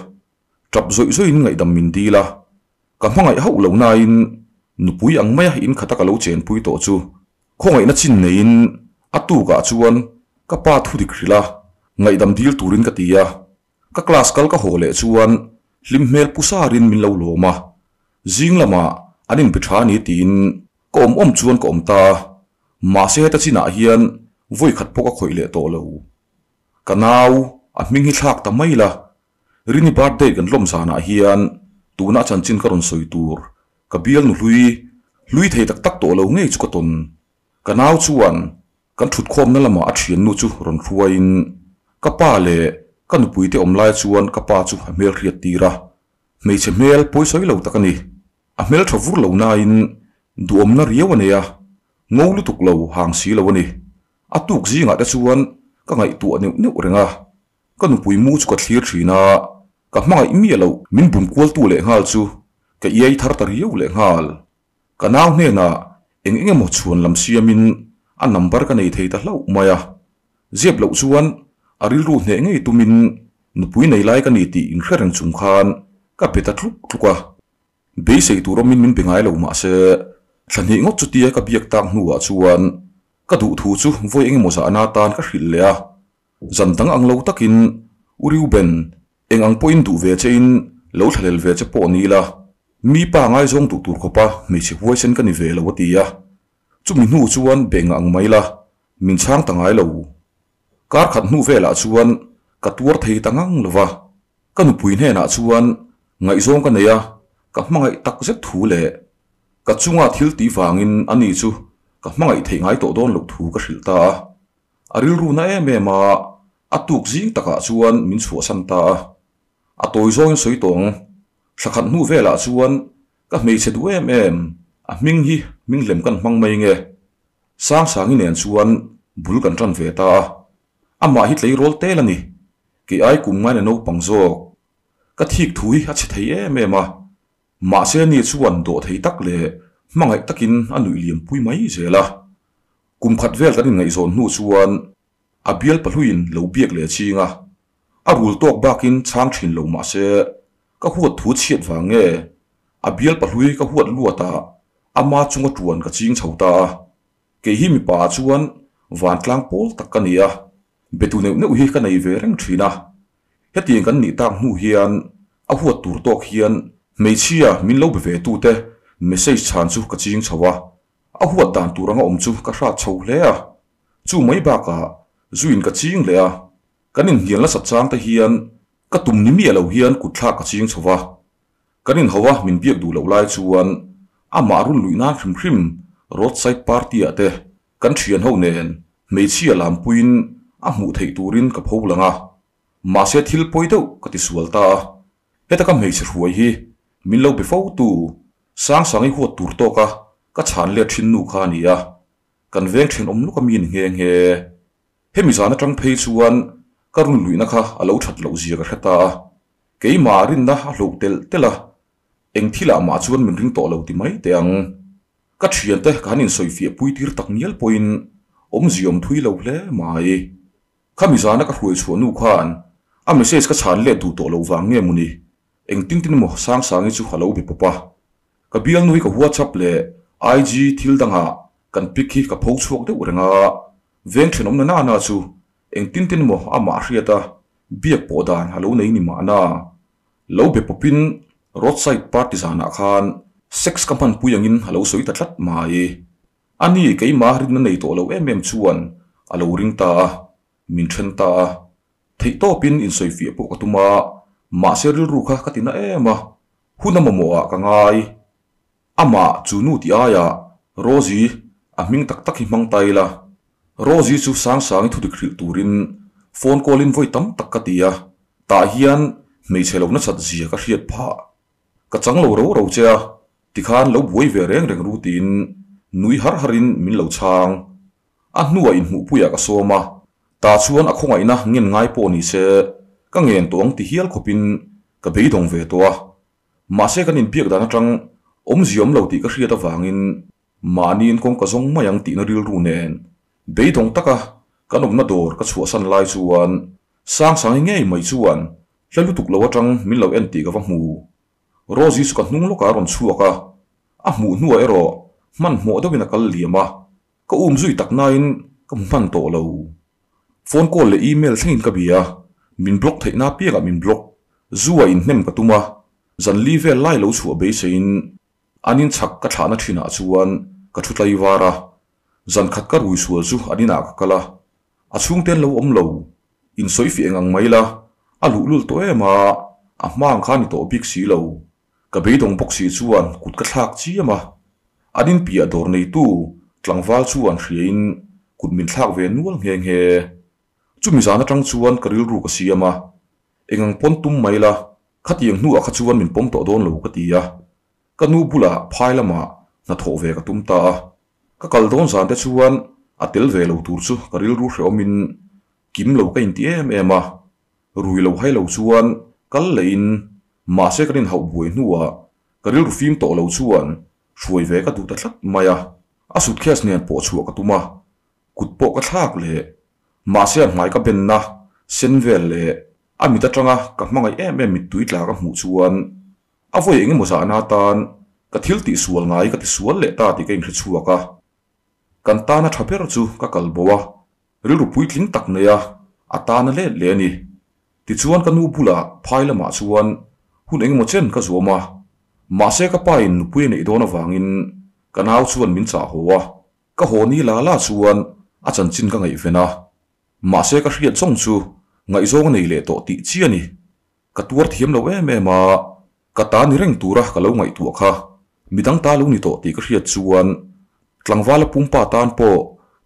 [SPEAKER 1] trap zoi zoi in ngai dam min dila ka hmangai hau lo na in. Nupui ang maya in khata ka lo chen pui to chu. Khongai na chin nei in. Atu ka chuan, ka pa thu dik hrila ngai dam dil turin ka tia ka class kal ka hole chuan hlim mel pusarin min lo loma zing lama, anin pitha ni tin. Kom om chuan kom ta. Ma se ta china hian voi khat poka khoile to lo. Kanau a ming hi thak ta mai la. Rini birthday kan lom sana hian. Tuna chan chin karon soi tur. Ka nu hlui. Hlui thei tak tak to lo ngei chu ka ton. Kanau chuan, kan thut khom na lama a thian nu chu ron ka pa le kan pui te omlai chuan ka pa chu mel riat tira mei che mel poi soi lo takani. A mel thavur lo na in. Duom na riaw ania ngolu tuk lo hang si lo ani a tuk zi nga ta chuan ka ngai tu anu nu renga. Ka nu pui mu chu ka thlir thina ka hmangai mi lo min bum kwal tu le ngal chu. Ka iai thar tar yu le ngal. Ka naw hne na. Eng enge mo chuan lam siamin. A number ka nei thei ta hlo maya zep lo chuan aril ru hne ngei tumin nupui nei lai ka ni ti in khreng chung khan. Ka peta thluk thluka be sei tu romin min bengai lo ma se. Thlani ngot chu tia ka biak tang hnuwa chuan. Ka du thu chu voi eng moza ana tan ka hril le a zan tang ang lo takin. Uriu ben, eng ang point du ve chein lo thalel ve che po ni la. Mi pa ngai zong tu tur khopa mi chi huai sen ka ni ve lo tia. Ya chu mi hnu chuan beng ang mai la. Min chang tangai lo kar khat nu ve chuan ka tuar thei tangang lova ka nu pui hne na chuan ngai zong ka neya ka à, hmangai tak zet thu le ka chunga à thil ti wangin ani chu ka hmangai thei ngai to don lok thu ka hril ta. Aril ru na em em à, a atuk zing taka chuan min chhuwa san ta. A toy zong soi tong sakhat nu vela chuan ka mei se du em em. A ming hi ming lem kan hmang mai nge sang sang in en chuan bul kan tran ve ta ama hi tlei rol te lani ki ai kum ngai no pang zo ka thik thui a che thei em em a ma se ni chuan do thei tak le mangai takin anui liam pui mai zela kum khat vel kan ngai zon nu chuan a bial paluin lo biak le chinga a rul tok bakin chang thin lo ma se ka huat thu chiat wange a bial palui ka huat luata ama chunga tuan ka ching chhota ke hi mi pa chuan van tlang pol takania betu ne ne hi ka nei ve reng thina heti kan ni tak hnu hian a huat tur tok hian meichia min lo be ve tu te message chan chu ka ching chawa a huat dan turanga om chu ka hra chho hle a chu mai ba ka zuin ka ching le a kanin hian la sat chang ta hian ka tum ni mi alo hian ku thla ka ching chawa kanin hawa min biak du lo lai chuan a ma run luina khrim khrim roadside party ate kan thian ho nen meichia lam puin a mu rin turin ka pho langa. Ma se thil poi deuh ka ti sual ta. Heta ka mei che huai hi. Min lo be fo tu. Sang sang i huat tur to ka. Ka chan le thin nu kha ni a. Kan veng thin om lu ka min nge nge. Hemi zana tang phei chuan. Karun luina kha alo that lo zia ka khata kei marin na a lo tel tela eng thila ah ma chuan min ring to lo ti mai te ang. Ka thian te kanin soi fia pui tir tak nial poin. Om ziom thui lo hle mai. ข้ามีสารนักรวยชวนลูกข้านอาเมเซสก็ฉันเล่ดูตัวเราวังเงี้ยมุนีเองติ้งติ้งมอสร้างสางจุขาเราบิปปะกับเบียงนุ้ยกับหัวชับเล่ไอจีทิลดังหากันพิกีกับพงชวกเดือดงาเวงขนมนานานาจูเองติ้งติ้งมออามาเรียตาเบียปอดานฮัลโหลในนิมานาเราเบปปินรถไซปาร์ติสานาคารเซ็กส์กัมพันปุยังอินฮัลโหลสวยตัดลัดมาเออันนี้ไกมารินในตัวเราเอ็มเอ็มชวนฮัลโหลริงตา min chen ta thei to pin in soi fi po katuma ma seril ru kha katina ema huna momo a ka ngai ama chunu ti aya rozi a ming tak tak hi mang taila rozi chu sang sang thu dik turin phone call in voi tam tak ka tia ta hian mei chelo na chat zia ka hriat pha ka chang lo ro ro cha tikhan lo buổi ve reng reng rutin nui har harin min lo chang a à, nuôi à in hmu puya ka soma ta chuan a khonga na ngin ngai po ni se ka ngen tong ti hial khopin ka bei dong ve to ma se kan in piak dana tang om ziom lo ti ka hriat awangin manin kong ka zong mayang ti na ril ru nen. Bei dong taka kanom na dor ka chhuwa san lai chuan. Sang sang ngay mai chuan. Hlalu tuk lo atang min lo en ti ka va mu rozi su ka hnung lo ka ron chuaka a. Mu hnuwa ero man mo do wina kal liama ka um zui tak nain ka man to lo phone call le email thingin ka bia min block thei na pia ka min block. Zuwa in hnem ka tuma zan li ve lai lo chu be sein anin chak ka thana thina chuan ka thutlai wara zan khat ka rui sual chu anina ka kala a à chung ten lo om lo in soi fi engang maila a à lu lul to ema a à. mang khani to big si lo ka be dong box si chuan kut ka thlak chi ama adin pia dor nei tu tlangwal chuan hriain kut min thlak ve nual nge nge chumi zana tang chuan karil ru ka si ama. Engang pon tum maila khatiang nu a kha chuan min pom to don lo ka tia ka nu bula phailama na tho ve ka tum ta. Ka kal don zan te chuan, atel tel ve lo tur chu karil ru hre omin kim lo ka in ti em em a. Rui lo hai lo chuan, kal lein ma se kan in hau buai nuwa karil rufim to lo chuan hruai ve ka du ta thlat maya a sut khas nian po chu ka tuma kut po ka thak le mà sẽ ngay các bên na xin về lệ à mi ta trăng à các mong ai em em mi tuổi là các mũ chuan à vui những một sản hạt tan cái thiếu tỷ suol ngay cái tỷ suol lệ ta thì cái hình mình chua cả cần ta na thắp ra chú cái cầu bùa rồi lúc bụi tiếng tắc này à à ta na lệ lệ nè thì chuan cái nu bula phải là mà chuan hun những một chân cái zô mà mà sẽ cái bài nu bụi này đó nó vàng in, cái nào chuan mình trả hoa cái hồ này là là chuan à chân chân cái ngày về na mà sẽ ka hiện chong chu ngai zong nei le to ti chi ani ka tuar thiam lo em em ma ka ta ni reng tura ka lo ngai tu kha midang ta lu ni to ti ka hriat chuan tlangwala pumpa tan po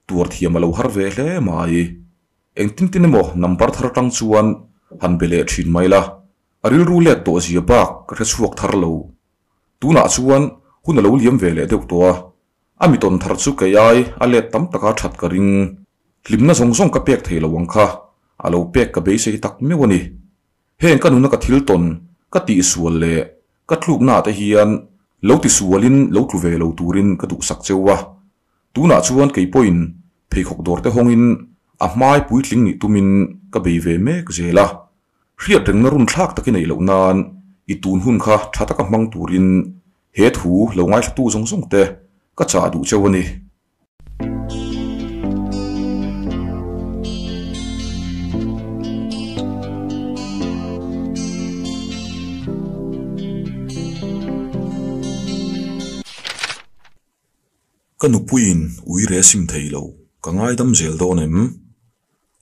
[SPEAKER 1] tuar thiam lo har ve hle mai eng tin tin mo number thar tang chuan han bele thin mai la. Aril ru le to zia bak ka thra chuak thar lo tuna chuan hun lo liam ve le deuh to ami ton thar chu ke ai a le tam taka that ka ring limna zong zong ka pek thei lo wang kha. Alo pek ka be se tak me wani. Hen ka nu ka thil ton, ka ti sual le, ka thluk na te hian, lo ti sualin, lo thu ve lo turin ka du sak cheuwa. Tuna chuan kei poin, phei khok dor te hongin, a hmai pui tling ni tumin ka be ve me ka zela hriat reng na run thlak takin ei lo nan, i tun hun kha thata ka mang turin. He thu lo ngai tu zong zong te, ka cha du chewani ka nupuin ui re sim thei lo ka ngai dam zel do nem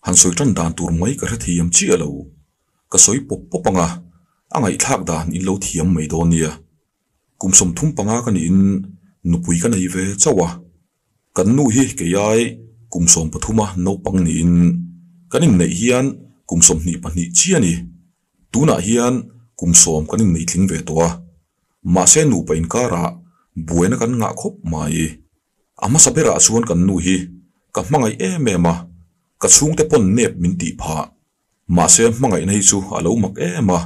[SPEAKER 1] han soi tran dan tur mai ka hre thiam chi alo ka soi pop popanga angai thak dan in lo thiam mai do nia kum som thum panga kan in. Nupui kan ei ve chawa kan nu hi ke yai kum som pathuma no pang ni in kan in nei hian kum som ni pani chi ani tuna hian kum som kan in nei thling ve to ma se nu pain kara buena kan nga khop mai ama sabera chuan kan nu hi. Ka hmangai em em a. Ka chung te pon nep min ti pha. Ma se hmangai nei chu alo mak em a.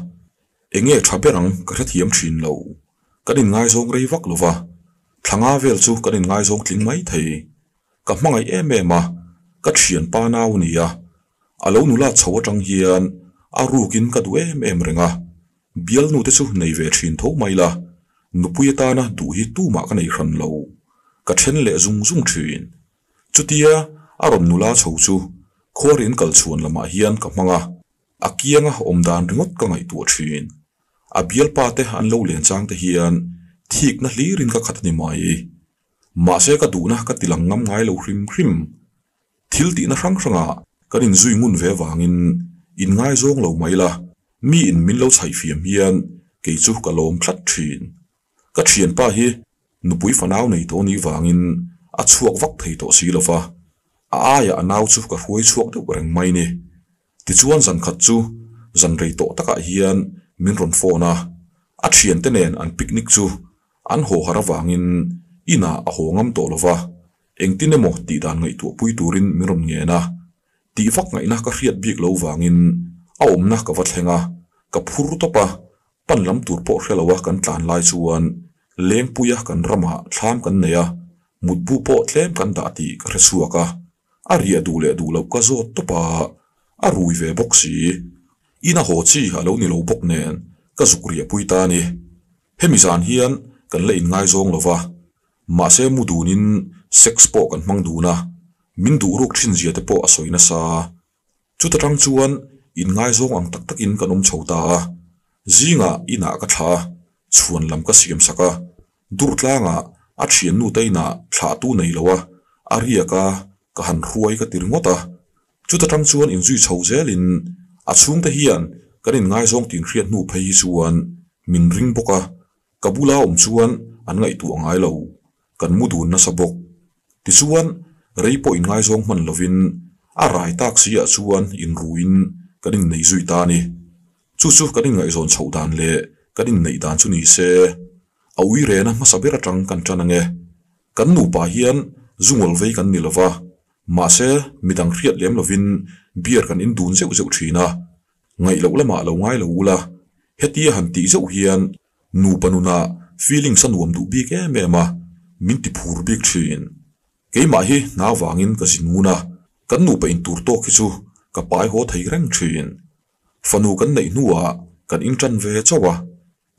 [SPEAKER 1] Enge thaberang ka tha thiam thin lo. Ka din ngai zong rei vak lova thanga vel chu ka din ngai zong tling mai thei. Ka hmangai em em a. Ka thian pa nau ni a. Alo nu la chawa atang hian. A rukin ka du em em renga. Bial nu te chu nei ve thin tho mai la. Nupuya na du hi tu ma ka nei hran lo ka then le zung zung thin chutia arom nula chho chu khorin kal chuan lama hian ka hmanga akianga omdan ringot ka ngai tu thin a bial pa te lâu lo len chang te hian thik na hlirin ka khat ni mai ma se ka du na ka tilang ngam ngai lo hrim hrim thil ti na rang ranga kan in zui ngun ve wangin in. Ngai zong lo mai la. Mi in min lo chai fiam hian ke chu ka lom thlat thin ka thian pa hi nupui fanau nei to ni wangin a chuak vak thei to si lova a aya anau chu ka huai chuak de reng mai ni. Ti chuan zan khat chu, zan rei to taka hian min ron phona a thian te nen an picnic chu. An ho hara wangin ina a hongam to lova engtine mo ti dan ngai tu pui turin min ron nge na. Ti vak ngai na ka hriat bik lo wangin a om na ka vathenga ka phur to pa pan lam tur po hrelawa kan tlan lai chuan. Leng puya kan rama thlam kan neya mut bu po tlem kan da ti ka resuaka a ria du le du lo ka zo to pa a rui ve boxi ina ho chi halo ni lo bok nen ka zukria pui ta ni hemi zan hian kan le in ngai zong lova ma se mu dunin sex po kan mang du na min du ruk thin zia te po a soina sa chu ta tang chuan in ngai zong ang tak tak in kanom chhota zinga ina ka tha chuan lam ka siam saka. Dur tlanga, a thian nu teina ah thla tu nei lowa ah. a ria ka ka han ruai ka tir ngota ah. chu ta tang chuan in zui chho zelin. A chung te hian, kan in ngai zong tin hriat nu phei chuan min ring boka kabula om chuan, an ngai tu ngai lo. Kan mu dun na sabok ti chuan reipo in ngai zong man lovin a rai tak si a chuan in ruin. Kan in nei zui ta ni. Chu chu kan in ngai zon chho dan le kan in nei dan chu ni se. A ui re na masabera tang kan chanange kan nu pa hian zungol vei kan nilawa ma se midang riat lem lovin bier kan in dun zeu zeu thina ngai lo lama lo ngai lo ula. Heti han ti zeu hian. Nu panuna feeling san nuam du bi ke me ma. Min ti phur bik thin. Ke ma hi, na wangin ka sin muna kan nu pa in tur to khi chu ka pai ho thei reng thin. Fanu kan nei nuwa kan in tran ve chawa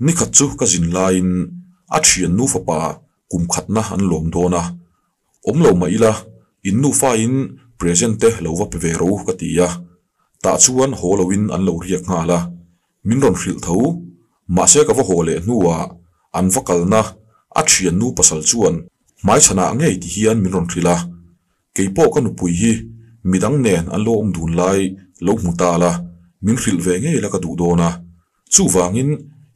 [SPEAKER 1] ni khat chu ka zin lain. A thian nu fa pa, kum khat na an lom do na. Om lo mai la, in nu fa in, present te lo wa pe ve ro ka ti ya. Ta chuan holowin an lo riak nga la. Min ron hril tho, ma se ka wa hole nuwa an vakal na, a thian nu pasal chuan. Mai chana ngei ti hian min ron thrila keipo ka nu pui hi midang nen an lo om dun lai, lo mu ta la. Min hril ve ngei la ka du do na. Chu wangin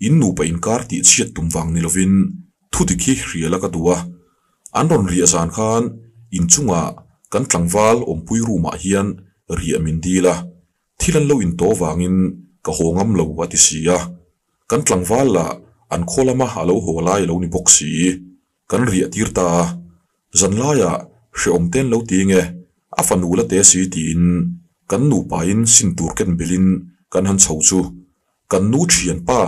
[SPEAKER 1] in nu pa in kar ti chiat tum wang ni lovin thu ti khi hria la ka duwa an ron ria san khan in chunga kan tlangwal om pui ru ma hian ria min di la thilan lo in to wangin ka hongam lo wa ti sia kan tlangwal la an kholama alo holai lo ni boxi kan ria tir ta zan la ya hre om ten lo ti nge a fanu la te si tin kan nu pa in sin tur ken belin kan han chho chu kan nu thian pa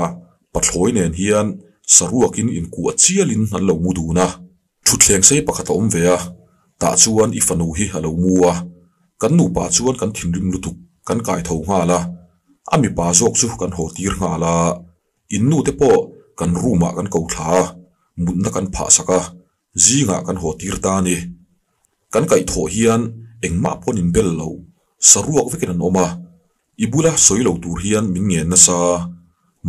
[SPEAKER 1] pathloi nen hian saruakin in ku chialin an lo mu du na thu thleng sei pakhat om ve a ta chuan i fanu hi alo muwa kan nu pa chuan kan thin rim lutuk kan kai tho nga la ami pa zok chu kan ho tir nga la in nu te po kan ruma kan ko thla mun na kan pha saka zinga kan ho tir ta ni kan kai tho hian engma pon in bel lo saruak vekin an oma ibula soilo tur hian min nge na sa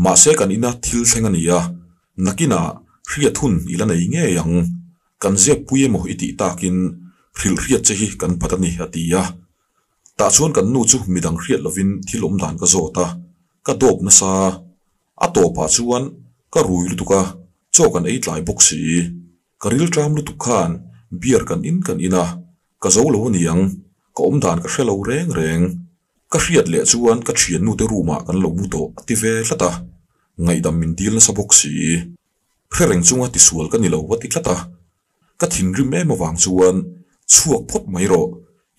[SPEAKER 1] มาเสกันอินะทิลเซงันียนักินาเรียทุนอีลัะในเงี้ยยังกันเจ็บปุยโมอิติตากินพริลเรียดเจฮิกันพัฒนิอติยาตาชวนกันนู่จุมีดังเรียดลวินที่ล้มดานก็โจตากระโดบนะซาอตโตปาชวนก็รุยลุตุกะโจกันไอ้หลายบกสีกริลจามลุตุกขานเบียร์กันอินกันอินะกะโจลวนียังก็อมดานก็เชลเอาแรงแรง ka hriat le chuan ka thian nu te ruma kan lo mu to ati ve hlata ngai dam min dil na sa boxi hrereng chunga ti sual ka ni lo wati hlata ka thin rim em awang chuan chuak phot mai ro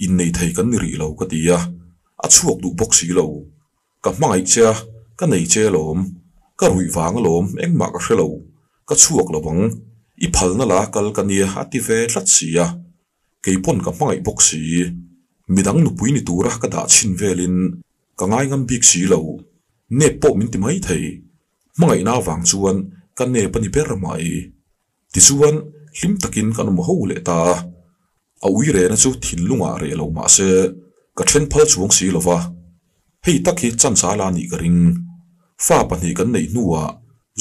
[SPEAKER 1] in nei thei kan ni ri lo ka tia a chuak du boxi lo ka hmangai cha ka nei che lom ka rui wang lom engma ka hrelo ka chuak lawang i phal na la kal ka nia ati ve hlat sia keipon ka hmangai boxi midang nu pui ni tura ka da chin velin. Ka ngai ngam bik si lo. Ne po min ti mai thei. Mangai na wang chuan kan ne pani per mai. Ti chuan lim takin kan mo ho le ta. A ui re na chu thin lunga re lo ma se. Ka then phal chuang si lo wa. Hei tak hi chan sa la ni ka ring. Fa pani kan nei nuwa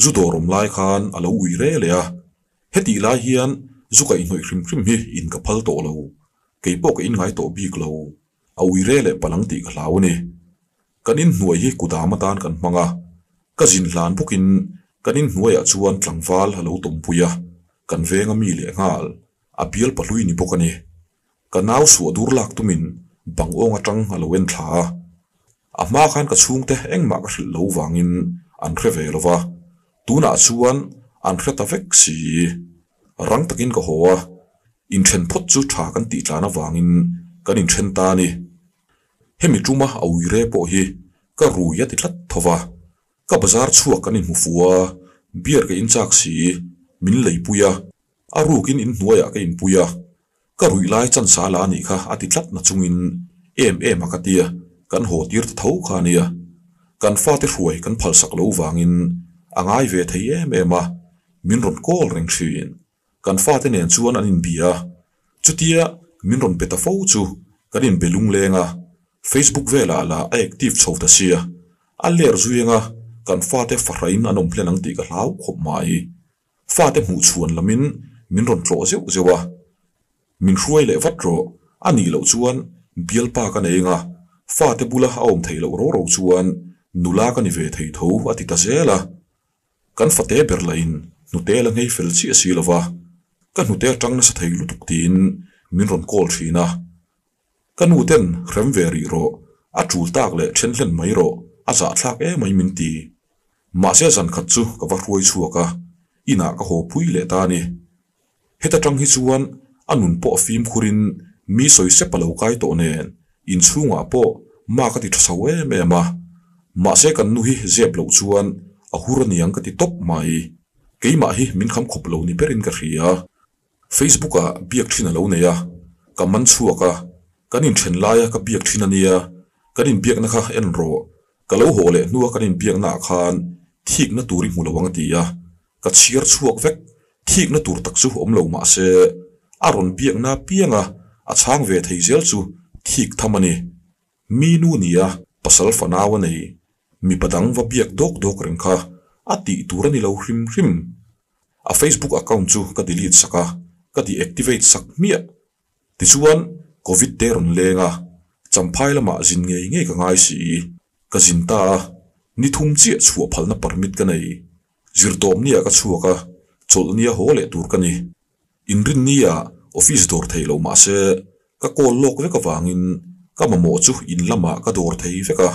[SPEAKER 1] zu dorom lai khan alo ui re le a. Heti lai hian, zu ka inhoi khrim hrim hi in ka phal to lo. Kei po ka in ngai to bik lo a ui re le palang ti ka hlaw ni kan in hnuai hi kudama tan kan hmanga ka zin hlan bukin kan in hnuai a chuan tlangwal halo tom puya kan venga mi le ngal a pial palui ni bokani ka naw su dur lak tumin bang ong atang alo en thla a ma khan ka chung te eng ma ka hril lo wangin an hre ve lova tuna chuan an hre ta vek si rang takin ka hoa in chen phot chu tha kan ti tlana wangin kan in chen ta ni hemi tuma a ui re po hi ka ruya ti tlat thova ka bazar chuak kan in mu fuwa bier ka in chak si min lei puya a rukin in hnuaya ka in puya ka rui lai chan sa la ni kha ati tlat na chungin em em akatia kan ho tir ta tho kha nia kan fa te hruai kan phal sak lo wangin angai ve thei em em a min ron kol reng thin kan fa te nen chuan an in bia. Chutia, min ron peta fo chu. Kan in belung lenga. Facebook vela la a active chho ta sia. A ler zuinga kan fa te farain anom plenang ti ka hlau khop mai. Fa te mu chuan lamin. Min ron tlo zeu zewa. Min hruai le vat ro. Ani lo chuan. Bial pa ka neinga fa te bula a om thei lo ro ro chuan. Nula ka ni ve thei tho ati ta zela. Kan fa te berlain. Nu te la ngei fel chi asilova kan nu te tang na sa thei lu tuk tin min ron kol thina kan nu ten hrem ve ri ro a chul tak le chen hlen mai ro a za thlak e mai min ti ma se zan khat chu ka va hruai chuaka ina ka ho pui le ta ni heta tang hi chuan anun po fim khurin mi soi se palo kai to nen in chunga po ma ka ti thasa we me ma ma se kan nu hi zep lo chuan a hur niang ka ti top mai keima hi min kham khop lo ni perin ka ria facebook a biak thina lo ne ya ka man chuaka kanin then laia ka biak thina nia kanin biak na kha en ro. Ka lo ho le nuwa kanin biak na khan. Thik na turi mu lo wang ti ya ka chiar chuak vek. Thik na tur tak chu om lo ma se. Aron biak na pianga a. Chang ve thei zel chu thik thamani mi nu nia pasal fanawa nei. Mi padang va biak dok dok reng kha. Ati turani lo hrim hrim. A facebook account chu ka delete saka ka deactivate sak mia ti chuan covid te ron lenga champhai lama zin ngei ngei ka ngai si ka zin ta, ni thum chi chhuwa phalna permit ka nei zirtom nia ka chhuwa ka chol nia ho le tur ka ni. Inrin nia, office dor thei lo ma se ka kol lok ve ka wangin ka mamo chu in lama ka dor thei ve ka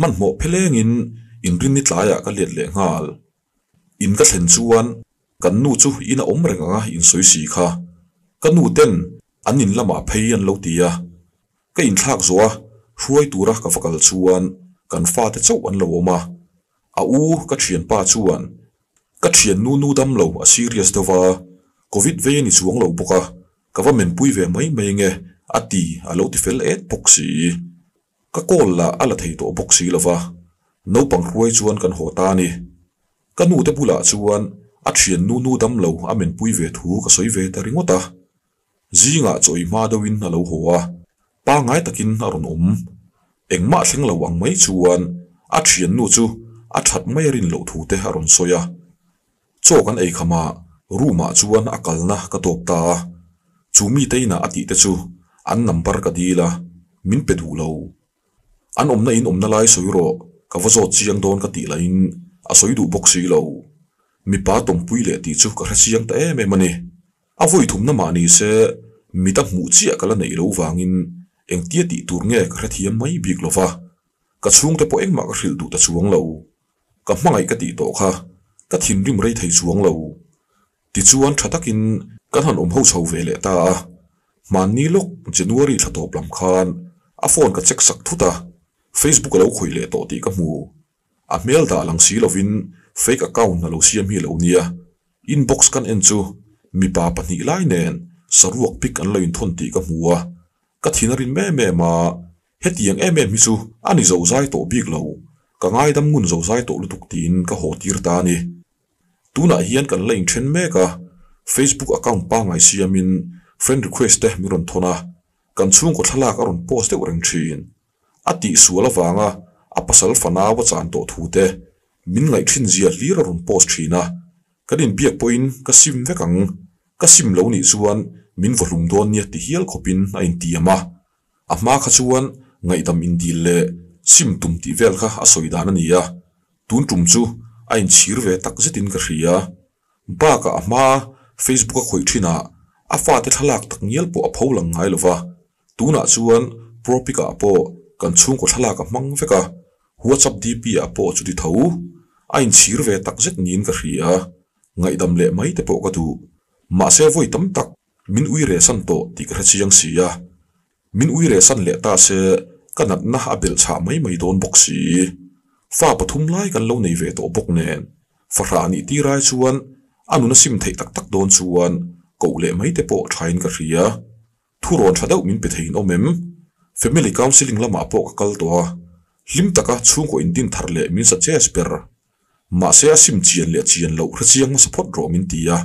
[SPEAKER 1] man mo pheleng in inrin ni tlaya ka let le ngal in ka thlen chuan kan nu chu ina om renga in soi si kha. Kan nu ten làm lama phei an lo tia ka in thak zoa hruai tura ka fakal chuan kan fa te chau an lo mà, a u ka thian pa chuan ka thian nu nu dam lo a serious dawa covid ve ni chuang lo boka cái pui ve mai mai nge mấy a lo ti fel et boxi ka kol la ala thei to boxi lova no pang hruai chuan kan ho ta ni. Cần nu te bula chuan a thian nu nu dam lo, a men pui ve thu ka soi ve ta ringota zinga ah choi ma dawin a lo hoa pa ngai takin a um om. Engma thleng lo ang mai chuan. A thian nu chu, a that mai rin lo thu te a ron soya chaw kan ei khama ruma chuan a kalna ka top ta chu mi teina ati te chu, an number ka dila min pe du lo. An omna in omna lai soiro ka vazo chiang don ka ti lain a soi du boxi lo. มีป้าตงปุ๋ยเละตีจูกระสียงแต่เมมันเนอาวัยถุนน้ำมันนี่เสมีตั้งมูเจียกันละในโลวางินเอ็งเตี้ยตีตัวเงี้ยกระเทียมไม่บีกลวากระช่วงแต่พอเอ็งมากระสิลดูแต่ช่วงเรากับไม่กติโตค่ะกระทินริมไรไทยช่วงเราติจวนชะตักินกันหันอมเฮาชาวเวเลต้ามันนี่ลูกเจนัวรีชัดตบลำคาญอาฟอนกับเช็คสักทุตาเฟซบุ๊กเราคุยเลตโตตีกับมูอาเมลตาหลังสีเราวิน fake account na lo siam hi lo nia inbox kan en chu mi pa pahnih lai nen saruak pik an lo in thon ti ka hmua ka thinarin me me ma hetiang em em mi chu ani zo zai to bik lo ka ngai dam ngun zo zai to lutuk tin ka ho tir ta ni tuna hian kan lein then me ka facebook account pa ngai siamin friend request te mi ron thona kan chung ko thalak aron post te ureng thin ati suala wanga apasal fana wa chan to thu te min ngai thin zia lir ron post thina kanin biak point ka sim vekang ka sim lo ni chuan min volum don nia ti hial khopin a in tiama a hma kha chuan ngai dam in dil le, sim tum ti vel kha a soidan ania tun tum chu, a in chir ve tak zetin ka hria ba ka à mà facebook a khoi thina a. Fa te thalak tak ngial po a pholang ngai lova tuna chuan propika po, kan chung ko thalak a mang veka whatsapp dp a po chu ti tho a in chir ve tak zet nin ka hria ngai dam le mai te po ka tu ma se voi tam tak min ui re san to ti ka chiang sia min ui re san le ta se kanat na abel cha mai mai don boxi fa pathum lai kan lo nei ve to bok nen fa ra ni ti rai chuan anu na sim thei tak tak don chuan ko le mai te po thain ka ria thu ron thadau min pe thein omem family counseling lama po ka kal to lim taka chung ko indin thar le min sa che sper ma se asim chian le chian lo khra chiang ma support ro min tia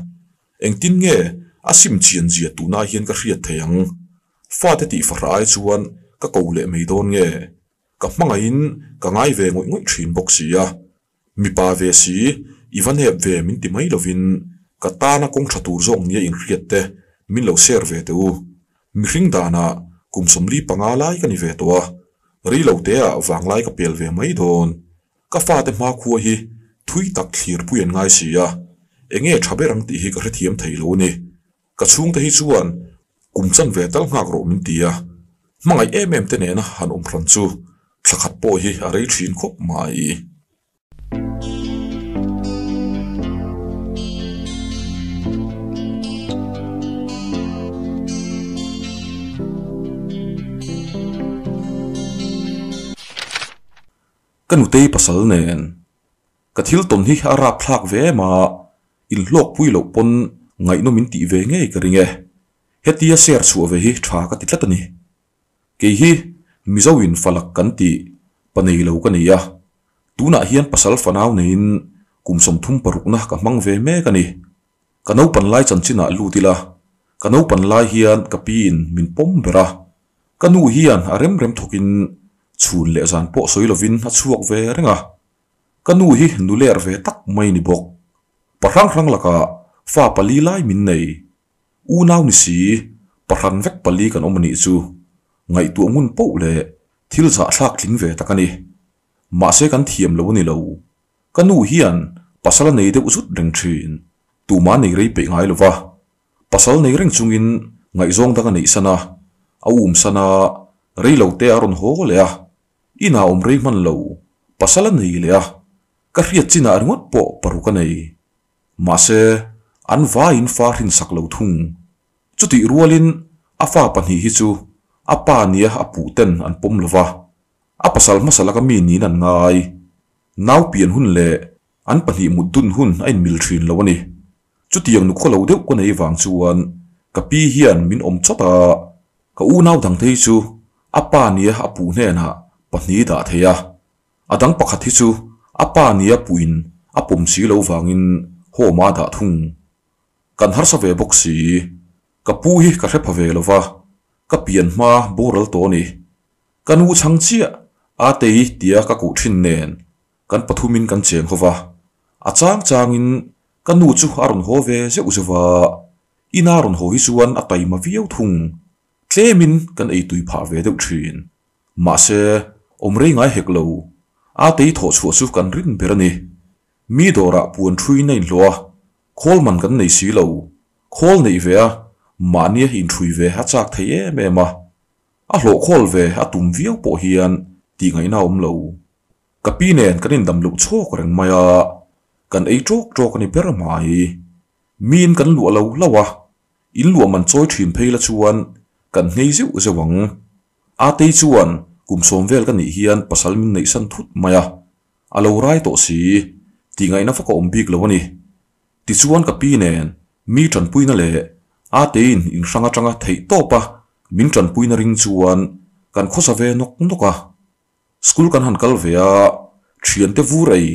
[SPEAKER 1] anh tin nge, asim chian zia tu na hian ka hriat theiang fa te ti fa rai chuan, ka ko le mei don nge. Ka hmanga in, ka ngai ve ngoi ngoi thin box sia mi pa ve si, ivan he ve min ti mai lovin ka ta na kong thatur zong nia in hriat te, min lo ser ve te u. Mi hring dana kum som li panga lai ka ni ve to รีเหล่าเตะวางไล่กับเปลวไม่โดนก็ฟาดมาคัวฮีทุยตักทีรพูยนง่ายเสียเองเอชาเบรังตีฮีกระเทียมไทยโลนี่กระชุ่งเตฮิจวนกุมจันเวตัลงากรมินเตียมังไอเอ็มเอ็มเตเนนะฮันอมพลันจูสักขัดโปฮีอะไรชินคบมาอี kan utei pasal nen ka thil ton hi ara phlak ve ma in lok pui lo pon ngai no min ti ve nge ka ringe hetia ser chu ve hi tha ka titlat ani ke hi. Mizawin falak kan ti panei lo ka ya tuna hian pasal fanaw nein kumsom thum paruk na ka mang ve me ka ni kanau pan lai chan china lu tila kanau pan lai hian ka pin min pom bera kanu hian arem à rem thokin chun le zan po soi lovin a chuak ve renga kanu hi nu ler ve tak mai ni bok parang rang laka fa pali lai min nei u naw ni si parhan vek pali kan omani chu. Ngai tu ngun po le thil za thlak tling ve takani ma se kan thiam lo ni lo kanu hian pasala nei de usut reng thin tu ma nei rei pe ngai lova pasal nei reng chungin ngai zong danga nei sana a um sana rei lo te aron ho le a ina om rei man lo pasala nei le a ka riat china arngot po paru ka nei ma se an va in fa rin sak lo thung chuti rualin a fa pani hi chu a pa nia a pu ten an pom lova a pasal masala ka mi ni nan ngai nau pian hun le an pani mudun hun ain mil thin lo ani chu tiang nu kholo deuh ko nei wang chuan ka pi hian min om chota ka u nau dang thei chu apa nia apu hne na pahni da theya adang pakhat hi chu apa nia puin apum si lo wangin ho ma da thung kan har sa ve bok si ka pu hi ka hre phave lova ka pian ma boral to ni kan u chang chia a te tia ka ku thin nen kan pathumin kan cheng hova a chang changin kan nu chu aron ho ve se usewa ina ron ho hi chuan a taima viau thung tlemin kan ei tui pha ve deuh thin ma se omre ngai hek lo a tí tho chu chu kan rin berani mi dora puan thui nei lo khol man kan nei si lo khol nei ve a. Ma nia in thui ve ha chak thei me ma a hlo khol ve a tum viau po hian ti ngai na om lo kapi nen kanin dam lu chok reng maya kan ei trok cần ani ber mai. Min kan lu lo lawa in lu man choi thin phei la chuan. Kan ngei sẽ zawang a te chuan kum som vel kan ni hian pasal min nei san thut maya alo à, rai to si ti ngai na phải có ông bik lo ani ti chuan ka pi nen mi tran puina le a à, te in in ranga tanga thei to pa. Min tran puina ring chuan kan khosa ve nok noka à. school kan han kal về, a thian te vu rei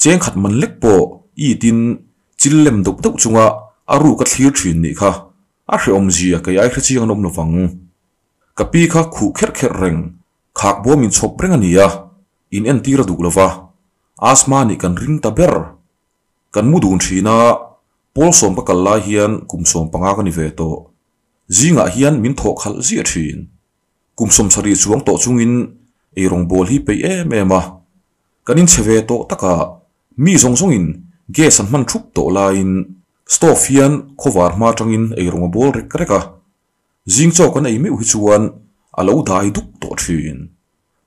[SPEAKER 1] cheng khat man lek po i tin chillem dop dop chunga aru ka thlir thin ni kha. A hre om zia cái ai khri chiang nom lovang cái pi kha khu kher kher reng khak bo min chop reng ania in en tira du lova asmani kan ring ta ber kan mu dun thina pol som pa kalla hian kum som panga ka ni ve to zinga hian min tho khal zia thin kum som sari chuang to chungin e rong bol hi pe em em a kanin cheve to taka mi zong zong in ge san man thup to la in stove hian khowar ma tangin ei ronga bol rek reka zing chaw kan ei meu hi chuan alo dai duk to thin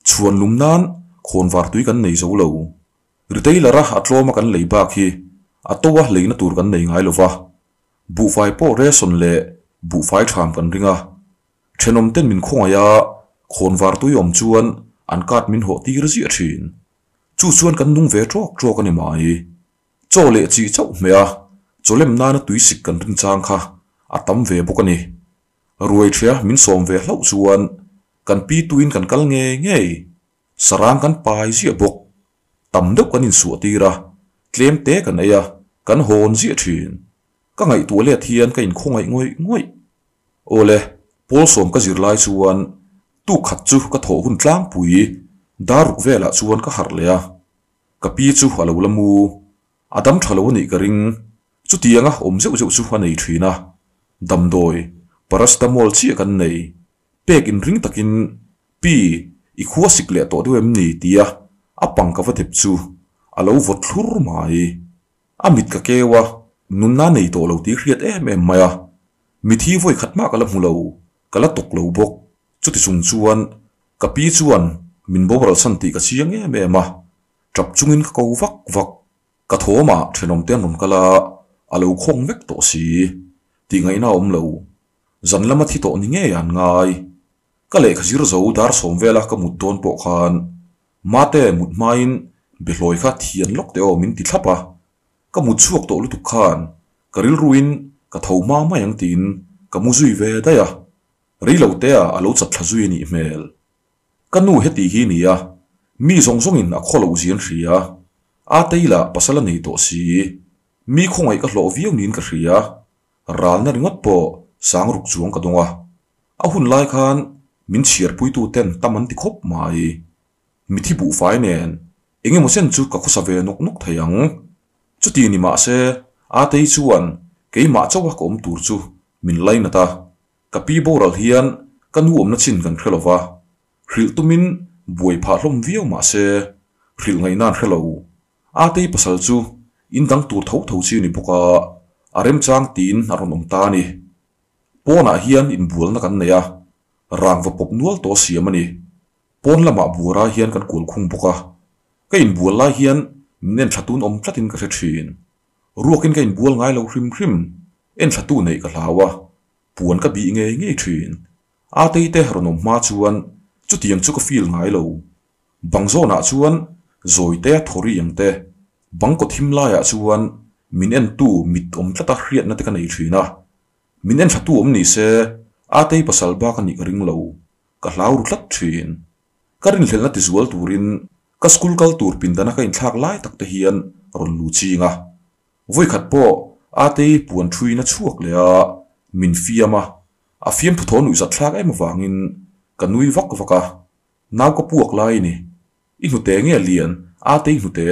[SPEAKER 1] chuan lumnan khon war tui kan nei zo lo ritei lara atloma kan lei bak hi atowa leina tur kan nei ngai lova bu fai po re son le bu fai tham kan ringa thenom ten min khonga ya khon war tui om chuan an kat min ho tir zi thin chu chuan kan nung ve trok trok ani mai cho le chi chau me a cholem na na tui sik kan ring chang kha a tam ve bok ani ruai thia, min som ve hlau chuan. Kan pi tuin kan kal nge nge sarang kan pai zia bok. Tam deuh kan in su tira tlem te kan aya kan hon zia thin ka ngai tu le thian ka in khongai ngoi ngoi. Ole pol som ka zir lai chuan. Tu khat chu ka tho hun tlang pui. Daruk vela chuan ka har le a ka pi chu lâm lamu adam thalo ni ka ring. Chu tianga om zeu zeu chu hwa nei thina. Dam doi paracetamol chi kan nei pek in ring takin pi i khuwa sik le to duem ni tia apang ka vathep chu alo vot thlur mai amit ka kewa nun na nei to lo ti hriat em em maya mi thi voi khatma kala hmulo kala tok lo bok chu ti chung chuan ka pi chuan min bo bral san ti ka chiang em em a trap chungin ka ko vak vak ka thoma thenom ten rom kala alo khong vek to si ti ngai na om lo zan lama thi to ni nge yan ngai ka le khazir zo dar som vela ka mut don po khan mate mut main beloi kha thian lok te o min ti thlapa ka mut chuak to lu tu khan karil ruin ka thoma ma yang tin ka mu zui ve da ya ri lo te a alo chat thla zui ni mel kanu heti hi ni ya mi song song in a kholo zian ria a teila pasala nei to si mi khongai ka hlo viau nin ka ria ral na ringot po sáng sang ruk chuang ka donga à hun lai khan min chiar pui tu ten taman ti khop mai mi thi bu fai nen enge mo sen chu ka khosa ve nok nok thayang chu ti ni ma se a tei chuan ke ma chawa ko om tur chu min lai na ta. Ka pi boral hian kan huam na chin kan khrelova hril tumin buai pha hlom viau ma se hril ngai nan hrelo a tei pasal chu in dang tur tho tho chi ni buka arem chang tin aron om ta ni pona ah hian in bul na kan neya rang va pop nual to siam ani. Pon lama ah bura hian kan kul khung buka ka in bul la hian nen thatun om tlatin ka thin. Ruakin ka in bul ngai lo hrim hrim, en thatu nei ka hlawa puan ka bi nge nge thin. A tei te haron ma chuan chutiang chu ka feel ngai lo. Bangzo na ah chuan zoi te thori yang te. Bangko thim ya chuan, min en tu mit om tlata hriat na te ka nei thina min en thatu om ni se, a tei pasal ba ka ni ring lo, ka hlau tlat thin karin hlelna ti zual turin ka school kal tur pindana ka in thlak lai tak te hian ron lu chinga. Voi khat po, a buồn puan thui na chuak le a min fiama a. Fiam phuthon ui sát thlak em wangin ka nui vak vaka naw ka puak lai ni. I nu te nge lian, a tei nu te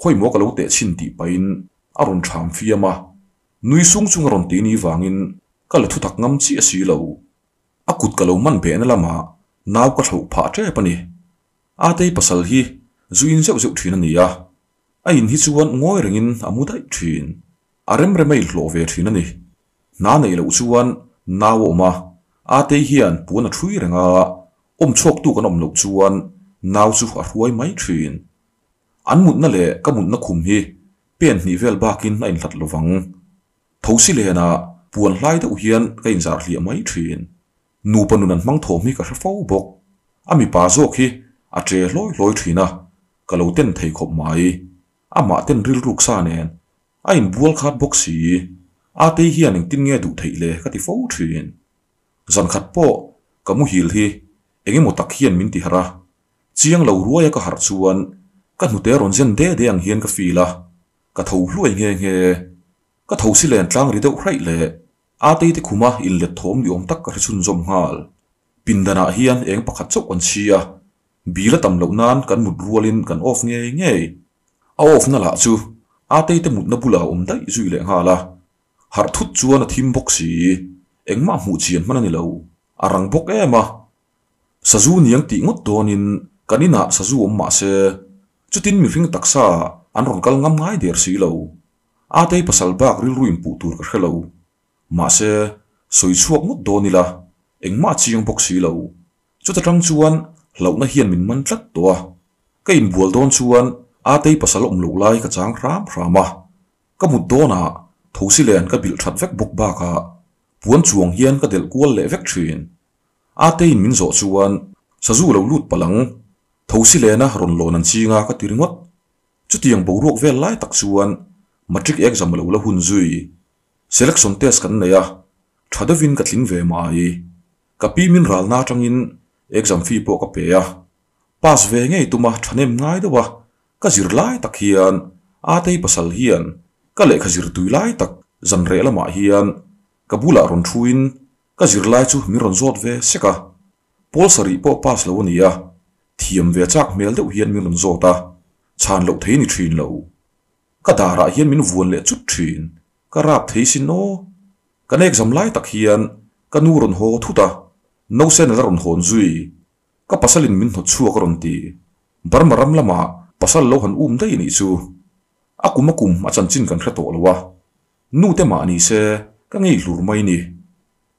[SPEAKER 1] khoi mo ka lo te chin ti pain aron tham fiama nui sung chung ron ti ni wangin kala thu tak ngam chi a si lo akut kalo man be na lama naw ka thau pha tre pani a te pasal hi zuin zeu zeu thina ni ya a in hi chuan ngoi rengin amudai thin arem remei hlo ve thina ni na nei lo chuan naw ma a te hian puna thui renga om chok tu kan om lo chuan naw chu a ruai mai thin an mut na le ka mut na khum hi. Pen ni vel bakin a in hlat lovang thosi le na puan hlai da hian ka in zar hlia mai thin nu panun an mang thom hi ka hra fo bok ami pa khi hi a tre hloi hloi thina ka lo ten thei khop mai ama ten ril ruk sa nen a in bual khat bok si a te hian eng tin nge đủ thầy le ka ti fo thin zan khat po ka mu hil hi enge mo tak hian min ti hara chiang lo ruaya ka har chuan ka nu te ron zen de de ang hian ka fila ka tho hluai nge nge ka tho len tlang ri deuh hrai le a te te khuma in le thom ni om tak ka chun zom ngal. Pindana hian eng pakhat chok an chia à. bila tam lo nan kan mut rualin kan off nge nge a off na la chu. A te te mut na bula om dai zui le ngala à. har thut chuan a thim bok si engma mu chian manani lo arang bok ema à. sazu niang ti ngot donin kanina sazu om ma se. Chutin mi ring taksa an ron kal ngam ngai der si lo a te pasal bak ril ruin pu tur ka hrelo ma se, soi chuak ngot donila engma chiang bok si lo chuta tang chuan lo na hian min man tlat to ka in bual don chuan, a pasal om lo lai ka chang ram rama ka do dona thosi len ka bil that vek bok ba ka puan chuang hian ka del kual le vek thin. A in min zo chuan sazu lo lut palang. Thosi lena ron lon an chinga ka tiringot chutiang boruak vel lai tak chuan matric exam lo la hun zui. Selection test kan neya thadavin ka tling ve mai kapi min ral na tangin exam fee po ka pe ya. Pass ve ngei tuma thanem ngai dawa ka zir lai tak hian, a tei pasal hian. Ka le khazir tui lai tak, zan re lama hian. Ka bula ron thuin ka zir lai chu mi ron zot ve seka pol sari po pass lo nia thiam ve chak mel deuh hian mi ron zota chan lo thei ni thin lo. Ka dara hian min vuan le chut thin ka rap thei sin no kan exam lai tak hian ka nu ron ho thuta no sen la ron hon zui ka pasalin min hno chuak ron ti bar maram lama pasal lo han um dai ni chu akum akum achan chin kan khra to lawa nu te ma ni se ka ngei hlur mai ni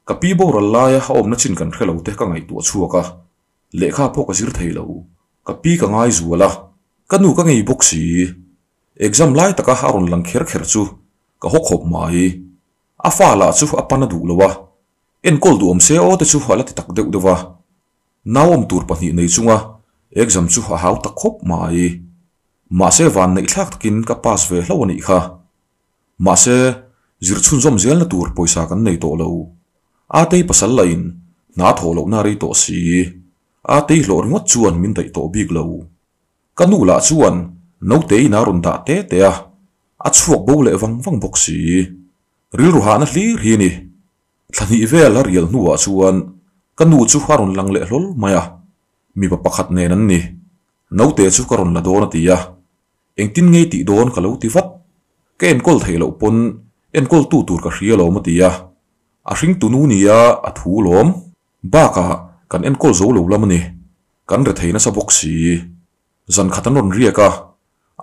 [SPEAKER 1] ka pi bo ral la ya om na chin kan khelo te ka ngai tu chuaka le kha po ka zir thei lo ka pi ka ngai zuala ka nu ka ngei box si exam lai taka harun lang kher kher chu ka hok hop mai a fa la chu apana du lawa en kol du om se o te chu hala ti tak deuh dewa nawom tur pahnih nei chunga exam chu a hau tak khop mai ma se van nei thlak takin ka pass ve hlo ani kha ma se zir chun zom zel na tur poisa kan nei to lo a te pasal lain na tholo na ri to si a te hlor ngot chuan min dai to big lo kanu la chuan no te na run da te te a a chuak bo le wang wang bok si ril ru ha na hlir hi ni thlani vel a rial nuwa chuan. Kanu chu harun lang le hlol maya à. mi pa pakhat nấu nan ni no te chu karon la don atia à. engtin ngei ti don ka lo ti vat ke en kol thei lo pon en kol tu tur ka hria lo ma à, a hring tu nu à, a thu lom ba ka kan en kol zo lo lam ni kan re theina sa xì, si zan khatan ron ria ka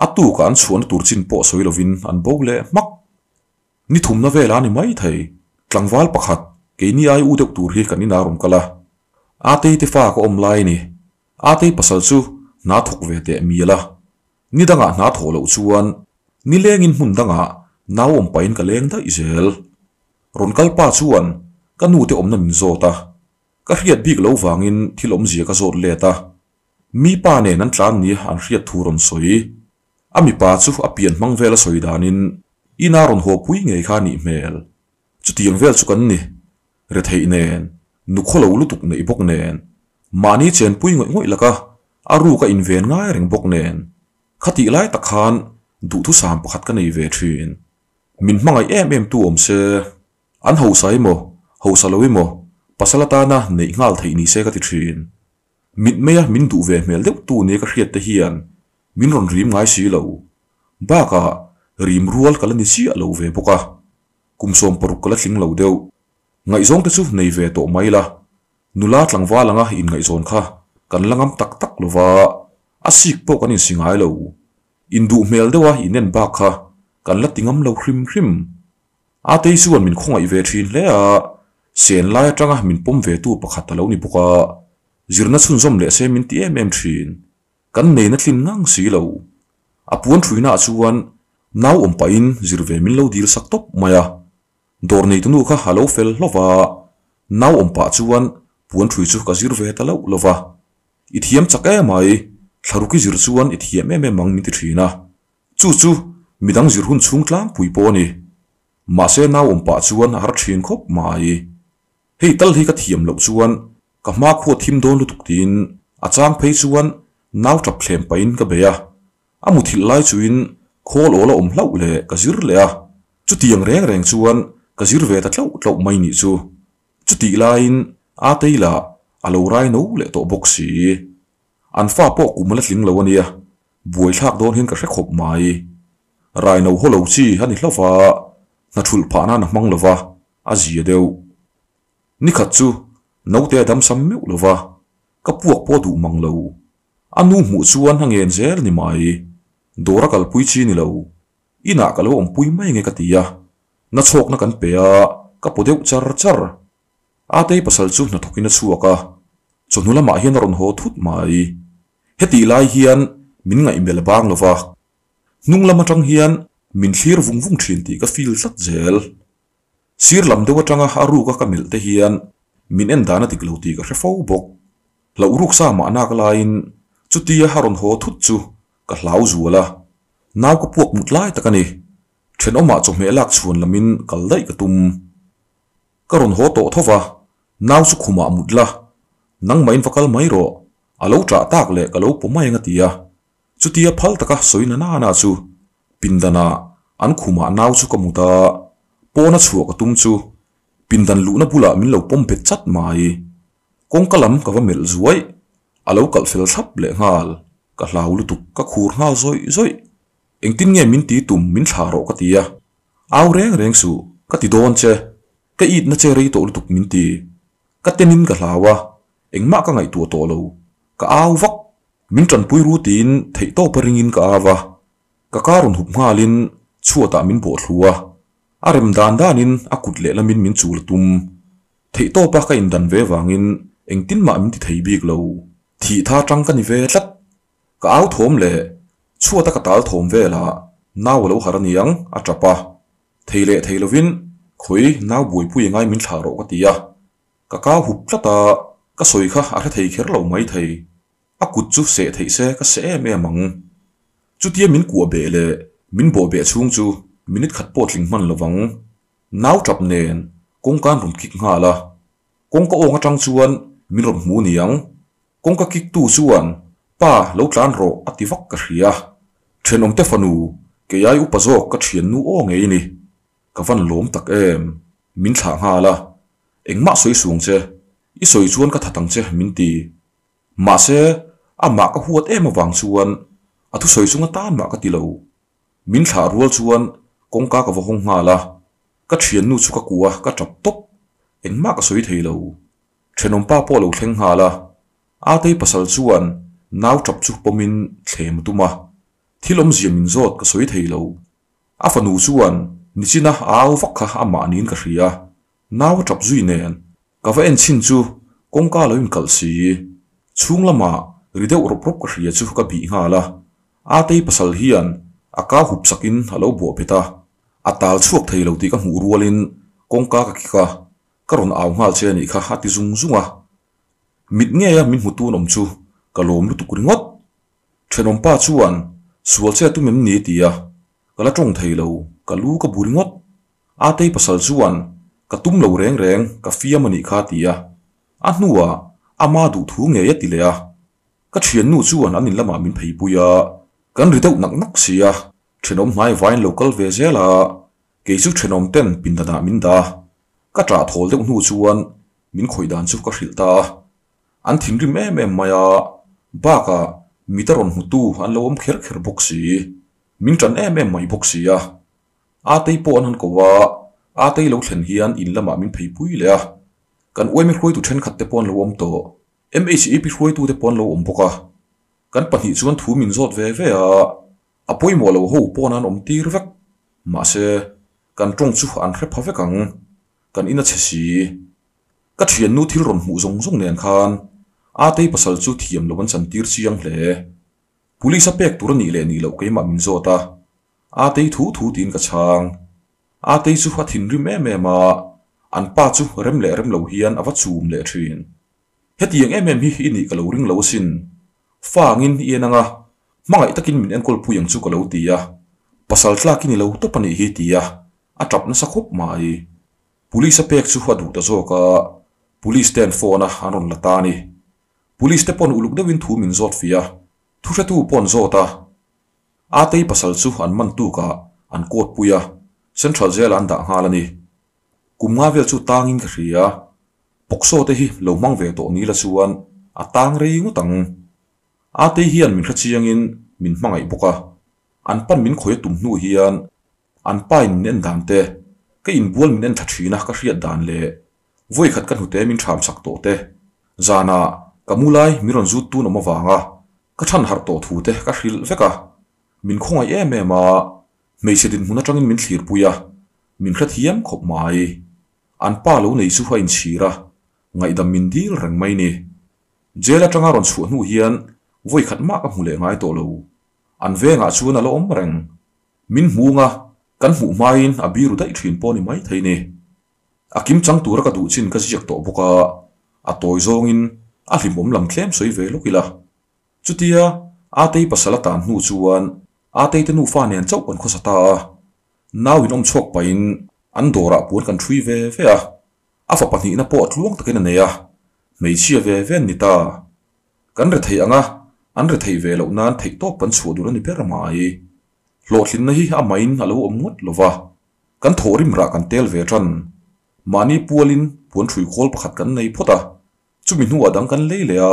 [SPEAKER 1] a tu ka an chuan tur chin po soi lovin an bo le mak ni thum na vela ni mai thei tlangwal pakhat ke ni ai u deuh tur hi kan ina rom kala a te te fa ko om lai ni a te pasal chu na thok ve te mi la ni danga na tholo chuan ni lengin hun danga naw om pain ka leng da izel ron kal pa chuan ka nu te om na min zota ka hriat bik lo wangin thil om zia ka zot le ta mi pa ne nan tlan ni an hriat thu ron soi ami pa chu a pian mang vela soi danin ina ron ho pui ngei kha ni mel chu tiang vel chu kan ni re thei nen nu kholo lu tuk nei bok nen mani chen pui ngoi ngoi laka aru ka in ven ngai reng bok nen khati lai takhan du thu sam pakhat ka nei ve thin min mangai em em tu om se an ho sai mo ho salowi mo pasalata na nei ngal thei ni se ka ti thin mit meya min du ve mel deuh tu ne ka hriat te hian min ron rim ngai si lo. Ba ka rim rual kala ni si alo ve boka. Kum som poruk kala thling lo deuh ngai zong te chu nei ve to mai la. Nula tlangwa langa in ngai zon kha. Kan langam tak tak lova asik po kan in singai lo. Indu mel dewa inen ba kha. Kan la tingam lo hrim hrim. A te chuan min khongai ve thin le a. Sen lai atanga min pom ve tu pakhat lo ni buka zirna chun zom le se min ti em em thin kan nei na thlin ngang si lo. A puan thuina chuan nau om pain zir ve min lo dil sak top maya. Dor nei tunu kha halo fel lova nau om pa chuan, puan thui chu ka zir ve ta lo lova ithiam chak e mai thlaruki zir chuan ithiam thiam em em mang mi ti thina chu chu, midang zir hun chung tlang pui po ni. Ma se nau om pa chuan har thin khop mai. Hei tal hi ka thiam lo chuan, ka ma khu thim don lutuk tin. Achang phei chuan nau tap thlem pain ka beya amu thil lai chuin khol ola om hlau le ka zir le a chu tiang reng reng chuan ka zir ve ta tlau tlau mai ni chu chu ti lain a teila alo rai no le to box si an fa po kumala tling lo ania buai thak don hin ka hre khop mai rai no holo chi hani hlova na thul pha na na mang lova a zia deu ni khat chu no te dam sam meu lova ka puak po du mang lo anu mu chuan hangen zel ni mai dora kal pui chi ni lo ina kalo om pui mai nge katia na chok na kan pe a ka podeu char char a te pasal chu na thokina chuaka chonula ma hian ron ho thut mai heti lai hian min ngai mel bang lova nung lama tang hian min thlir vung vung thin ti ka fil tlat zel sir lam dewa tanga aru ka kamil te hian min en dana tik lo ti ka hrefo bok lo ruk sa ma na ka lain chutia haron ho thut chu ka hlau zuala naw ka puak mut lai takani then oma chu me lak chuan lamin kal dai ka tum karon ho to thova naw chu khuma mutla nang main fakal mai ro alo tra tak le kalo pomai nga tia chutia phal taka soina na na chu pindana an à, khuma naw chu kamuta pona chu ka tum chu pindan lu na bula min lo pom pet chat mai. Kong kalam ka va mel zuai alo kal fel thap le ngal ka hlau lu tuk ka khur ngal zoi zoi eng tin nge min ti tum min tharo ka tia aw reng reng su ka ti don che ka it na che rei to lu tuk min ti ka tenin ka hlawa eng ma ka ngai tu to lo ka aw vak min tran pui ru tin thei to ngà ka awa ka karun hup ngalin chuata min bo thluwa arem dan danin akut le lamin min chul tum thei to pa ka in dan ve wangin eng tin ma min ti thei bik lo thì ta trăng cái về lát cả áo thôm lệ, chua ta cả tao thôm về là, nao lâu hà ra niang à chả pa. Thầy lệ thầy lâu vin, khối nao bùi bùi ngay mình thả rồi cái tía cái cá hụp lát ta cái sôi khác à thì khéo lâu mấy thầy. À cụt chút sẽ thầy sẽ cả sẽ mẹ mắng chút tía mình của bể lệ, mình bỏ bể xuống chú, mình ít khát bỏ linh man là vắng. Nao chập nền công can rụt kinh ngà là. Công có ông trong chuan, mình rụt mũ niang kong ka kik tu chuan pa lo tlan ro ati vak ka hria then om te fanu ke yai upa zo ka thian nu o ngei ni ka van lom tak em min thla nga la. Engma soi sung che i soi chuan ka thatang che min ti ma se a ma ka huat em awang chuan a thu soi cái tan ma ka ti lo min thả rual chuan kong ka ka va hong nga la. Ka thian nu chu ka kuwa ka tap top engma ka soi thei lo thenom pa po lo thleng nga la a tei pasal chuan nau tap chu pomin thlem tuma thilom ziam min zot ka soi thei lo. A fanu chuan nichina au vakha ama nin ka hria nau tap zui nen. Ka va en chin chu kongka lo in kal si. Chung lama rideu rop rop ka hria chu ka bi nga la. A tei pasal hian aka hup sakin halo bo peta atal chuak thei lo ti ka hmu rualin kongka ka kika karon au ngal che ni kha hati zung zunga mit nge ya à, min hutu nom chu. Kalom lu tukuri tukuringot thenom pa chuan sual che tu mem ni tia kala à. tong thei lo kalu ka buri ngot a tei pasal chuan ka tum lo reng reng ka fiam ani kha tia a nuwa ama du thu nge ya ti le tilea ka thian nu chuan anin lama min phei puya kan ri deuh nak nak sia thenom mai vain local ve zela ke chu thenom ten pin da min da ka tra thol deuh nu chuan min khoi dan chu ka hril ta. อันถิ่นริมเอ็มเอ็มายาบ้ากะมีตรอนหูตู้อันเราอมเขิยร์เขิยร์บุกสีมิ่งจันแอ็มเอ็มไม่บุกสีอะอาตีปอนหันกว่าอาตีเราเขียนเฮียนอินละมามินไพปุยเลยอะกันอวยไม่คุยตุเช่นขัดเตปอนเราอมโตเอ็มเอชเอพิคุยตุเตปอนเราอมบุกะกันปฏิสุวรรณทูมินจอดเว่เว่อะอะปวยมัวเราหูปอนันอมตีรักมาเสกันตรงจุอันเข็บพาเวกังกันอินาเชสีกัดเชียนนูที่รอนหูจงจงเนียนคาน tei pasal chu thiam lo ban chan tir chiang hle police pek tur ni le ni lo ke ma min zota a tei thu thu tin ka chang a tei chu kha thin ri me me ma an pa chu rem le rem lo hian awa chum le thin hetiang em em hi ini ka lo ring lo sin fangin ienanga mangai takin min en kol puyang chu ka lo tia pasal tla kini lo to pani hi tia a trap na sakhop mai police pek chu hwa du ta zo ka police ten phone a anon latani police te pon uluk dewin thu min zot fia. Thu tu pon zota a. Tei pasal chu an man tu ka, an kot puya central jail an da halani kumnga vel chu tangin ka hria pokso te hi lo mang ve to ni la chuan. A tang rei ngu tang. A te hian min khachiang in, min mangai boka an pan min khoi tum nu hian an. Pain nen dan te. Ka in bual min en thathina ka hriat dan le. Voi khat kan hute min tham sak to te. Zana kamulai miron zu tu no mawanga ka than har to thu te, ka hril veka min khonga em em ma. Mei se din huna tangin min thlir puya min rất hiam khop mai e. an pa lo nei chu hain chira ngai dam min dil rang mai ni jela tanga ron chu nu hian, voi khat ma ka hmule ngai to lo. An venga chu na lo om reng. Min hunga kan hu main abiru dai thin poni mai theini akim chang tur ka du chin ka siak to buka a. Toy zongin a hlimom lam thlem soi ve lokila chutia a tei pasala tan hnu chuan a tei te nu fa nen chau kan khosata naw in om chok pa in an dora pur kan thui ve ve a a fa pahnih na po atluang takin aneya mei chia ve ven ni ta kan re thei anga an re thei ve lo nan thei to pan chu dur ni per mai lo thlin na hi a main alo om ngot lova kan thorim ra kan tel ve tran mani pualin puan thui khol pakhat kan nei phota chumi hnuwa dang kan leile a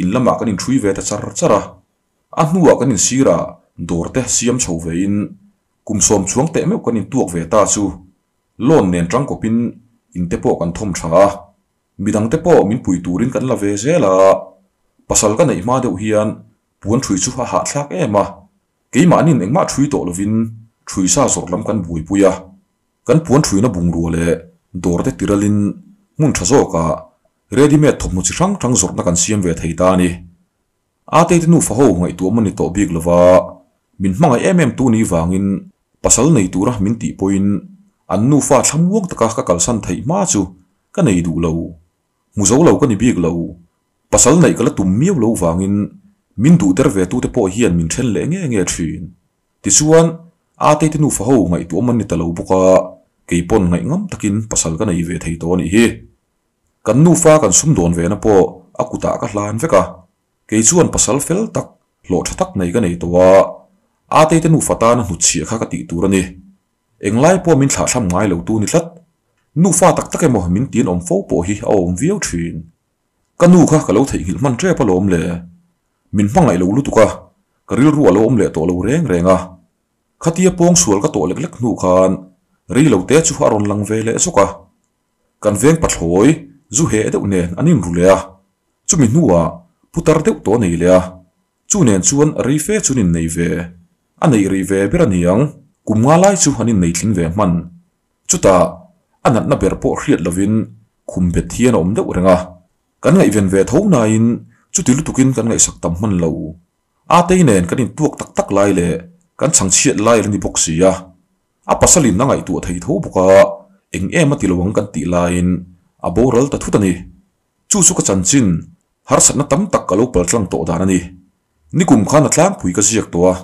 [SPEAKER 1] in lama kan in thui ve ta char chara a hnuwa kan in sira dor te siam chho về in kum som chuang te me kan in tuak ve ta chu. Lon nen tang ko pin in te po kan thom tha. Midang te po min pui turin kan la ve zela. Pasal kan ei ma deuh hian, puan thui chu ha ha thlak ema keima anin engma thui to lovin thui sa zor lam kan bui puya kan puan thui na bung ru le, dor te tiralin. Muốn tha zo cả readymade made chi hrang rang zawrhna kan siam ve thei ta ni a te nu fa ho ngai tu mani to bik lova. Min hmanga em em tu ni wangin pasal nei tura min ti poin. An nu fa thlamuak taka ka kal san thei ma chu. Ka nei du lo. Mu zo lo ka ni bik lo. Pasal nei kala tum miu lo wangin min du der ve tu te po hian min then le nge nge thin. Ti chuan, a te ti nu fa ho ngai tu man ta lo buka. Keipon ngai ngam takin pasal ka nei ve thei to ni hi kan nu fa kan sum don ve na po. Akuta ka hlan veka. Ke chuan pasal fel tak lo tha tak nei ka nei to wa a te te nu fa ta na nu chi kha ka ti tur ani. Englai po min thla tham ngai lo tu ni thlat nu fa tak tak emo min tin om fo po hi a om viau thin. Kanu kha ka lo thei hil man tre pa lom le. Min mangai lo lu tu ka. Ka ril ru alo om le to lo reng renga. Khatia pong sual ka to lek lek nu khan. Ri lo te chu haron lang ve le e suka kan veng pathloi zu he de unen anin ru le a chu mi nuwa putar de to nei le a chu nen chuan ri fe chunin nei ve. A nei ri ve beraniang kum nga lai chu hanin nei thlin ve man chuta anat na ber po hriat lovin khum bet hian om deuh renga. Kan ngai ven ve tho na in, chu til tukin kan ngai sak tam man lo. A te nen kan in tuak tak tak lai le, kan chang chiat lai ni bok si ya a pasalin na ngai tu thei tho buka eng em a tilawang kan ti lain a bo ral ta thutani chu su ka chan chin har sat na tam tak kalo pal tlang to dan ani ni kum khan atlang pui ka siak to a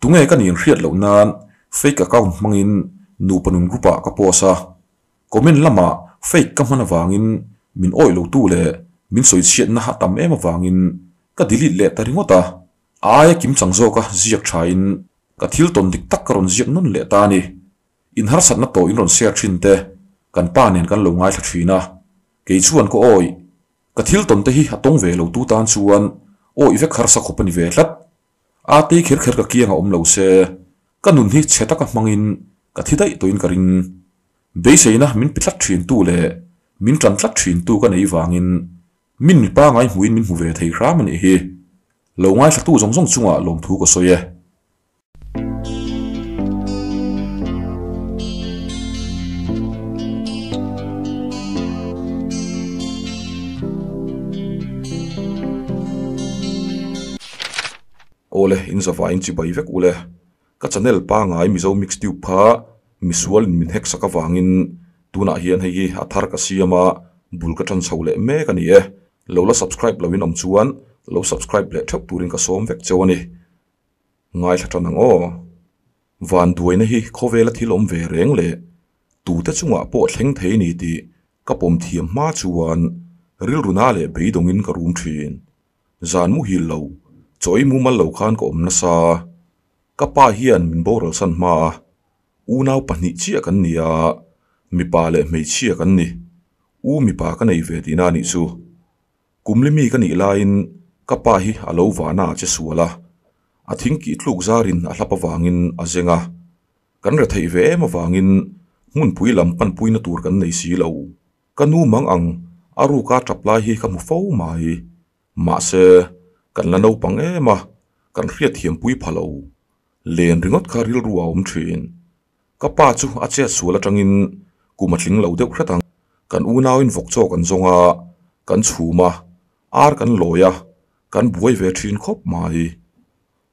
[SPEAKER 1] tunge ka nin hriat lo nan fake account mangin nu panun rupa ka posa comment lama fake ka mana wangin min oi lo tu le min soi chiat na ha tam em wangin ka delete le ta ringota aya kim changzo ka ziak thain ka thil ton dik tak karon ziak non le ta ni in har sat na to in ron share thin te kan pa nen kan lo ngai thla thina ke chuan ko oi. Ka thil ton te hi atong ve lo tu tan chuan. Oi ve khar sa khopani ve hlat a te khir khir ka kianga om lo se. Ka nun hi cheta ka mangin ka thidai toin karin ka ring be seina min pitlat thin tu le. Min tran tlat thin tu ka nei wangin min mi pa ngai huin min hu ve thei ram man hi. Lo ngai thla tu zong zong chunga lom thu ko soye. Le in zawa in chi bai vek ule. Ka channel pa ngai mi zo mix tiu pha mi sual in min hek saka wangin tuna hian hei athar ka siama, bul ka than chho le me ka ni e. Lo la subscribe lo in om chuan, lo subscribe le thok turin ka som vek chawani. Ngai thatan ang o. Van duai na hi khovela thil om ve reng le. Tu te chunga po thleng thei ni ti, ka pom thiam ma chuan. Ril runa le beidongin ka room thin. Zan mu hi lo choi mu mal lo khan ko om na sa. Kapa hian min bo boral san ma. U nau pahnih chia kan nia mi pa le mei chia kan ni. U mi pa ka nei ve ti na ni chu kumlimi ka ni lain kapa hi alo wa na che suala a thing ki tluk zarin a hlapa wangin a zenga. Kan ra thei ve ma wangin mun pui lam pan pui na tur kan nei si lo. Kanu mang ang aru ka tapla hi ka mu fo mai. Ma se กันละนูปังเอ๋มากันเรียดเทียมปุยพะเลวเลียนริงอดคาริลรัวอมเชนก็ป้าจูอาเจียสัวละจังอินกูมาทิ้งเหล่าเด็กกระตังกันอูนาอินฟกโจกันทงอากันชูมาอาร์กันลอยะกันบวยเวทีนครบมาอี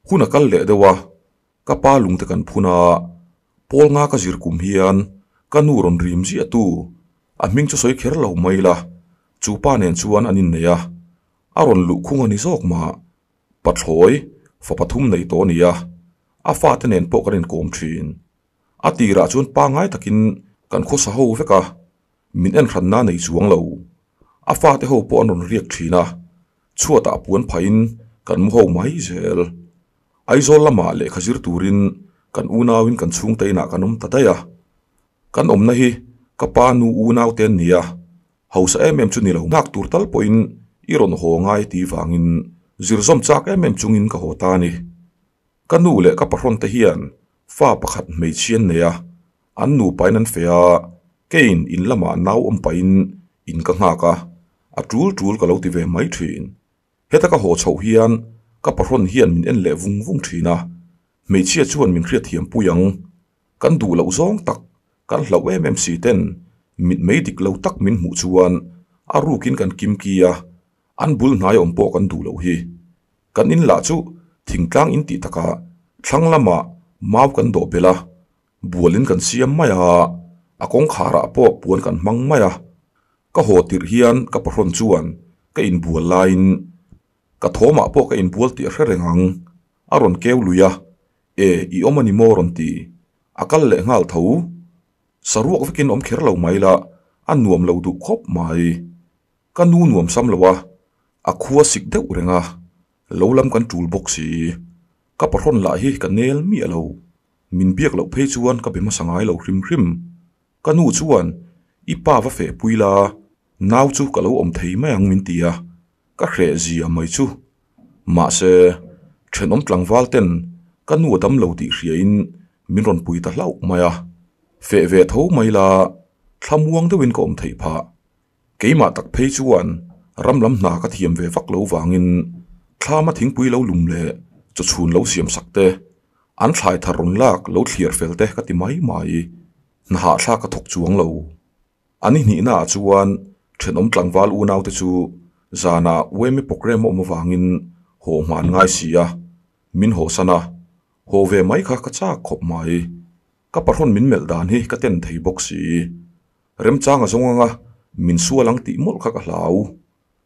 [SPEAKER 1] คุณกันเละเดวะก็ป้าลุงแต่กันพูน่าพอลงากระจิรกุมเฮียนกันนูรอนริมจีอตูอามิงจะสอยเคิร์ลเหล่าไม่ละจูป้าเนียนชวนอันนี้เนีย kan la no pang e ma kan hriat thiam pui phalo len ringot kha ril ruwa om thin ka pa chu a che suala tangin kuma thling lo deuh hratang kan u naw in vok chaw kan zonga kan chhuma ar kan loya kan buai ve thin khop mai huna kal le dewa ka pa lung te kan phuna pol nga ka zir kum hian kanu ron rim ji atu a ming chu soi kher lo mai la chu pa nen chuan anin neya aron lu khunga ni zok ma. Pathloi fa pathum nei to nia a. Fa te nen po karin kom thin. A tira chun pa ngai takin kan kho sa ho veka min en ran na nei chuang lo. A fa te ho po anon riak thina chuata puan phain kan mu ho mai zel. Aizol lama le khazir turin kan unawin kan chung teina kanum tataya kan omna hi kapa nu unaw ten nia hausa em em chu ni lo nak tur tal poin iron ho ngai ti wangin zirzom chak em em chungin ka hota ni. Kanu le ka pahron te hian, fa pakhat mei chian neya an nu painan fea kein in lama nau om pain in ka nga ka a tul tul ka lo ti ve mai thin. Heta ka ho chho hian, ka pahron hian min en le vung vung thina mei chia chuan min khriat thiam puyang kan du lo zong tak, kan hlo em em si ten. Mit mei dik lo tak min mu chuan. A rukin kan kim kia an bul nai om po kan du lo hi. Kan in la chu, thingtlang in ti taka, thlang lama, mau kan do bela. Bualin kan siam maya akong khara po puan kan mang maya ka ho tir hian, ka pahron chuan, ka in bual lain ka thoma ah po ka in bual ti hre rengang aron keu luya e i omani moron ti akal le ngal tho. Saruak vekin om kher lo mai la. An nuam lo du khop mai. Ka nu nuam sam lowa a khuwa sik deuh renga. Lo lam kan tul box si. Ka paron la hi ka nel mi alo min biak lo phei chuan ka bema sangai lo hrim hrim. Ka nu chuan ipa pa va fe puila nau chu ka lo om thei mai ang min tia ka hre zi a mai chu. Ma se then om tlang wal ten, ka nu dam lo ti hria in min ron pui ta hlau mai a. Fe ve tho mai la. Thlamuang de win ko om thei pha. Keima tak phei chuan รำล้ำนากระเทียมเวฟักเล้าวางินคลามาทิ้งปุยเล้าลุมเละจะชูนเล้าเสียมสักเตอันทลายทารุนลากเล้าเทียร์เฟลเตกติไม่ไม่นาหาชากระถกจวงเล้าอันนี้นี่น่าจวนเชนอมกลังวาลูนาวเตจูจานาเวไม่ปกเรมอมวางินโหหมานง่ายเสียมินโหสนะโหเวไม่ค่ะกระชากขบไม่ก็ปะทนมินเมลดานี่ก็เต้นไทยบ็กสีเริ่มจ้างอะจงงะมินซัวลังติมลค่ะกะเหลา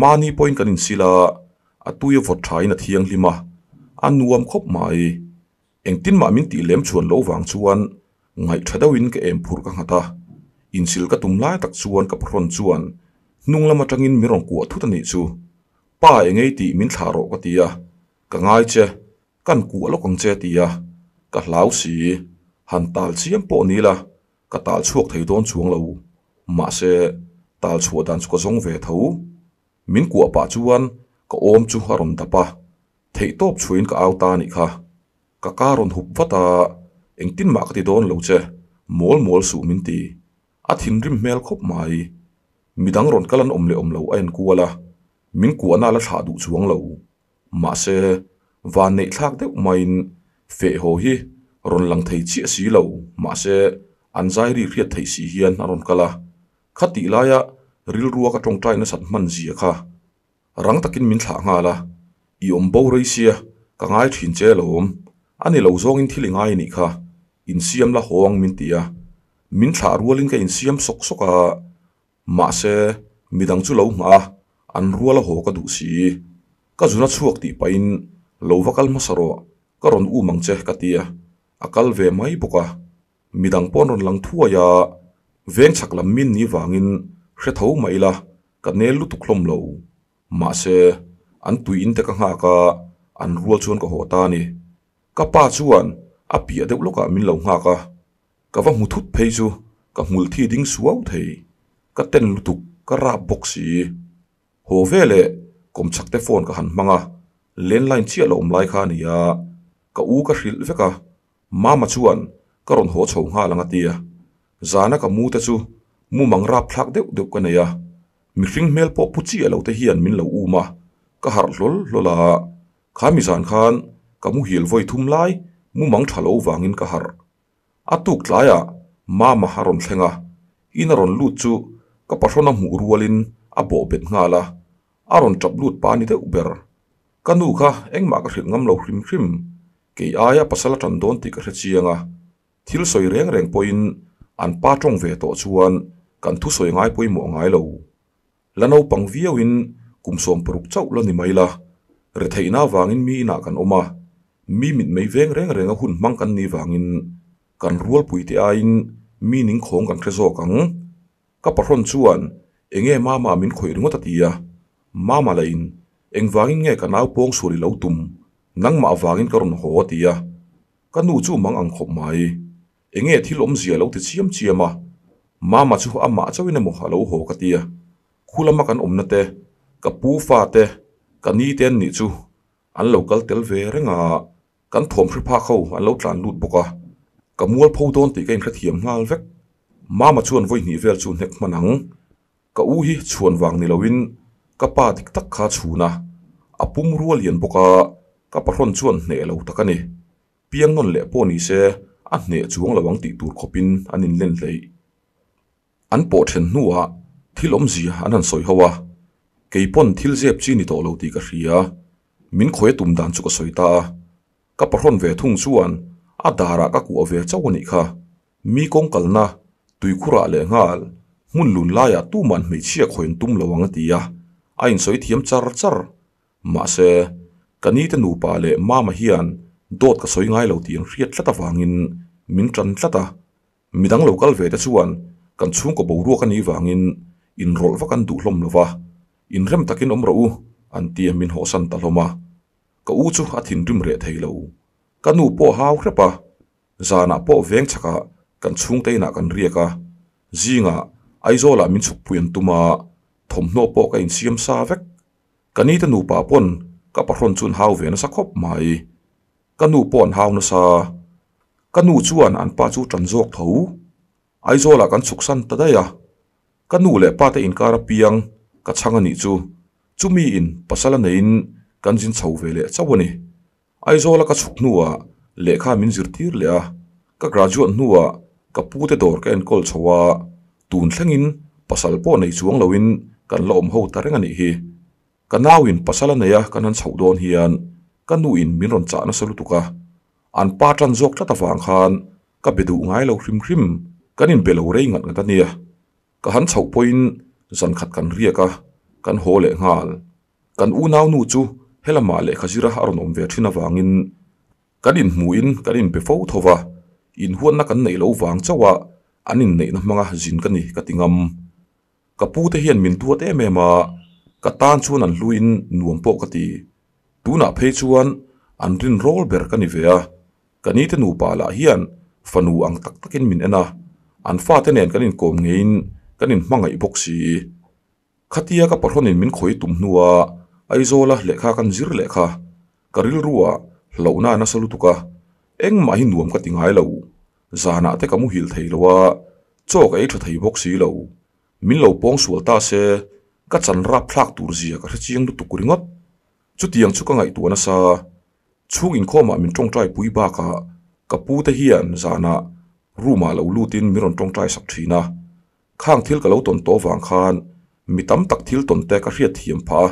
[SPEAKER 1] mani point kan in sila a tuya vot thai na thiang lima an nuam khop mai eng tin ma min ti lem chuan lo wang chuan ngai thadawin ke em phur ka ngata in sil ka tum lai tak chuan ka phron chuan nung lama tangin mirong ku thu tani chu pa engei ti min tharo ka tia ka ngai che kan ku lo kong che tia ka hlau si han tal chiam po ni la ka tal chuak thei don chuang lo ma se tal chhuwa dan chu ka zong ve tho min của pa chuan ka om chu haron dapa thei top chuin ka auta ni kha. Ka karon hup vata à, engtin ma ka ti don lo che mol mol su min ti a thin rim mel khop mai midang ron kalan om le om lo ain kuala min ku ana la. Tha du chuang lo ma se van nei thak deuh main fe ho hi ron lang thei chi si lo ma se an riat thei si hian aron kala khati laya ริลรัวกระตรงใจนะสัตมันเสียค่ะรังตะกินมินถางาละอีอมบ่ไรเสียกังไอถินเจลอมอันนี้เราซองอินที่ลิงไอนี่ค่ะอินเสียมละหองมินเตียมินถารัวลินกับอินเสียมสกสกะมาเซมีดังจุเราหมาอันรัวละหัวกระดูซีก็จุนัดชวกตีไปอินเลวกัลมาสโรก็รอนอูมังเจกตียอากลเวไม่ปกะมีดังป้อนรอนลังทั่วยาเวงฉักลำมินนี้วางอิน sẽ thấu mày là, cả nè lúc tục tuklom lo mà sẽ an tùy in te cả nga ka an rual chuan ka hota ni ka pa chuan à bịa a lúc cả mình lo nga cả. Cả va mu thút phê chu cả mul thi ding suau thầy. Cả tên lúc tục, cả ra bốc xì. Hồ về lệ cũng chắc te phone cả hẳn manga lên line chia om lai kha nè ya à. cả u cả hril veka mama chuan ka ron ho chho nga langa tia zana cả mu te chu mu mang rap thlak deuh deuh ka neya mi hring mel po puchi alo te hian min lo u ma ka har hlol hlola kha mi zan khan ka mu hil voi thum lai mu mang thalo wangin ka har atuk tlaya mama haron thlenga ina ron lut chu ka pahrona mu rualin a bo bet nga la aron tap lut pa ni te uber kanu kha engma ka hrit ngam lo hrim hrim ke aya pasala tan don ti ka hre chianga thil soi reng reng poin an pa tong ve to chuan kan thu soi ngai poi mo ngai lo lano pang viawin kum som pruk chau lo ni maila re theina wangin mi na kan oma mi mit mei veng reng reng a hun mang kan ni wangin kan rual pui te ain mi ning khong kan khrezo kang ka paron chuan enge mama min khoi ringot atia mama lain eng wangin nge kanau pong suri lo tum nang ma wangin karon ho tia kanu chu mang ang khop mai enge thil om zia lo ti chiam chiama mama chu ama chawina mo halo ho ka tia khulama kan omna te ka pu fa te ka ni ten ni chu an local tel ve renga kan thom phri pha kho an lo tlan lut boka ka mual pho don ti ka in kha thiam ngal vek mama chuan voi ni vel chu nek manang ka u hi chuan wang ni loin ka pa dik tak kha chuna apum rual yan boka ka paron chuan hne lo takani piang non le po ni se a hne chuang lawang ti tur khopin anin len hlei an po then nuwa thil om zia anan soi hawa keipon thil zep chi ni to lo ti ka hria min khoe tum dan chu ka soita ka paron ve thung chuan a dara ka ku ave chawani kha mi kong kalna tui khura le ngal mun lun laya tu man mei chia khoin tum lawang tia a in soi thiam char char ma se kani te nu pa le ma ma hian dot ka soi ngai lo tiang riat tlata wangin min tran tlata midang local ve te chuan kan chung ko boru kan i wangin in rol va kan du hlom lova in rem takin om ro an ti min ho san ta hloma. Ka u chu athin rim re thei lo kanu po haw khrepa zana po veng chaka kan chung te na kan rieka zinga aizola min chuk puyan tuma thomno po ka in siam sa vek. Kani ta nu pa pon, ka paron chun haw ve na sa khop mai. Kanu pon haw na sa. Kanu chuan an pa chu tran jok tho ไอโซละกันสุขสันตะได้ยะกันนูเละป้าแต่อินการเปียงกัดช่างนี่จูจูมีอินปัสสลานอินกันจินชาวเวเล่เจ้าวันนี้ไอโซละกัดสุขนัวเละข้ามินจิรทีร์เล่ยะกักราจวนนัวกับพูดเตดอร์กันกอลชวาตูนทั้งอินปัสสลปอในช่วงลลวินกันละอมหูตาเรงนี่ฮีกันน้าวินปัสสลานยะกันนั้นชสาโดนเฮียนกันนูอินมินรอนจานสลุตุกะอันป้าจันจกตะตะฟางคานกับเบดูง่ายเราคริมคริม kanin belo rei ngat ngat ania ka han chho poin zan khat kan ria ka kan ho le ngal kan u nau nu chu helama le khazira aron om ve thina wangin kanin muin kanin pe fo thowa in huan na kan nei lo wang chawa anin nei na manga jin kani katingam kapu te hian min tuat em em a ka tan chuan an luin nuam po kati tuna phei chuan an rin rol ber kani ve kani te nu pa la hian fanu ang tak takin min ena an fa te nen kanin kom ngein kanin hmangai bok si khatia ka parhonin min khoi tum nuwa aizola lekha kan zir lekha karil ruwa hlona na salu tuka eng ma hi nuam ka tingai lo zana te kamu hil thei lowa chok ei tha thei bok si lo min lo pong sual ta se ka chan ra phlak tur zia ka chiang du tukuringot chu tiang chu ka ngai tu na sa chung in khoma min tong trai pui ba ka ka pu te hian zana ruma lo lutin miron tong trai sak thina. Khang thil ka lo ton to wang khan. Mi tam tak thil ton te ka hriat thiam pha.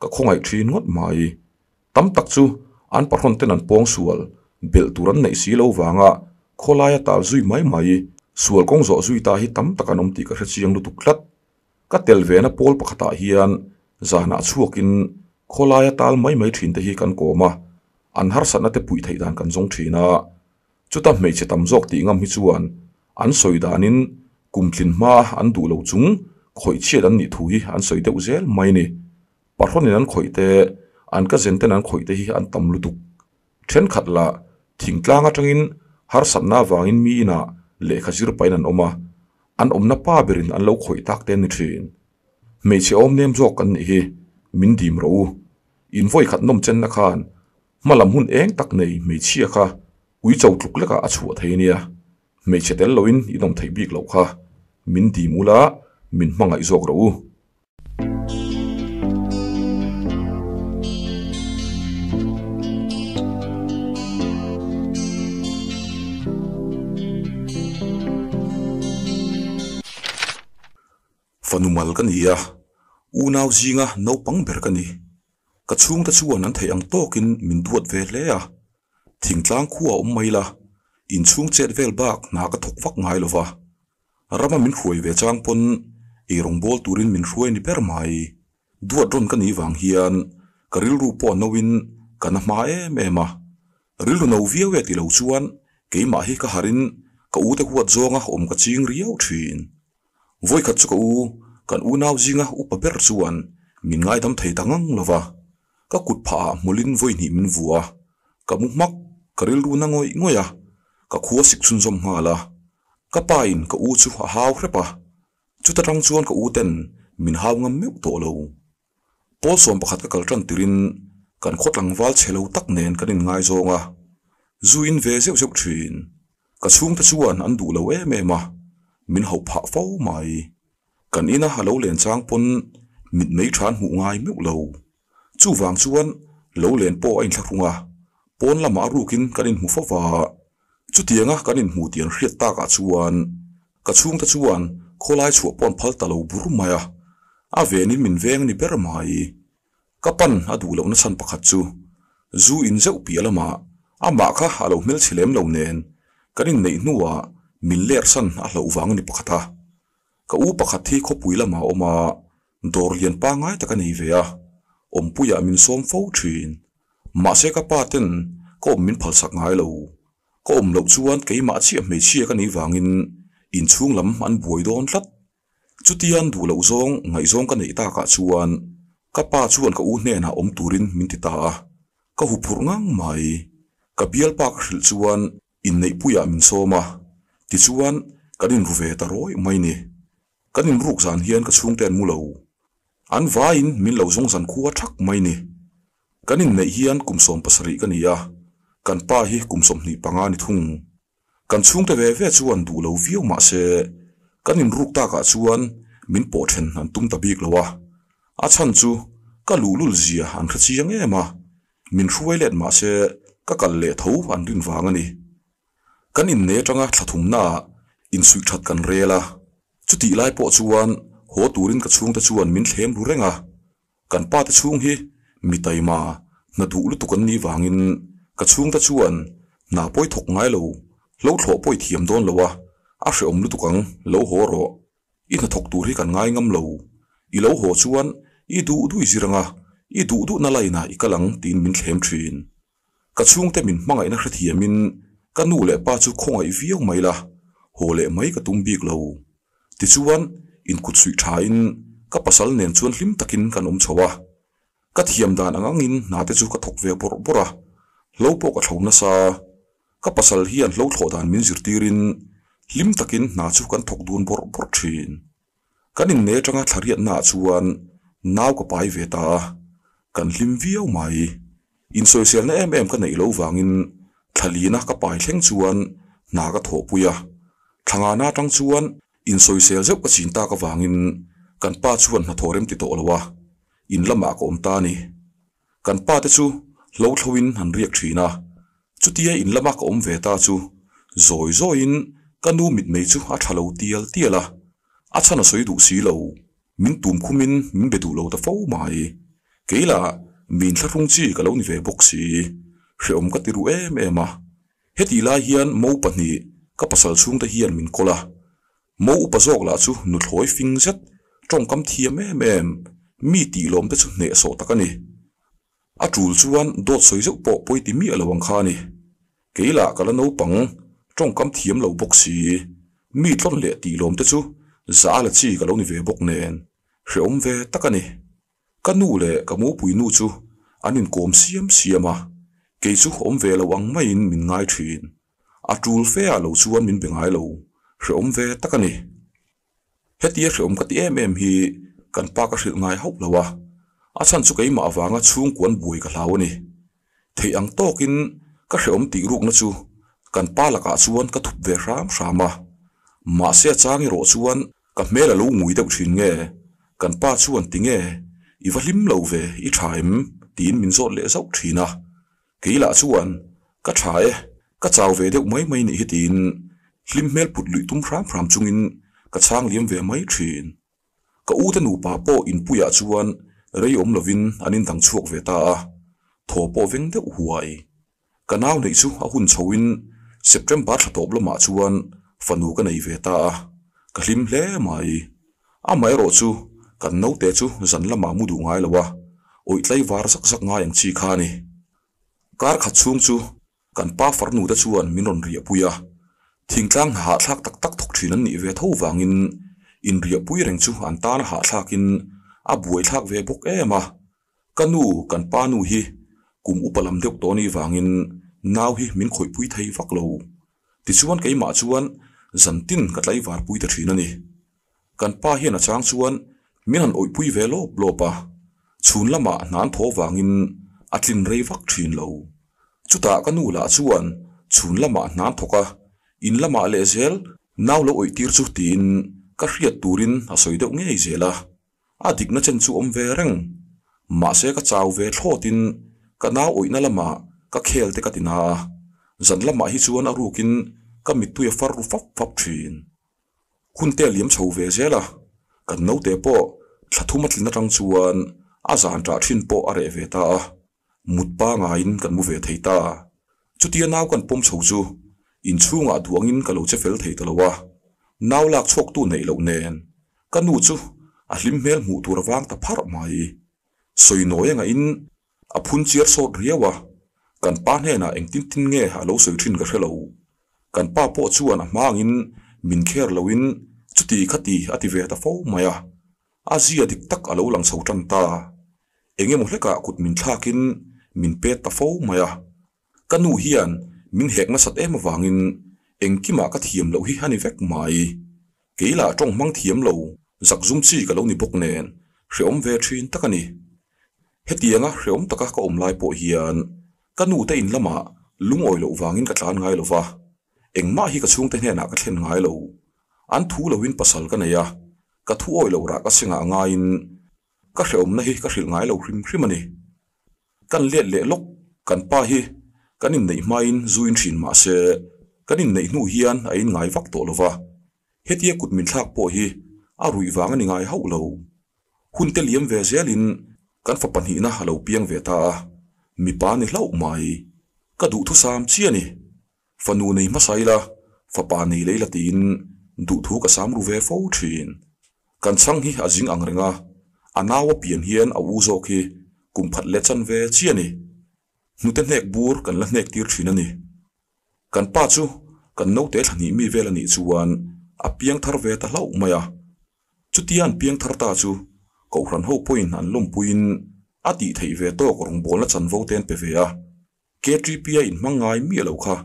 [SPEAKER 1] Ka khongai thin ngot mai. Tam tak chu, an parhon ten an pong sual. Bel turan nei si lo wanga kholaya tal zui mai mai. Sual kong zo zui ta hi tam takanom ti ka hre chiang lu tuklat ka tel ve na pol pakhata ah hian. Zana chuakin kholaya tal mai mai thin te hi kan koma. An har sana te pui thei dan kan zong thina chuta mei che tam jok ti ngam hi chuan an soi danin kumtlin ma an du lo chung khoi chiat an ni thu hi an soi te uzel mai ni parhonin an khoi te an ka zen ten an khoi te hi an tam lu tuk then khat la thingtlang atangin har sanna wangin mi na lekha zir pain an oma. An omna pa berin an lo khoi tak ten ni thin mei che om nem jok kan ni hi, min dim ro in voi khat nom chen na khan malam hun eng tak nei mei chia kha ui chau tluk leka a chhuwa thei nia. Mei che tel loin i dom thei bik lo kha. Min di mula min hmangai zok ro fanumal kan ia unaw zinga no pang ber kan ni ka chung ta chuan an thei ang tokin min duat ve le a thỉnh thingtlang khu um mai la, in chung chet vel bak na ka thok vak ngai lova rama min khuai ve chang pon e rong bol turin min hruai ni per mai duat ron kan ni wang hian karil ru po nowin kana ma e mẹ ma ril no vía về ti lo chuan ke ma hi ka harin ka u te huat zonga om ka ching riau thin voi khat chu ka u kan u nau á u pa ber chuan min ngai dam thei tangang lova ka kut pha mulin voi ni min vua. Ka mu mak karil ru na ngoi ngoya ka khuwa sik chun zom ngala ka pa in ka u chu haw hrepa chu ta rang chuan ka u ten, min haw ngam meu to lo. Pol som pakhat ka kaltran tirin, kan khotlang wal chelo tak nen kanin ngai zonga zu in ve zeu zeu thin. Ka chung ta chuan an du lo em em a. Min ho pha fo mai. Kan ina halo len chang pon, mit mei than hu ngai meu lo. Chu wang chuan, lo len po ain thlakhrunga pon lama rukin kanin mu fa wa chu tianga kanin mu tian hriat ta ka chuan. Ka chung ta chuan kholai chu pon phal talo lo maya a. Venin min veng ni ber mai. Kapan adu lo na chan pakhat chu. Zu in zeu pi lama ama kha halo mil chilem lo nen. Kanin nei nuwa min ler san a lo wang ni pakhata ka u pakhat thi kho pui lama oma. Dor lian pa ngai ta ka nei ve a. Om puya min som fo thin mà sẽ các ba tên. Có ôm mình phật sắc ngay lâu có ôm lâu chuan cái mà chỉ mấy chia cái này vàng in. In chuông lắm ăn buổi đón lắt. Chú tiên đủ lâu zong ngày zong cái này ta cả chuan các ba chuan cái u nè ông ôm turin mình thì ta. Cái hụp ngang mày. Cái biel park chuan in này puya mình so mà thì chuan cái đình về ta rồi mày nè. Cái này ruột giàn hiền cái chuông tên mua lâu an in min lâu zong giàn khua chắc mày nè. Kanin nei hian kum som pasari ka ni ya kan pa hi kum som ni panga ni thung kan chung te ve ve chuan du lo viu ma se kanin ruk ta ka chuan min po then an tum ta bik lowa a chan chu ka lu lul zia an kha chi yang ema min hruai let ma se ka kal le tho an rin wang ani kan in ne tanga thlathum na in sui that kan rela chuti lai po chuan ho turin ka chung ta chuan min thlem ru renga kan pa ta chung hi mi tai ma na du lu tukan ni wangin ka chung ta chuan na poi thok ngai lo lo thlo poi thiam don lowa a hre om lu tukang lo ho ro i na thok tur hi kan ngai ngam lo i lo ho chuan i du du ziranga i du du na laina i kalang tin min thlem thin ka chung te min mangai na hre thiamin ka nu le pa chu khongai viau mai la ho le mai ka tum bik lo ti chuan in kut sui tha in ka pasal nen chuan hlim takin kan om chowa ka thiam dan angangin na te chu ka thok ve bor bora. Lo po ka thona sa. Ka pasal hi an lo thlo dan min zir tirin. Hlim takin na chu kan thok dun bor bor thin. Kanin ne tanga thlariat na chuan, naw ka pai ve ta. Kan lim viau mai. In social na em em ka nei lo wangin thalina ka pai thleng chuan, na ka tho puya. Thanga na tang chuan, in social zeu ka chin ta ka wangin kan pa chuan na thorem ti to lawa in lama ah ko om ta ni. Kan pa te chu, lo thlowin han riak thina chutia in lama ah ko om ve ta chu. Zoi zoi in kanu mit mei chu a thalo tial tiala ah. a chana soi du si lo. Min tum khumin min be du lo ta fo mai. Keila, min thlung chi ka lo ni ve bok si. Hre om ka tiru em ema heti la hian mo pahni, ka pasal chung ta hian min kola mo upazok la chu nu thloi fing zet, trong kam thiam em em mi ti lom te chu ne so takani a tul chuan dot soi zo po poi ti mi alawang kha ni. Keila kala no pang, trong kam thiam lo bok si. Mi tlon le ti lom te chu, za la chi ka lo ni ve bok nen. Hre om ve takani kanu le kamu pui nu chu anin kom siam siama ke chu om ve lo ang mai in min ngai thin. A tul fe a lo chuan min be ngai lo. Hre om ve takani hetia hre om ka ti em em hi kan pa ka hril ngai hop lawa a chan chu keima awanga chung kuan bui ka hlau ni thei ang tokin ka hre om ti ruk na chu kan pa laka chuan ka thup ve ram rama ma se changi ro chuan ka mela lo ngui deuh thin nge kan pa chuan tinge i valim lo ve i thaim tin min zot le zau thina keila chuan ka thae ka chaw ve deuh mai mai ni hitin hlim mel put lui tum ram ram chungin ka chang liam ve mai thin ka u te nu pa po in puya chuan, rei om lovin anin dang chuak ve ta tho po veng deuh huai. Ka naw nei chu a hun chhoin september tha top lama chuan, fanu ka nei ve ta ka hlim hle mai. A mai ro chu kan no te chu zan lama mu du ngai lawa oi tlai war sak sak nga yang chi kha ni. Kar khát chung chu, kan pa far nu da chuan minon ria puya. Thingtlang ha thlak tak tak thok thin an ni ve tho wangin in ria pui reng chu an ta na ha thlakin, a buai thlak ve bok ema kanu kan pa nu hi, kum upalam deuh to ni wangin naw hi min khoi pui thei vak lo. Ti chuan keima chuan zantin ka tlai war pui ta thin ani. Kan pa hian a chang chuan, min han oi pui ve lo blopa chun lama nan tho wangin atlin rei vak thin lo. Chuta kanu la chuan chun lama thô thoka in lama le zel, naw lo oi tir chu tin ka hriat turin a soi à ngei zela. A dik về chen chu sẽ ve reng. Về se ka chaw ve thlotin ka là mà các lama, ka khel te ka tina zan lama hi chuan a rukin, ka phát tu phát phát ru fap fap thin. Hun te liam chho ve zela. Kan no te po thathu matlin na tang chuan. A zan tra thin po are ve ta. Mut ba nga in kan mu ve thei ta. Chutia nào kan pom chho chu. Ah in chunga duangin ka lo che fel thei talawa nào lak chok tu nei lo nen. Kanu chu, a hlim mel mu tur wang ta phar mai. Soi noya nga in, a phun chiar so riawa kan pa hne na eng tin tin nge ha lo soi thin ka hrelo kan pa po chuan a mangin min kher loin chuti khati ati ve ta fo maya à zia dik tak alo lang so tan ta. Enge mo hleka ah kut min kín min pe ta fo maya kanu hian, min hek na sat em wangin eng kima ka thiam lo hi hani vek mai keila tong mang thiam lo zak zum chi ka lo ni bok nen hreom ve thin takani hetianga hreom taka ka om lai po hian kanu te in lama lungoi lo wangin ka tlan ngai lo wa engma hi ka chung te hne na ka thlen ngai lo an thu lo win pasal ka neya ka thu oi lo ra ka singa ngay in. Ka hreom na hi ka hril ngai lo hrim hrim ani kan le le lok kan pa hi. Kanin nei main zuin thin ma se kanin nei nu hian a in ngai vak to lova hetia kut min thak po hi a rui wang ani ngai hậu lo hun te liam ve zelin kan fa pan hi na halo piang ve ta. Mi pa ni hlau mai ka du thu sam chi ani fa nu nei ma sai la fa pa nei le la tin du thu ka sam ru ve fo thin kan chang hi azing à ang renga anawa à. à pian hian a u zo khi kum phat le chan ve chi ani nu te nek bur kan la nek tir thin ani kan pa chu, kan no te thani mi vel ani chuan a piang thar ve ta hlau maya chutian piang thar ta chu, ko ran ho point an lum puin ati thei ve to ko rong bol na chan vo ten pe ve a. K3p in mangai mi lo kha,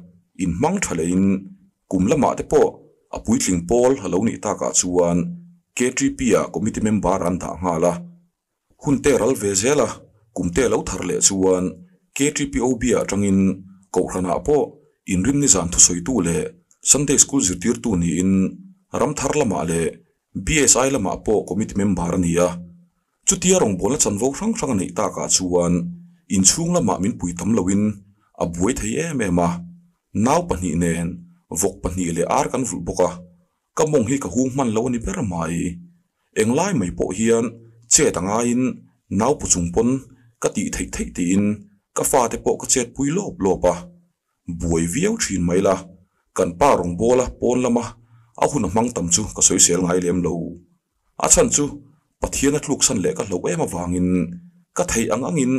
[SPEAKER 1] in mang thale in, kum lama te po, a pui tling pol halo ni ta ka chuan k3p a committee member an da nga la. Hun te ral ve zela kum te lo thar le chuan k3pob a tangin ko rana po in rim ni zan thu soi tu le, sunday school zirtir tu ni in ram thar lama le bsi lama po commit member ni a. Chutia rong bola chanvo rang rang nei ta ka chuan, in chung lama min pui tam lowin a buai thei em em a. Naw pani nen, vok pani le ar kan vul boka kamong hi ka hung man lo ni ber mai. Englai mai po hian, che tanga in naw pu chung pon, ka ti thei thei ti in, ka fa te po ka chet pui lop lopa buai viau thin mai la kan pa rong bola pon lama a hun mang tam chu ka soi sel ngai lem lo a chan chu pathian atluk san le ka lo ema wangin ka thei ang angin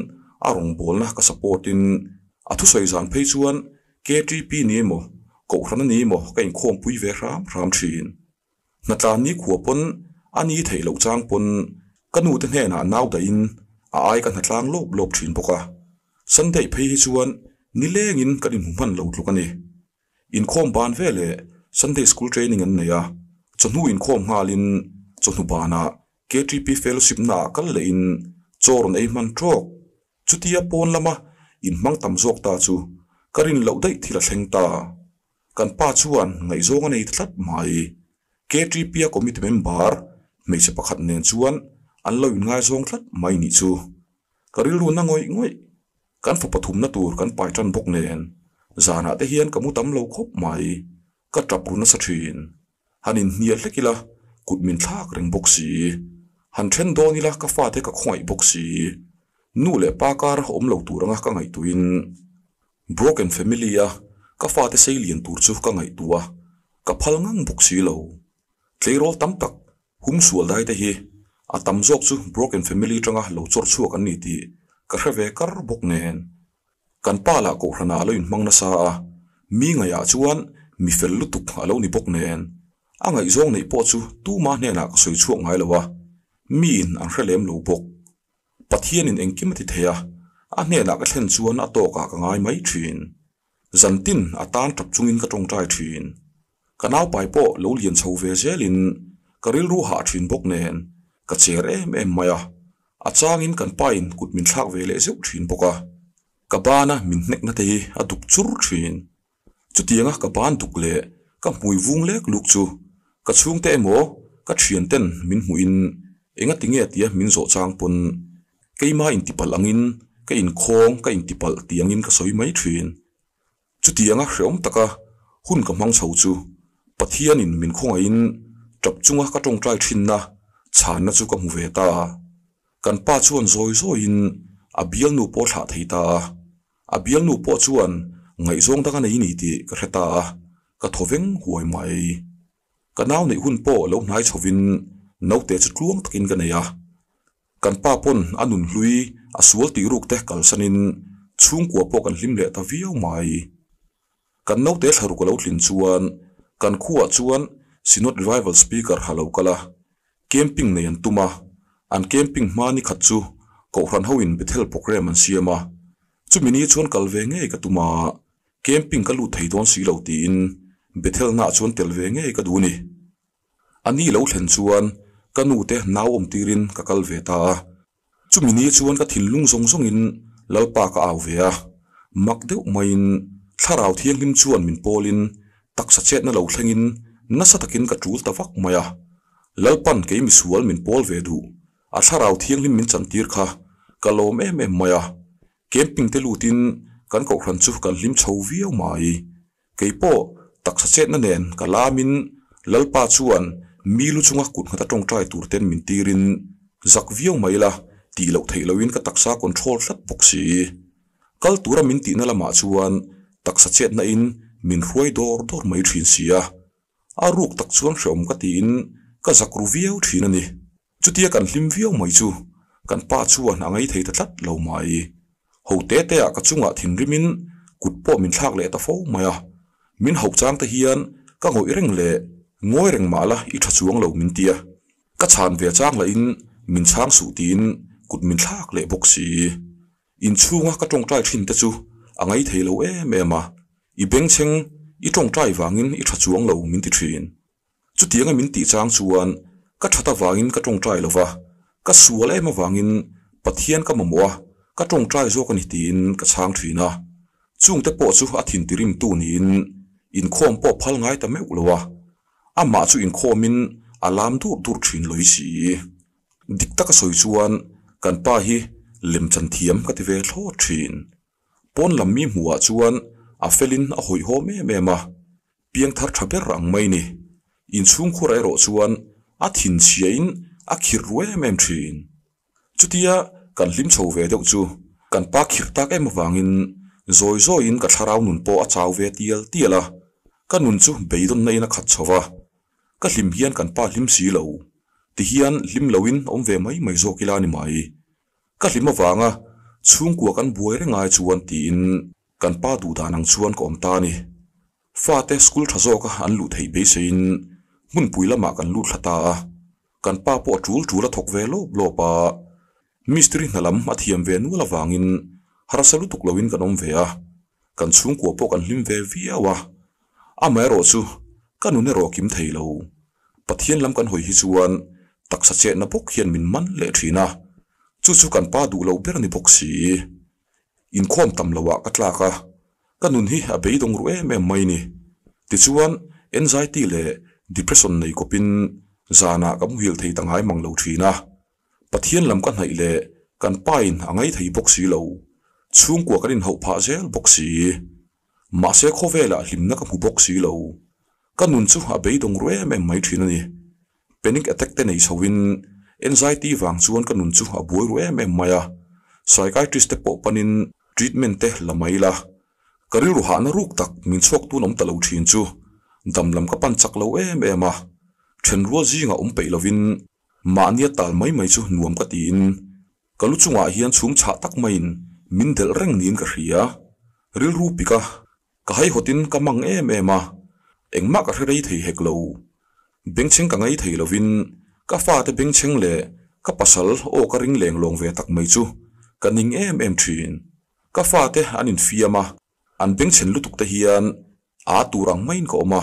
[SPEAKER 1] là bol na ka supportin thu soi zan phei chuan KTP ni mo ko khana ni mo à ka in khom pui ve ram ram thin na tla ni anh pon ani thei lo chang pon nụ te hne na naw da in a ai ka na tlang lop lop thin boka à. sunday phei hi chuan ni lengin kan in man lo tlukani in khom ban vele sunday school training an neya chonu in khom ngalin chonu bana KTP fellowship na kal le in choron ei man trok chutia pon lama in mang tam zok ta chu karin lo dai thila thleng ta kan pa chuan ngai zonga nei thlat mai KTP a committee member mei se pakhat nen chuan an lo ngai zong thlat mai ni chu karil ru na ngoi ngoi kan fa pathum na tur kan pai tan bok nen zana te hian kamu tam lo khop mai ka trap ru na sa thin hanin hnial hlekila kut min thak reng bok si han then do ni la ka fa te ka khoi bok si nu le pa kar om lo tur nga ka ngai tuin broken family a ka fa te sei lian tur chu ka ngai tua ka phal ngang bok si lo tleirol tam tak hum sual dai te hi a tam jok chu broken family tanga lo chor chu kan ni ti ka kar bok nen kan pa la ko hrana lo in mangna sa a. Mi nga ya chuan, mi fel lu tuk alo ni bok nen angai zong nei po chu, tu ma hne na ka soi chuak ngai lowa mi in an hrelem lo bok. Pathian in engkim ti theya a. Hne na ka thlen chuan a to ka ka ngai mai thin zantin atan tap chungin ka tong tai thin kanau pai po lo lian chho ve zelin karil ru ha thin bok nen ka cher em em maya a changin kan pain kut min thak ve le zeu thin boka ka bana min nek na te a duk chur thin. Chutianga ka ban duk le ka hmui vung lek luk chu. Ka chung te mo ka thian ten min hmuin enga tinge tia min zo chang pun. Keima in tipal angin ka in khong ka in tipal tiangin ka soi mai thin. Chutianga hreom taka, hun ka mang chho chu. Pathian in min khonga in. Trap chunga ka tong trai thin na. Chan na chu ka mu ve ta kan pa chuan zoi zoi in abial nu po tha thei ta. Abial nu po chuan ngai zong taka nei ni ti ka hreta ka thoveng huai mai. Ka naw nei hun po lo nai chovin no te chu tluang takin ka neya kan pa pon anun hlui, a sual ti ruk te kal sanin, chung kwa po kan hlim le ta viau mai. Kan no te tharu lâu lo tlin chuan, kan khuwa chuan sinot revival speaker halo kala. Camping nei an tuma an camping mani khat chu ko ran hoin bethel program an siama chumi ni chuan kalve nge ka tuma camping kalu thei don si lo ti in bethel na chuan telve nge ka du ni. Ani lo thlen chuan kanu te naw om tirin ka kalve ta chumi ni chuan ka thil lung song song in lalpa ka aw ve a. Mak deuh main tharau thiang lim chuan min polin taksa chet na lo thlengin nasa takin ka tul tawak maya lalpan ke mi sual min pol ve du a tharau thiang lim min chan tir kha. Kalom em em maya camping te lutin kan ko khran chu kan lim chho viau mai. Ke po taksa chet na nen, ka lamin lalpa chuan, mi lu chunga kut khata tong trai tur ten min tirin. Zak viau mai la, ti lo thei loin ka taksa control hlat boxi kal tura min ti na lama chuan taksa chet na in, min ruai dor dor mai thin sia a. Ruk tak chuan hrom ka ti in, ka zak ru viau thin ani chutia kan hlim viau mai chu kan pa chuan angai thei ta tlat lo mai ho te te a ka chunga thin rimin kut po min thak le ta fo maya min ho chang ta hian ka ngoi reng le ngoi reng là i tha chuang lo min tia. Ka chan ve chang la in. Min chang su tin kut min thak le bok si in chunga ka tong trai thin te chu angai thei lo em me mà. i beng cheng i tong trai wangin i tha chuang lo min ti thin chu tianga min ti chang chuan ก็ชดวางินก็จงใจเลยวะก็สัวเลยมาวางินปะเทียนก็มามัวก็จงใจโซกันหินก็ช้างถีนะจุงแต่ปอจูอาทินติริมตูนินอินโคมปอพัลไงแต่ไม่อุลวะอามาจูอินโคมินอาลามดูดูถินเลยสีดิกตะก็สวยชวนกันป้าฮีลิมจันเทียมก็ที่เวลโทถินปนลำมีหัวชวนอาเฟลินอาหอยโฮแม่แม่มาเพียงทัดทับเบรังไม่นี่อินชุงคู่ไรโรชวน a thin chiain a khir ruwe mem thin chutia kan lim chho ve deuh chu kan pa khir tak em wangin zoi zoi in ka tharau nun po a chaw ve tial tiala ka nun chu beidon nei na khat chowa ka hlim hian kan pa hlim si lo ti hian hlim loin om ve mai mai zo kila ni mai ka hlim awanga chung kwa kan buai re ngai chuan ti in. Kan pa du da nang chuan ko om ta ni. Fa te school thazo ka an lu thei be sein mun puila ma kan lu thlata kan pa po tul tula thok ve lo lo pa mistri nalam athiam ve nu la wangin harasalu tuk lowin kan om ve a kan chung kwa po kan hlim ve viawa a mai ro chu kanu ne ro kim thei lo pathian lam kan hoi hi chuan taksa che na bok hian min man le thina chu chu kan pa du lo ber ni bok si in khom tam lawa ka tla ka kanun hi a bei dong ru em em mai ni ti chuan anxiety le depression nei kopin zana kam hil thei tangai mang lo thina pathian lam kan hai le, kan pain angai thei bok si lo. Chung ko kanin ho pha zel bok si. Ma se khovela hlimna ka mu xì lâu. lo. Kanun chu a bei dong ru em em mai thina ni panic attack te nei sawin, anxiety wang chuan kanun chu a buai ru em em maya psychiatrist te po panin, treatment te lamai la. Karil ru ha na ruk tak, min chok tu nom talo thin chu dam lam ka pan chak lo em em a then ngà ji nga um pe lovin ma nia tal mai mai chu nuam ka tin. Kalu chunga hian chhum cha tak main min del reng nin ka hria ril ru pika ka hai hotin ka mang em em a engma ka rei thei hek lo bengcheng ka ngai thei lovin ka fa te bengcheng le ka pasal o ka ring leng long ve tak mai chu ka ning em em thin ka fa te anin fiama an bengchen lutuk te hian a turang main ko ma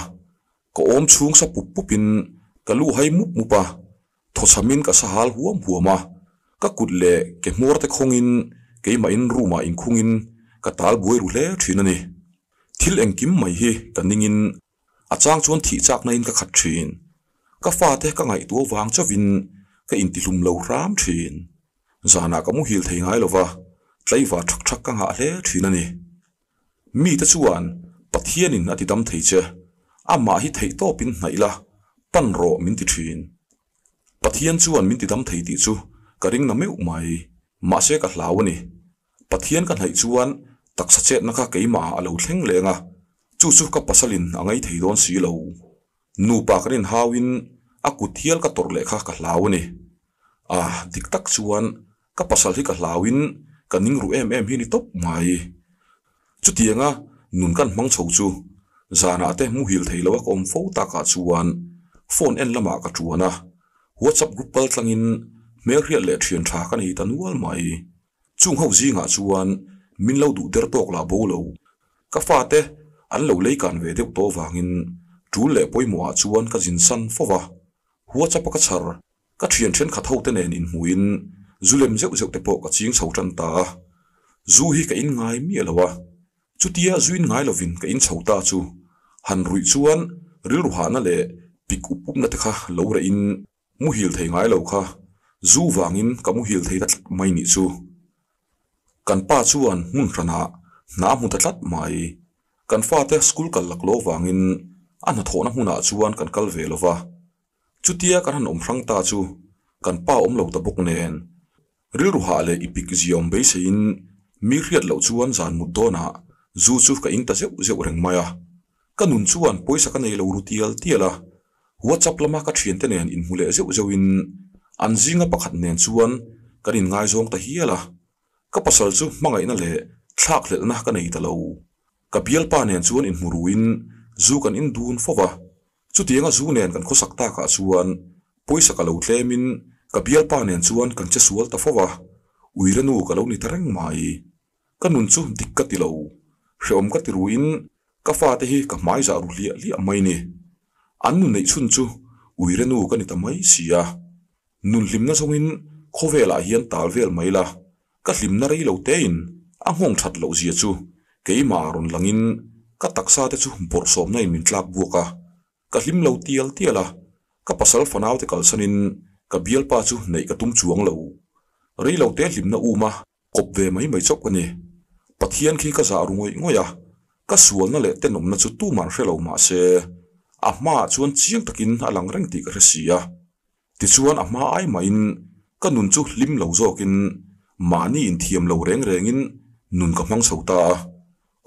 [SPEAKER 1] ko om chung sa pup pupin ka lu hai mup mupa tho chamin ka sahal huam huama ka kutle ke mor te khongin ke ma in ruma in khungin ka tal buai ru hle thinani thil engkim mai hi ka ningin achang chuan thi chak na in ka khat thin ka fa te ka ngai tu wang chawin ka in ti hlum lo ram thin zana ka mu hil thei ngai lova tlai wa thak thak ka nga hle thin ani mi ta chuan pathian in ati dam thei che ama hi thei to pin hnaila pan ro min ti thin pathian chuan min ti dam thei ti chu ka ring na meu mai ma se ka hlawani pathian ka hnai chuan taksa che na ka keima alo thleng lenga chu chu ka pasalin angai thei don si lo nu pa karin hawin a kuthial ka tor le kha ka hlawani a tik tak chuan ka pasal hi ka hlawin ka ning ru em em hi ni top mai chu tianga nun kan mang chho chu. Zana te mu hil thei kom fo ta ka chuan. Phone en lama ka chuana. Whatsapp group pal tlangin. Mer rial le thian tha kan hi tanual mai. Chung ho zi nga chuan. Min lo du der tok la bo lo. Ka fa te, an lo lei kan ve deuh to wangin tu le poimo a chuan ka jin san fowa whatsapp ka char. Ka thian thian kha tho te nen in muin zulem zeu zeu te po ka ching chho tan ta. Zu hi ka in ngai mi lawa chutia zuin ngai lovin ka in chhota chu. Han rui chuan, ril ru hana le, pik up up na te kha lâu ra in. Mu hil thei ngai lo kha. Zu wangin ka mu hil thei dat mai ni chu. Kan pa chuan mun rana na mu ta tlat mai. Kan fa te school kal lak lo wangin an ha thona huna ah chuan kan kal ve lova chutia kan han om rang ta chu. Kan pa om lo ta buk nen. Ril ruha le ipik ziom be sein mi riat lo chuan zan mu dona zu chu ka ing ta zeu zeu reng maya ka nun chuan poisa ka nei lo ru tial tiala whatsapp lama ka thian te nen in hule zeu zeu in. An zinga pakhat nen chuan kan in ngai zong ta hiala ka pasal chu mangai na le, thlak le na ka nei ta lo. Ka bial pa nen chuan in muruin zu kan in dun fowa chu tianga zu nen kan khosak ta ka chuan poisa ka lo tlemin ka bial pa nen chuan kan che sual ta fowa uiranu ka lo ni tareng mai. Kanun chu dik ti lo hreom ka ti ruin ka fa te hi ka mai za ru li li mai ni an nu nei chun chu uiranu ka ni ta mai sia nun lim na zongin khovela hian tal vel mai la. Ka hlim na rei lo te in a ngong that lo zia chu. Keima ron langin ka taksa te chu bor som na in min tlak buka ka hlim lo tial tiala ka pasal fanaw te kal sanin ka bial pa chu nei ka tum chuang lo rei lo te hlim na uma kop ve mai mai chop ani pathian khi ka za rungoi ngoya ka sual na le te nom na chu tu man hrelo ma se a à, ma chuan chiang takin alang à, reng ti ka sia à. ti chuan a ma ai mai in ka nun chu hlim lo zokin mani in thiam lo reng rengin nun ka mang chota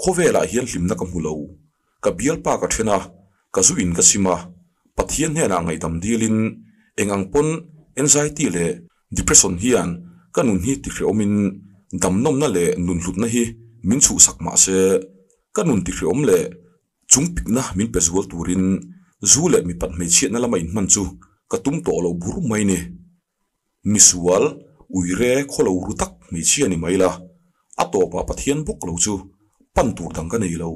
[SPEAKER 1] khovela hian hlim na ka mu lo ka bial pa ka thena ka zu in ka sima pathian he na ngai dam dilin engang pon anxiety le depression hian ka nun hi ti hreomin dam nôm na le nun hlut na hi min chu sak ma se ka nun ti hreom le chung pik na min pe zual turin zu le mi pat me chiat na lama in man chu ka tum to lo bur mai ni misual, uire kholo rutak mi chi ani mai la ato to pa pathian buk lo chu pan tur dang ka nei lo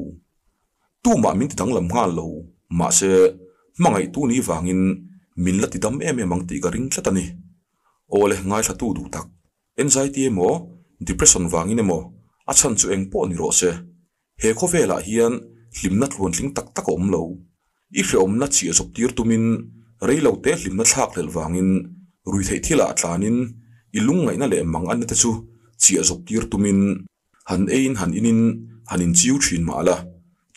[SPEAKER 1] tu ma min ti dang lam nga lo ma se mangai tu ni wangin min la ti dam em em ang ti ka ring tlatani ole ngai thla tu du tak anxiety emo depression wangin emo a chan chu eng po ni ro se he kho vela hian hlimna thlun tling tak tak om lo i hre om na chi chop tir tumin reilo te hlimna thlak lel wangin rui thei thila tlanin ilung ngai na le mang an te chu chi chop tir tumin han ein han inin hanin chiu thin ma la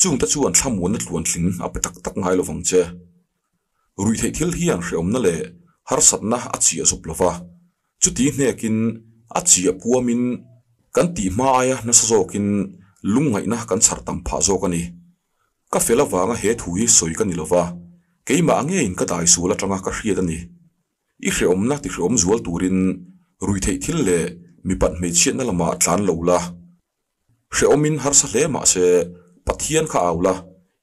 [SPEAKER 1] chung ta chuan thlamun na thlun tling a pe tak tak ngai lo wang che rui thei thil hi an hre om na le har sat na a chi chop lova chu ti hnekin a chi a puamin kan ti ma aya na sa zokin lungai na kan char tam pha zo kani ka fela wanga he thu hi soi kan ilova keima ange in ka dai sula tanga ka hriat ani i hreom na ti hreom zual turin rui thei thil le mi pat me chiat na lama tlan lo la hreomin har sa hle ma se pathian kha awla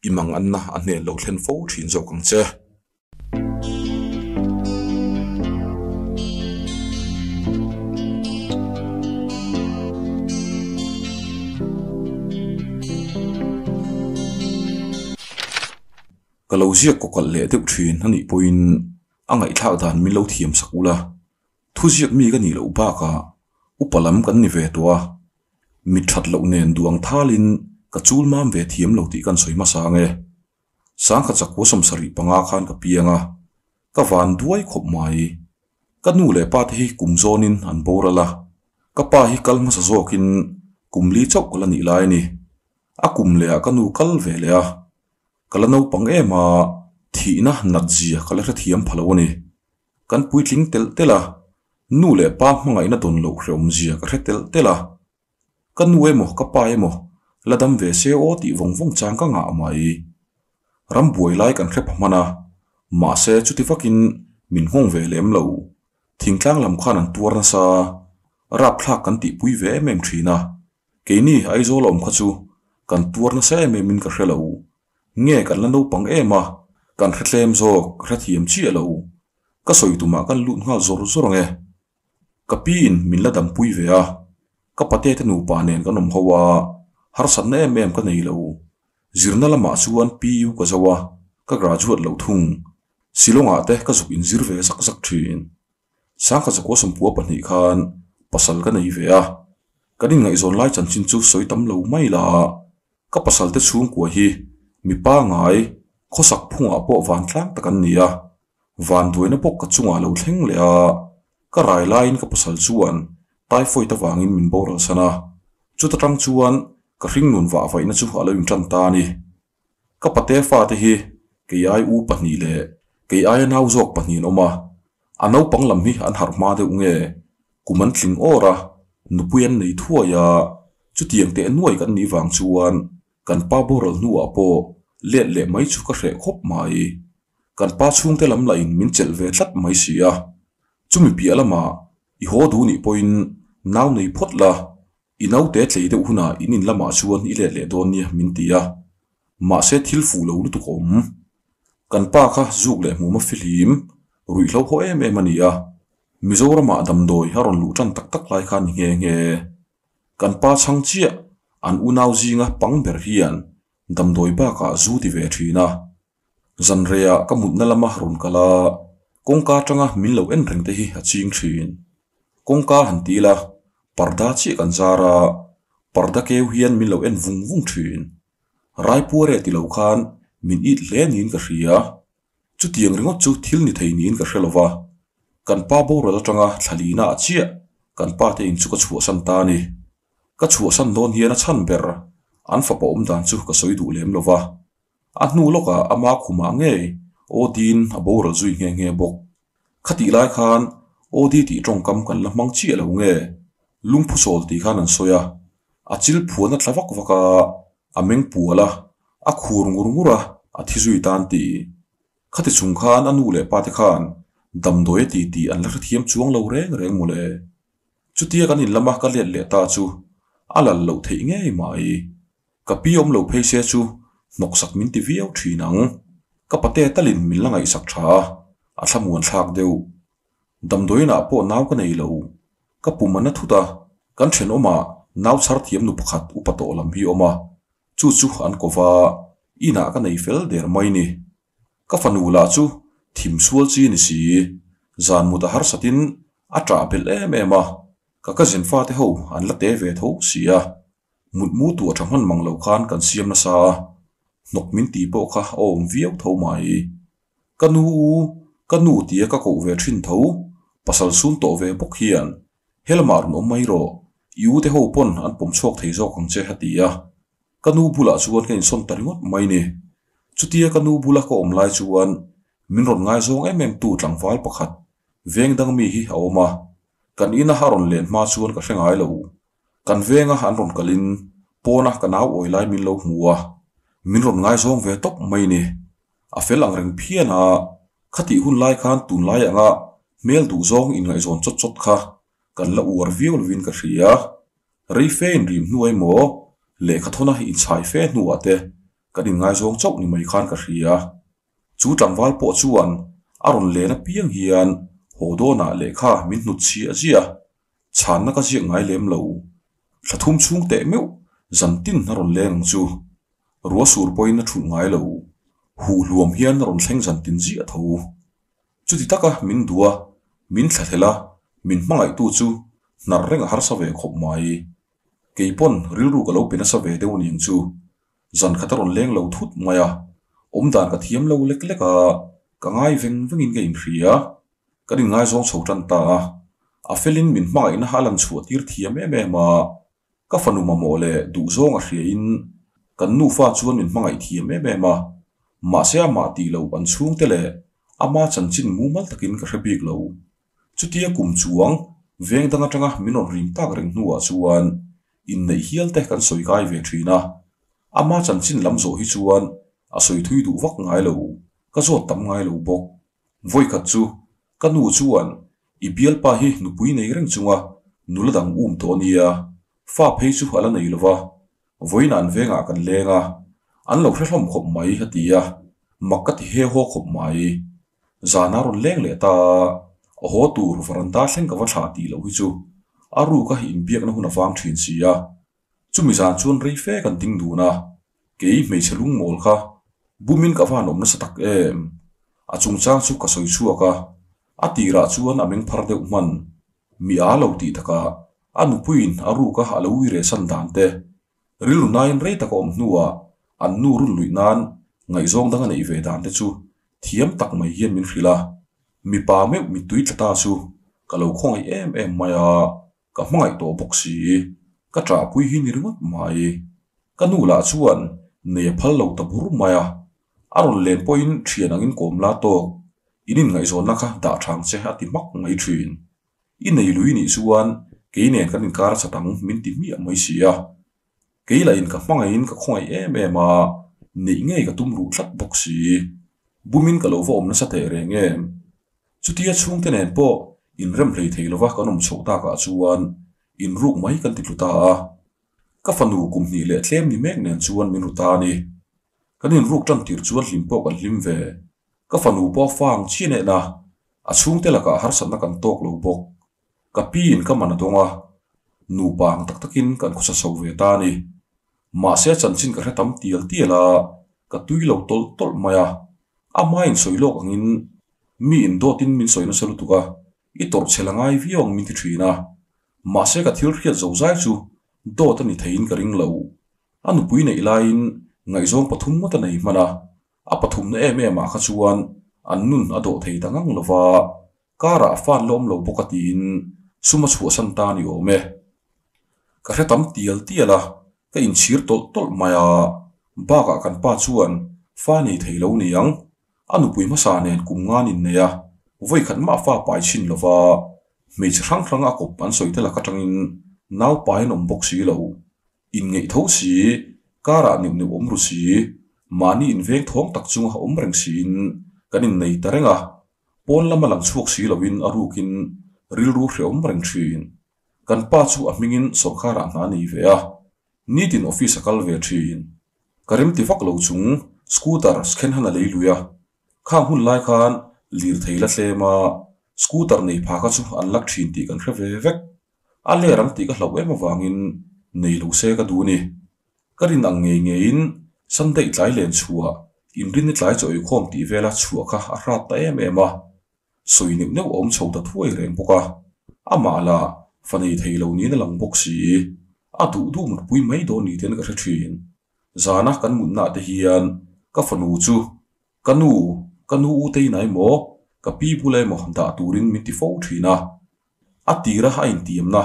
[SPEAKER 1] imang anna ane lo thlen fo thin zo kang che kalau ziak ko kal le deuh thin hani poin angai thak dan min lo thiam sakula thu ziak mi ka ni lo ba ka upalam kan ni ve tua mi that lo nen duang thalin ka chul mam ve thiam lo ti kan soi ma sa nge sang kha chak ko som sari panga khan ka pianga ka van duai khop mai ka ka nu le pa hi kum zonin an borala ka pa hi kalma sa zokin kum li chok la ni lai ni a kum le a ka nu kal ve le a kala pang eh, em a thi na nat zia ah. kala ra thiam phalo ni. Kan puitling tel tela ah. nu le pa mangai na ton lo hrom zia ah. ka tel tela kan we eh mo, ka pa e mo. Ladam ve se o ti vong vong chang ka nga mai ram buai lai kan khrep mana ma se chuti fakin min hong ve lem lo. Thingtlang lam khan an tuar na sa. Rap thla kan ti pui ve mem thina ke ni ai zo lom kha chu. Kan tuar na sa em min ka hrelo nghe cả lần đâu bằng em mà. Càng khát lem rồi khát hiểm chi ở lâu. Các soi tụm mà càng lụn hoa rồi rồi à nghe. Các pin mình là đầm pui về à. Các bát tết nụ bà nền các nồng hoa har sẵn em em các này lâu. Zirna là mà suan piu các zawa các graduate lâu thùng. Silong ate à các dục in zir về sắc sắc thuyền. Sáng các zakwa sum pua bản hị khan. Pasal các này về à. Cái đinh ngày rồi lại chẳng xin chú soi tấm lâu may là. Các pasal tết xuống của hi mi pa ngai khosak phunga ah po van tlang takan nia ah. van duina pok ka chunga lo thleng le a ka rai lain ka pasal chuan typhoid ta wangin min boral sana. Chu ta tang chuan, ka hring nun wa vai na chu alo in tan ta ni. Ka pate fa te hi, ke ai u pahni le, ke ai nau zok pahni no ma. Anau pang lam hi an har ma de unge kuman tling ora nupuyan nei thua ya. Chu tiang te nuai kan ni wang chuan, kan pa boral nu a po le le mai chu ka hre khop mai kan pa chung te lam lain min chel ve tlat mai sia chumi pi alama i ho du ni poin naw nei phot la i nau te tlei de huna inin lama chuan i le le don ni min tia ma Mà thil thiếu lo lu tu kom kan ba kha zuk le mu ma phim, rồi hlo ho em em ania mà đầm dam doi rồi lũ tan tak tak lai khan nghe nge kan pa chang chia anh u zinga pang ber hian dam doi ba ka zu ti ve thina các rea ka làm na lama ron kala kongka tanga min lâu en reng te hi a ching thin. Kongka han ti la. Parda chi kan zara parda keu hian min lâu en vung vung thin. Bùa pure ti lo khan, min it le nin ka hria. Chu tiang ringot chu thil ni thei nin ka hrelowa kan pa bo ro tanga thalina achia. Kan pa te in chu ka chuột san ta ni. Ka chu san don hian a chan ber an fa pom dan chu ka soi lem lova a hnu loka ama khuma nge. O din a bo ro zui nge nge bok khati lai khan o di ti tong kam kan la mang chi lo nge. Lung phu sol ti khan an soya a. Chil phuana thlawak waka a. Meng puala a khur ngur ngura a. Thizui tan ti khati chung khan anu le pa te khan. Dam doi ti ti an la thiam chuang lo reng reng mu le chu tia kan in lama ka le le ta chu. Alal lo thei nge mai ka piom lo phei se chu nok sak min ti viau thi nang ka pate talin min langai sak tha a thlamuan thak deu dam doi na po naw ka nei lo ka pumana thuta kan then oma naw char thiam nu pakhat upato lam hi oma chu chu an kova ina ka nei fel der mai ni ka fanu la chu thim sual chi ni si zan mu da har satin a tra pel em em a ka ka zin fa te ho an la te ve tho sia mut mu tu thang han mang lo khan kan siam na sa nok min ti po kha om viau tho mai ka nu ka nu ti ka ko ve thin tho pasal sun to ve bok hian helmar no mai ro yu te ho pon an pom chok thei zo kang che hatia ka nu bula chuan ken son taringot mai ni chutia ka nu bula ko om lai chuan min ron ngai zong em em tu tlang wal pakhat veng dang mi hi awma kan ina haron len ma chuan ka hrengai lo kan venga han ron kalin pona ka nau oi lai min lo hmuwa min ron ngai zong ve tok mai ni a à, felang reng phiana à. khati hun lai khan tun lai à anga mel du zong in ngai zon chot chot kha. Kan la uar viol win ka hria rei fein rim nuai mo le kha thona hi in chai fe nu ate kan in ngai zong chok ni mai khan ka hria chu tlangwal po chuan aron le na piang hian hodona le kha min nu chi a zia chan na ka chi ngai lem lo thlathum chung te meu dân tin na ron leng chu. Ruwa sur poi na thu ngai lo. Hu luam hian na ron thleng dân tin ji a tho. Chu ti taka, min dua, min thla min mangai tu chu nar renga har sa ve khop mai. Keipon ril ru ka lo pina sa ve deu ning chu. Zan khataron leng lo thut maya om dan ka thiam lo lek lek a. Ka ngai veng veng in game hria kan in ngai zong chho tan ta a. Felin min nà in halan chhuat tir thiam em em a ka phần ma mò le du zong a hria in. Kan nu fa chuan min hmangai thiam em em a ma se ma ti lo an chung te le ama chan chin mu mal takin ka hrebik lo chutia kum chuang veng danga tanga minon rim tak reng nuwa chuan in nei hial te kan soi kai ve thina ama chan chân lam zo hi chuan a soi thui du vak ngai lo ka zo tam ngai lo bok voi khat chu ka nu chuan i pa hi nu pui nei reng chunga nula dang um to nia fa phei chu hala nei lova. Voin an venga kan lenga an lo hrehlom khop mai hatia makati he ho khop mai. Zana ron leng le ta. A ho tur varanda thleng ka va thla ti lo hi chu. Aru ka hi biak na huna wang thin sia chumi zan chun rei fe kan ding du na. Ke mei chelung mol kha. Bumin ka van om na satak em. A chung chang chu ka soi chuaka a atira chuan ameng phar deuh man. Mi a lo ti taka anu puin aru ka alo re san dan ril nain rei takom nuwa. An nu run lui nan. Ngai zong danga nei ve dan te chu. Thiam tak mai hian min hrila. Mi pa me mi tui tata chu. Ka lo khongai em em maya ka hmangai to boxi ka tra pui hi ni ringot mai. Ka nu la chuan ne phal lo ta bur maya aron len point thian angin kom la to. Inin ngai zon naka da thang che ati mak ngai thin. In nei lui ni chuan ke nen kan in kar chatang min ti mi mai sia ke la in ka hmangai in ka khongai em em a nỉ ngei ka tum ru thlat bok si bumin ka lo vo om na sa te reng em. Chutia chung te nen po in rem hlei thei lova kan om chho ta ka chuan in ruk mai kan ti luta a ka fanu kum ni le tlem ni mek nen chuan min ruta ni kan in ruk tan tir chuan hlim po kan hlim ve ka fanu po fang chine na a chung te la ka har san na kan tok lo bok kapi in ka mana donga nu bang tak takin kan khusa so ve ta ni. Ma se chan chin ka hretam tial tiela ka tui lo tol tol maya a. Main soilok angin mi in do tin min soina selu tuka i tor chelangai viong min ti thina ma se ka thil khia zo zai chu. Do ta ni thein ka ring lo. Anu pui nei lain ngai zong pathum mata nei mana a. Pathum na em em a kha chuan. An nun a do thei tangang lova kara fan lom lo pokatin suma chu san ta ni ome ka ka hretam tial tiala ka in chir tol tol maya ba ka kan pa chuan fa nei theilo ni ang anu pui ma sa nen kum nga nin ne ya. Voi khan ma fa pai chin lova. Me chi rang a kop an soi te la ka tangin nau pai nom bok si lo in ngei tho si. Kara nim ni om ru si mani in veng thong tak chung ha om reng sin kanin nei tarenga. Pon lama lang chuak si lovin arukin ril ru hreom reng thin kan pa chu a mingin sorkara na ni ve a nitin office akal ve thin karim ti vak lo chung scooter skhen hana leiluya khang hun lai khan lir theila hlema scooter nei pha ka chu an lak thin ti kan hre ve vek a le rang ti ka hlo em awangin nei lo se ka du ni karin ang nge nge in sunday tlai len chua in rin tlai choi khom ti vela chua kha a rat ta em em a soi nim neu om chho ta thuai reng boka ama la fanei theilo ni na lang bok si a du du mun pui mai do ni ten ka hre thin zana kan mun na te hian ka fanu chu kanu kanu u te nai mo ka pi pulai mo da turin min ti fo thina a tira ha in tiam na.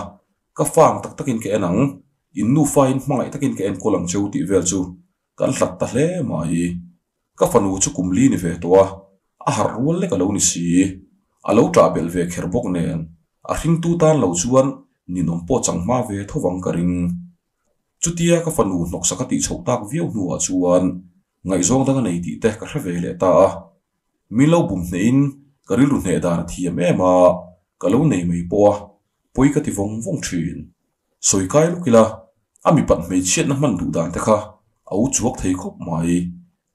[SPEAKER 1] Ka fang tak takin ke enang in nu fa in mangai takin ke en kolang cheu ti vel chu kan hlat ta hle mai ka fanu chu kumli ni ve to a har rual le ka lo ni si alo lo tra bel ve kher bok nen a hring tu tan lo chuan ni nom po chang ma ve thowang ka ring chutia ka fanu nok sakati chho sâu viau nu a chuan ngai zong danga nei ti te ka hre về le ta. Mi lâu bum ne in ka ri lu ne da thiam em a ka lo nei mai po poi ka ti vong vong thin soi kai lu kila ami pat mei chiat na man du dan te kha. Au chuak thei khop mai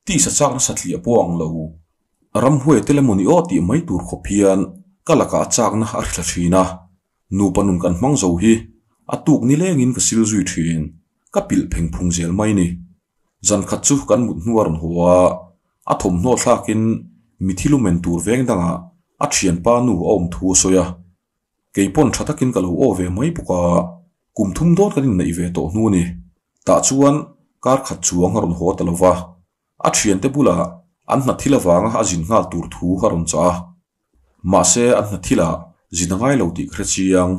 [SPEAKER 1] ti sa chak na po puang lo ram hue telemoni o ti mai tur khopian kala ka chak na ar thla thina nu panun kan mang zo hi atuk ni lengin ka sil zui thin ka pil pheng phung zel mai ni zan khat chu kan mut nuar huwa a thom no thlakin mithilu men tur veng danga a thian pa nu om thu soya keipon thatakin kalo o ve mai puka kum thum dot kan nei ve to nu ni ta chuan kar khat chuang haron ho talova a thian te bula an na thila wanga a jin ngal tur thu haron cha. Ma se an na thila zinangai lo ti khre chiang.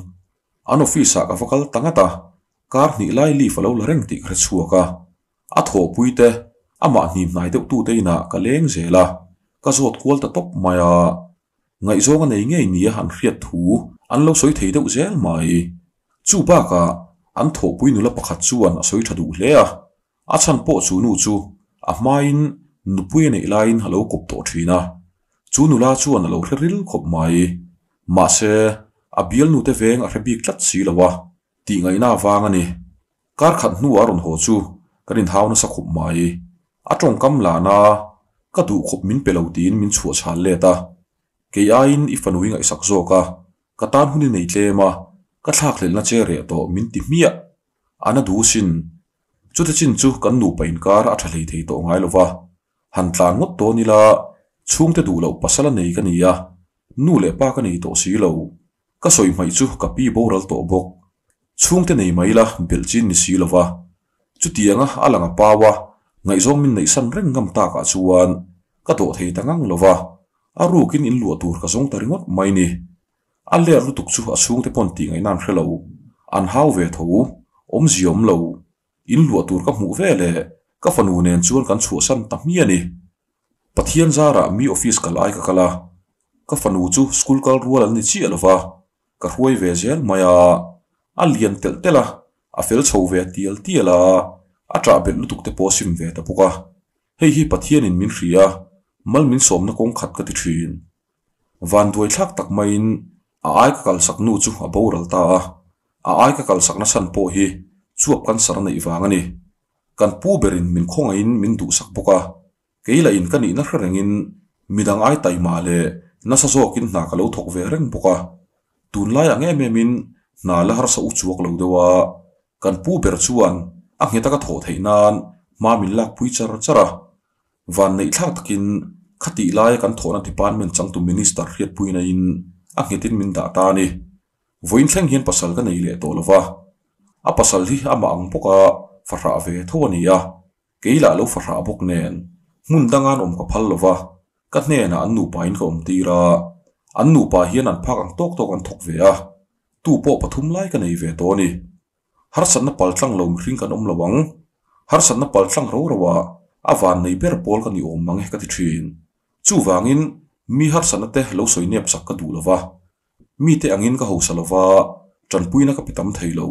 [SPEAKER 1] An office a ka vakal tangata kar ni lai li falo la reng ti khre chuaka a tho puite ama hnim nai deuh tu teina ka leng zela ka zot kual ta top maya ngai zonga nei ngei ni han riat thu. An lo soi thei deuh zel mai. Chu ba ka, an tho pui nu la pakhat chuan a soi thadu hle a. A chan po chu nu chu. A main nupui nei lain halo kop to thina chu nula chuan a lo hleril khop mai ma se a bial nu te veng a hrebik tlat si lawa ti ngai na wang ani kar khat nu aron ho chu karin hauna sa khup mai a tong kam la na ka du khop min pelo tin min chhuwa chhan le ta ke yain i fanui ngai sak zo ka ka tan huni nei tlema ka thlak hlel na che re to min ti mia ana du sin chu te chin chu kan nu pain kar a thalei thei to ngai lova han tlan ngot to ni la chung te du lo pasala nei ka ni ya. Nu le pa ka nei to si lo. Ka soi mai chu ka pi boral to bok. Chung te nei mai la, bel chin ni si lova chu tianga alanga pawa ngai zong min nei san reng ngam ta ka chuan. Ka to thei tangang lova aru kin in lua tur ka zong taringot mai ni. A le lu tuk chu a chung te pon ti ngai nan hrelo an hau ve tho. Om ziom lo. In lua tur ka mu ve le ka fanu nen chuan kan chu san ta mi ani pathian zara mi office kal ai ka kala ka fanu chu school kal rual ni chi alova ka huai ve zel maya a lian tel tela a fel chho ve tial tiala a tra bel lu tuk te posim ve ta puka hei hi pathian in min hria à. mal min som na kong khat ka ti thin van duai thak tak main a à ai ka kal sak nu chu a boral ta a ai ka kal sak na san po hi. Chuap kan sar nei wang ani kan pu berin min khonga in min du sak boka keila in kan ina hrengin midang ai tai ma le na sa zo kin na ka lo thok ve reng boka tun lai ange me min na la har sa u chuak lo dewa kan pu ber chuan ang heta ka tho thei nan ma min lak pui char chara van nei thak takin khati lai kan thona department chang tu minister hiat puina in ang hetin min da ta ni voin thleng hian pasal ka nei le to lova a pasal hi ama ang poka farra ve thoni ya keila lo farra bok nen mun dangan om ka phal lova ka hne na an nu pain ka om tira an nu pa hian an phak ang tok tok an thok ve a tu po pathum lai ka nei ve to ni har san na pal tlang lo hring kan om lawang har san na pal tlang ro rawa awan nei ber pol ka ni om mang ka ti thin chu wangin mi har san te lo soi nep sak ka du lova mi te angin ka ho salova tran puina ka pitam thei lo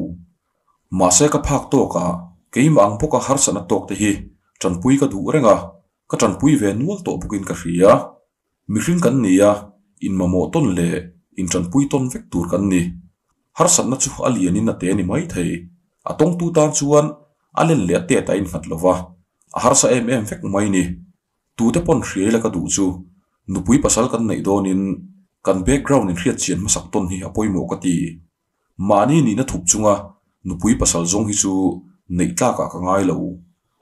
[SPEAKER 1] ma se ka phak to ka keim ang poka har san tok te hi tran pui ka du renga ka tran pui ve nual to bukin ka ria mi hring kan nia in mamo ton le in tran pui ton vek tur kan ni har san na chu alian in na te ni mai thei atong à tu tan chuan alen le te ta in khat lova a à har sa em em vek mai ni tu te pon hriela ka du chu nupui pasal kan nei donin kan background in hriat chian masak ton hi apoi à mo ka ti mani ni na thup chunga nupui pasal zong hi chu nei tla ka ka ngai lo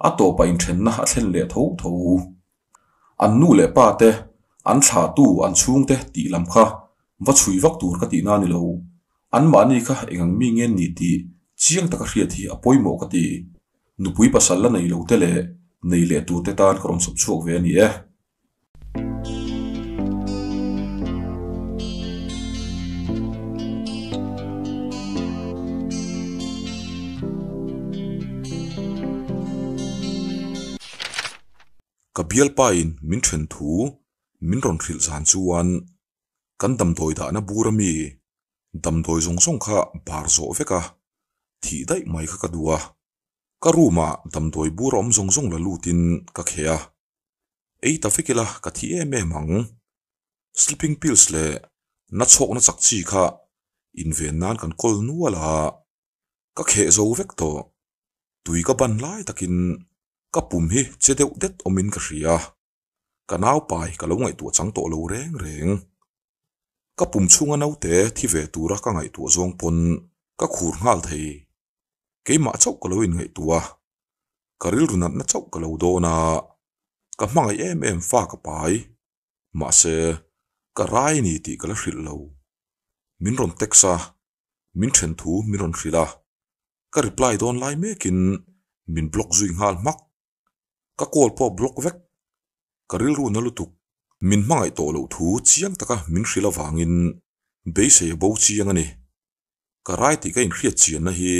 [SPEAKER 1] a to pa in then na a thlen le tho tho an nu le pa te an tha tu an chung te ti lam kha va chui vak tur ka ti na ni lo an mani kha engang mi ngen ni ti chiang taka hriat hi apoi mo ka ti nupui pasal la nei lo te le nei le tu te tan krom sop chuak ve ni e bial pa in min then thu, min ron thil zan chuan kan dam thoi da na burami dam thoi zong song kha bar zo veka thi dai mai kha kadua ka ruma dam thoi burom zong zong la lutin ka khea ei ta fikela ka thi em em hang, sleeping pills le na chok na chak chi kha, in ven nan kan kol nuala ka khe zo vek to, tui ka ban lai takin ka pum hi che deuh det omin ka hria ka nau pai ka lo ngai tu chang to lo reng reng ka pum chunga nau te thi ve tura ka ngai tu zong pon ka khur ngal thei ke ma chau ka lo in ngai tua ka ril runat na chau ka lo do na. Ka hmangai em em fa ka pai ma se ka rai ni ti ka la hril lo min ron teksa min then thu min ron hrila ka reply don lai mekin min block zui ngal mak ka call po block vek ka ril ru na lutuk min mangai to lo thu chiang taka min hrila wangin be se bo chiang ani ka rai ti ka in khriat chian na hi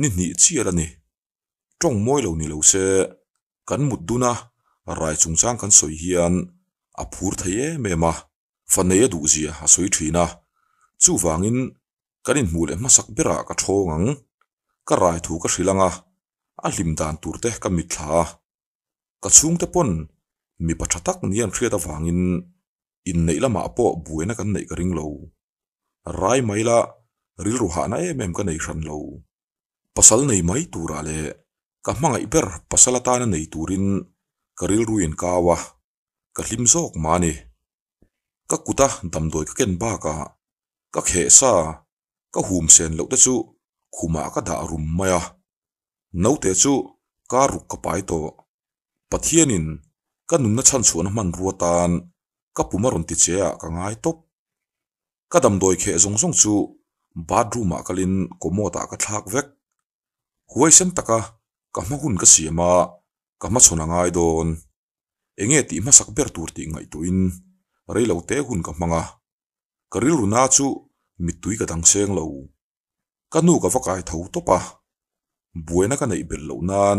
[SPEAKER 1] ni ni chiara ni tong moi lo ni lo se kan mut duna rai chung chang kan soi hian a phur thaye me ma fanei du zia a soi thina chu wangin kan in mul ma sak bera ka thongang ka rai thu ka hrilanga a lim dan turte ka mi thla ka chung te pon. Mi pathatak nian thriat awangin in nei lama po buena kan nei ka ring lo. Rai maila ril ru ha na em em ka nei ran lo. Pasal nei mai tura le, ka hmangai ber pasalata na nei turin karil ruin kawa ka hlim cái mani ka kuta damdoi ka ken ba ka ka khe sa, ka hum sen lo te chu khuma ka da rum maya no te chu ka ruk ka pai to pathianin, ka nun na chan chuan man ruatan ka pumaron ti chea ka ngai top ka dam doi khe zong zong chu bathroom a kalin komota ka ah thlak vek. Huai sem taka, ka mahun ka siama ah, ka ma anh ngai don enge ti ma sak ber tur ti ngai tuin. Reilo te hun ka manga ka ril runa chu mitui ka dang seng lo. Ka nu ka vakai tho topa buena ka nei bel lo nan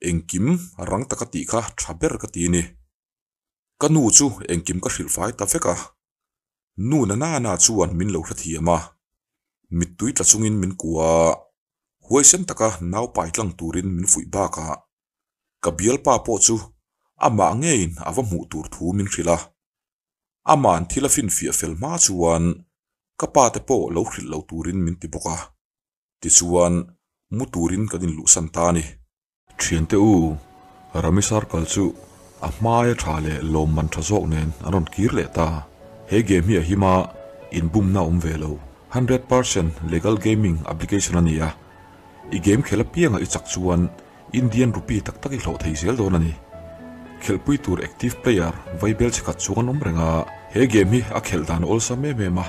[SPEAKER 1] engkim rang taka ti kha thaber ka ti ni kanu chu engkim ka hril fai ta veka nu na na na chuan min lo thiama à. mit tui tla chungin min kuwa huai sem taka nau pai tlang turin min fui ba ka ka bial pa po chu ama à ngein awa à vâng mu tur thu min hrila aman thila fin fia fel ma chuan ka pa te po lo hril lo turin min ti boka ti chuan mu turin kadin lu san ta ni thian te u ramisar kal chu, a hmaya tha le lom man tha zawk nen aron kir le ta. He game hi a hima in bum na um ve lo. 100% legal gaming application ania i game khela pianga i chak chuan, indian rupee tak tak i hlo thei zel don ani. Khelpui tur active player, vaibel chakhat chuan om renga. He game hi a khel dan ol sam me me ma.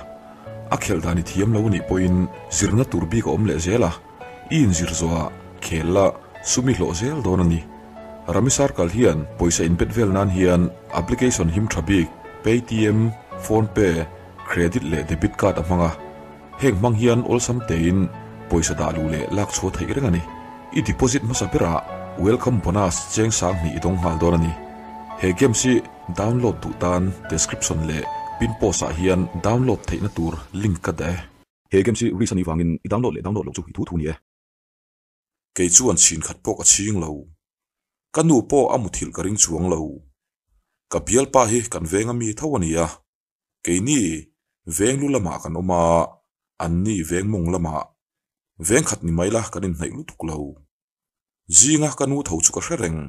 [SPEAKER 1] A khel dan i thiam lo ni poin, zirna tur bi ka om le zela. In zir zoa khela sumi hlo zel don ani ramisar kal hian poisa in bet vel nan hian application him thabik paytm phone pay credit le debit card amanga heng mang hian ol sam tein poisa da lu le lak chho thei rengani i deposit ma sapira welcome bonus cheng sang ni idong hal dorani he game si download tu tan description le pin post a hian download theina tur link ka da he game si reason i wangin i download le download lo chu hi thu thu ni e ke chuan chin khat pok a ching lo. Kanu po amu thil ka ring chuang lo. Ka bial pa hi kan venga mi thawania ke ni, veng lu lama kan oma an ni veng mong lama. Veng khat ni maila kanin hnai lu tuk lo. Zinga kanu tho chu ka hrengreng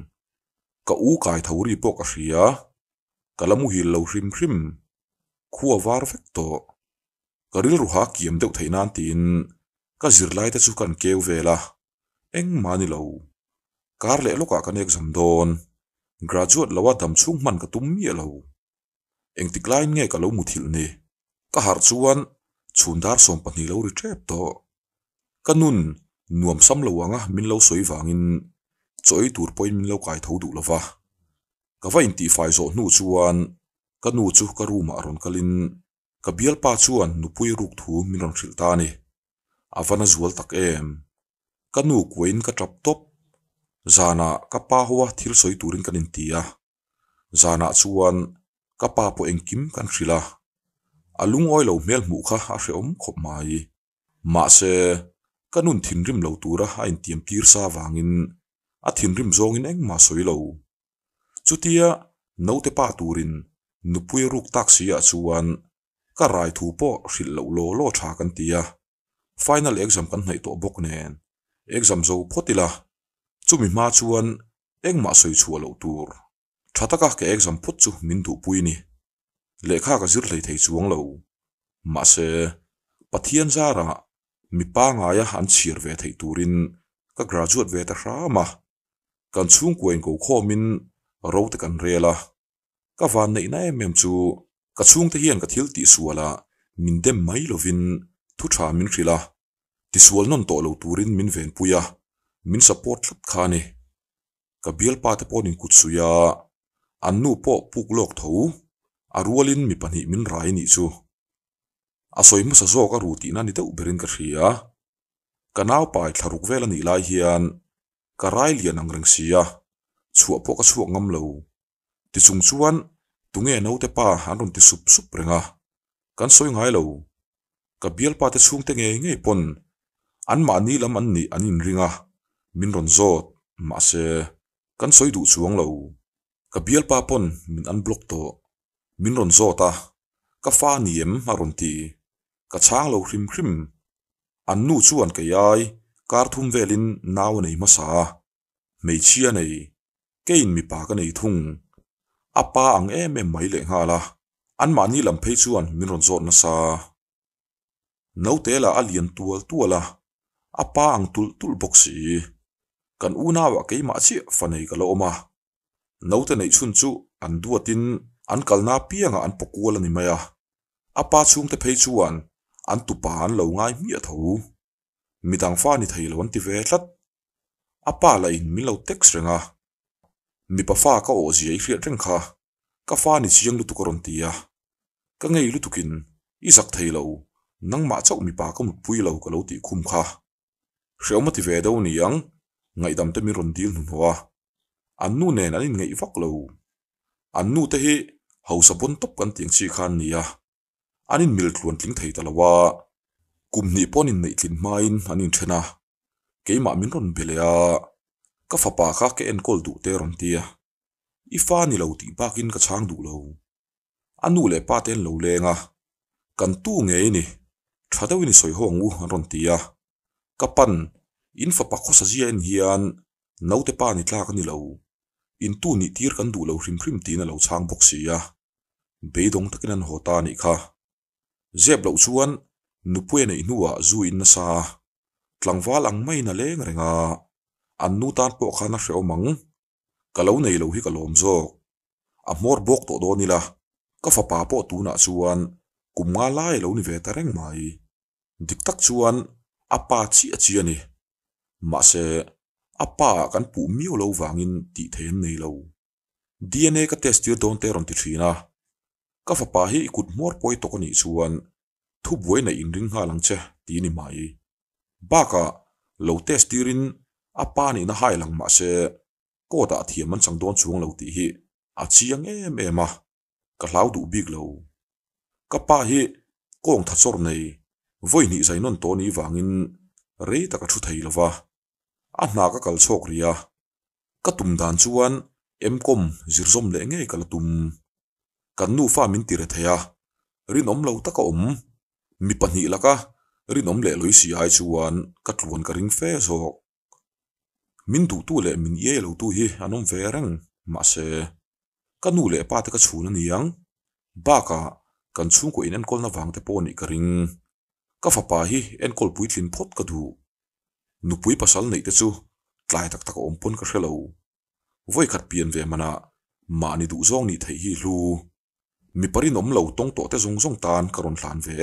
[SPEAKER 1] ka u kai thori po ka hria kalamu hi lo hrim hrim. Khuwa war vek to. Karil ru ha kiam deuh theinan tin. Ka zirlai te chu kan keu vela eng mani lo kar le loka kan exam don graduate lawa dam chung man ka tum mi lo eng tiklain nge ka lo muthil ni ka har chuan chundar som pani lo ri trep to kanun nuam sam lo wanga min lo soi wangin choi tur point min lo kai tho du lova ka va in ti fai zo nu chuan ka nu chu ka ruma ron kalin ka bial pa chuan nu pui ruk thu min ron thil ta ni avana zual tak em ka nu kuin ka trap top. Zana ka pa hoa thil soi turin kan intia zana chuan ka pa po engkim kan thrila alung oi lo mel mu kha a hre om khop mai. Ma se kanun thinrim lo tura a in tiam tir sa wangin a thinrim zong in eng ma soi lo. Chutia no te pa turin. Nupui ruk tak sia chuan ka rai thu po hril lo lo lo tha kan tia final exam kan nei to bok nen exam zo photila chumi ma chuan eng ma soi chua lo tur. Thataka ke exam phut chu min du puini. Lekha ka zir hlei thei chuang lo. Ma se pathian zara mi pa nga ya han chir ve thei turin. Ka graduate ve ta rama kan chung kuen ko min, ro te kan rela. Ka van nei na em chu ka chung te hian ka thil ti suala min dem mai lovin thu tha min rila tisual non to lo turin min ven puya. Min support tlat khani ka bial pa te ponin kutsuya annu po puk lok tho. Arualin mi pahnih min rai ni chu. Asoi mu sa zo ka ruti na ni te uberin ka hria kanau pai tharuk vel ani lai hian. Ka rai lian ang reng sia chua po ka chuak ngam lo. Ti chung chuan, tunge no te pa anun ti sup sup renga. Kan soi ngai lo. Ka bial pa te chung te nge nge pon an ma ni lam an ni an in ringa. Min ron zot, ma se kan soi du chuang lo. Ka bial pa pon, min an block to. Min ron zota ka fa niem ma ron ti. Ka chang lo hrim hrim. An nu chuan ka yai, kar thum velin naw nei ma sa. Mei chia nei, kein mi pa ka nei thung. Apa ang em em mai le nga la. An ma ni lam phei chuan min ron zot na sa. No te la alian tual tuala apa ang tul tul boxi kan una wa ke ma chi fanei ka lo ma. No te nei chun chu an duatin an kalna pianga an pokual ani maya. Apa chung te phei chuan, an tu pa an lo ngai mi a tho midang fa ni thei lon ti ve tlat. Apa la in mi lo text renga mi pa fa ka o ji ai hriat reng kha. Ka fa ni chiang lu tu koron tia ka ngei lu tukin isak thei lo. Nang ma chau mi pa ka mu pui lo ka lo ti khum kha hreu mất thì về đâu nỉ yang ngai đầm tới mi rồn dil nu hoa anh nu nè, anh in ngei lâu anh an nu te hi hausa bốn tóc gần tiếng chi khan nia anin mil tluan tling thei talawa kum ni ponin nei tlin main anin thena keima min ron belea ka fapa kha ke en kol du te ron tia i fa ni lo ti bakin ka chang du lo anu le pa ten lo lenga kan tu nge ni thadawi ni soi hong u ron tia kapan? In fa pakho sa zia en hian no te pa ni tlak ka ni lo. In tu ni tir kan du lo hrim hrim ti na lo chang bok si ya. Beidong takin an hota ni kha. Zeb lo chuan, nupue nei nuwa zu in na sa. Tlangwal ang mai na leng renga. An nu tan po khana hreu mang. Kalau nei lo hi kalom zo a mor bok to do ni la. Ka fa pa po tu na chuan. Kumnga lai lo ni ve ta reng mai. Dik tak chuan apa chi a chi ani? Ma se apa kan pu miu lo wangin ti then nei lo. Dna ka test tir don te ron ti thina. Ka fa pa hi ikut mor poi to ni chuan. Thu buai na in ring ha lang che, ti ni mai ba ka lo test tirin apa ni na hai lang ma se ko da thiam man chang don chuang lo ti hi. A chiang em em a. Ka hlau du big lo. Ka pa hi kong tha chor nei voi ni zai non to ni wangin re taka thu thei lova a hna ka kal chok ria. Ka tum dan chuan, em kom zirzom le nge kal tum. Kan nu fa min tire theya rin om lo taka om. Mi pahnih laka rin om le loi si ai chuan, ka tluan ka ring fe zo min tu tu le min ye lo tu hi anom ve rang ma se. Ka nu le pa te ka chhun ani yang ba ka, kan chung ko in an kol na wang te po ni ka ring ka fa pa hi en kol pui tlin phot ka du nu pui pasal nei te chu tlai tak tak om pon ka hrelo voi khat pian ve mana ma ni du zong ni thei hi hlu mi pari nom lo tong to te zong zong tan karon hlan ve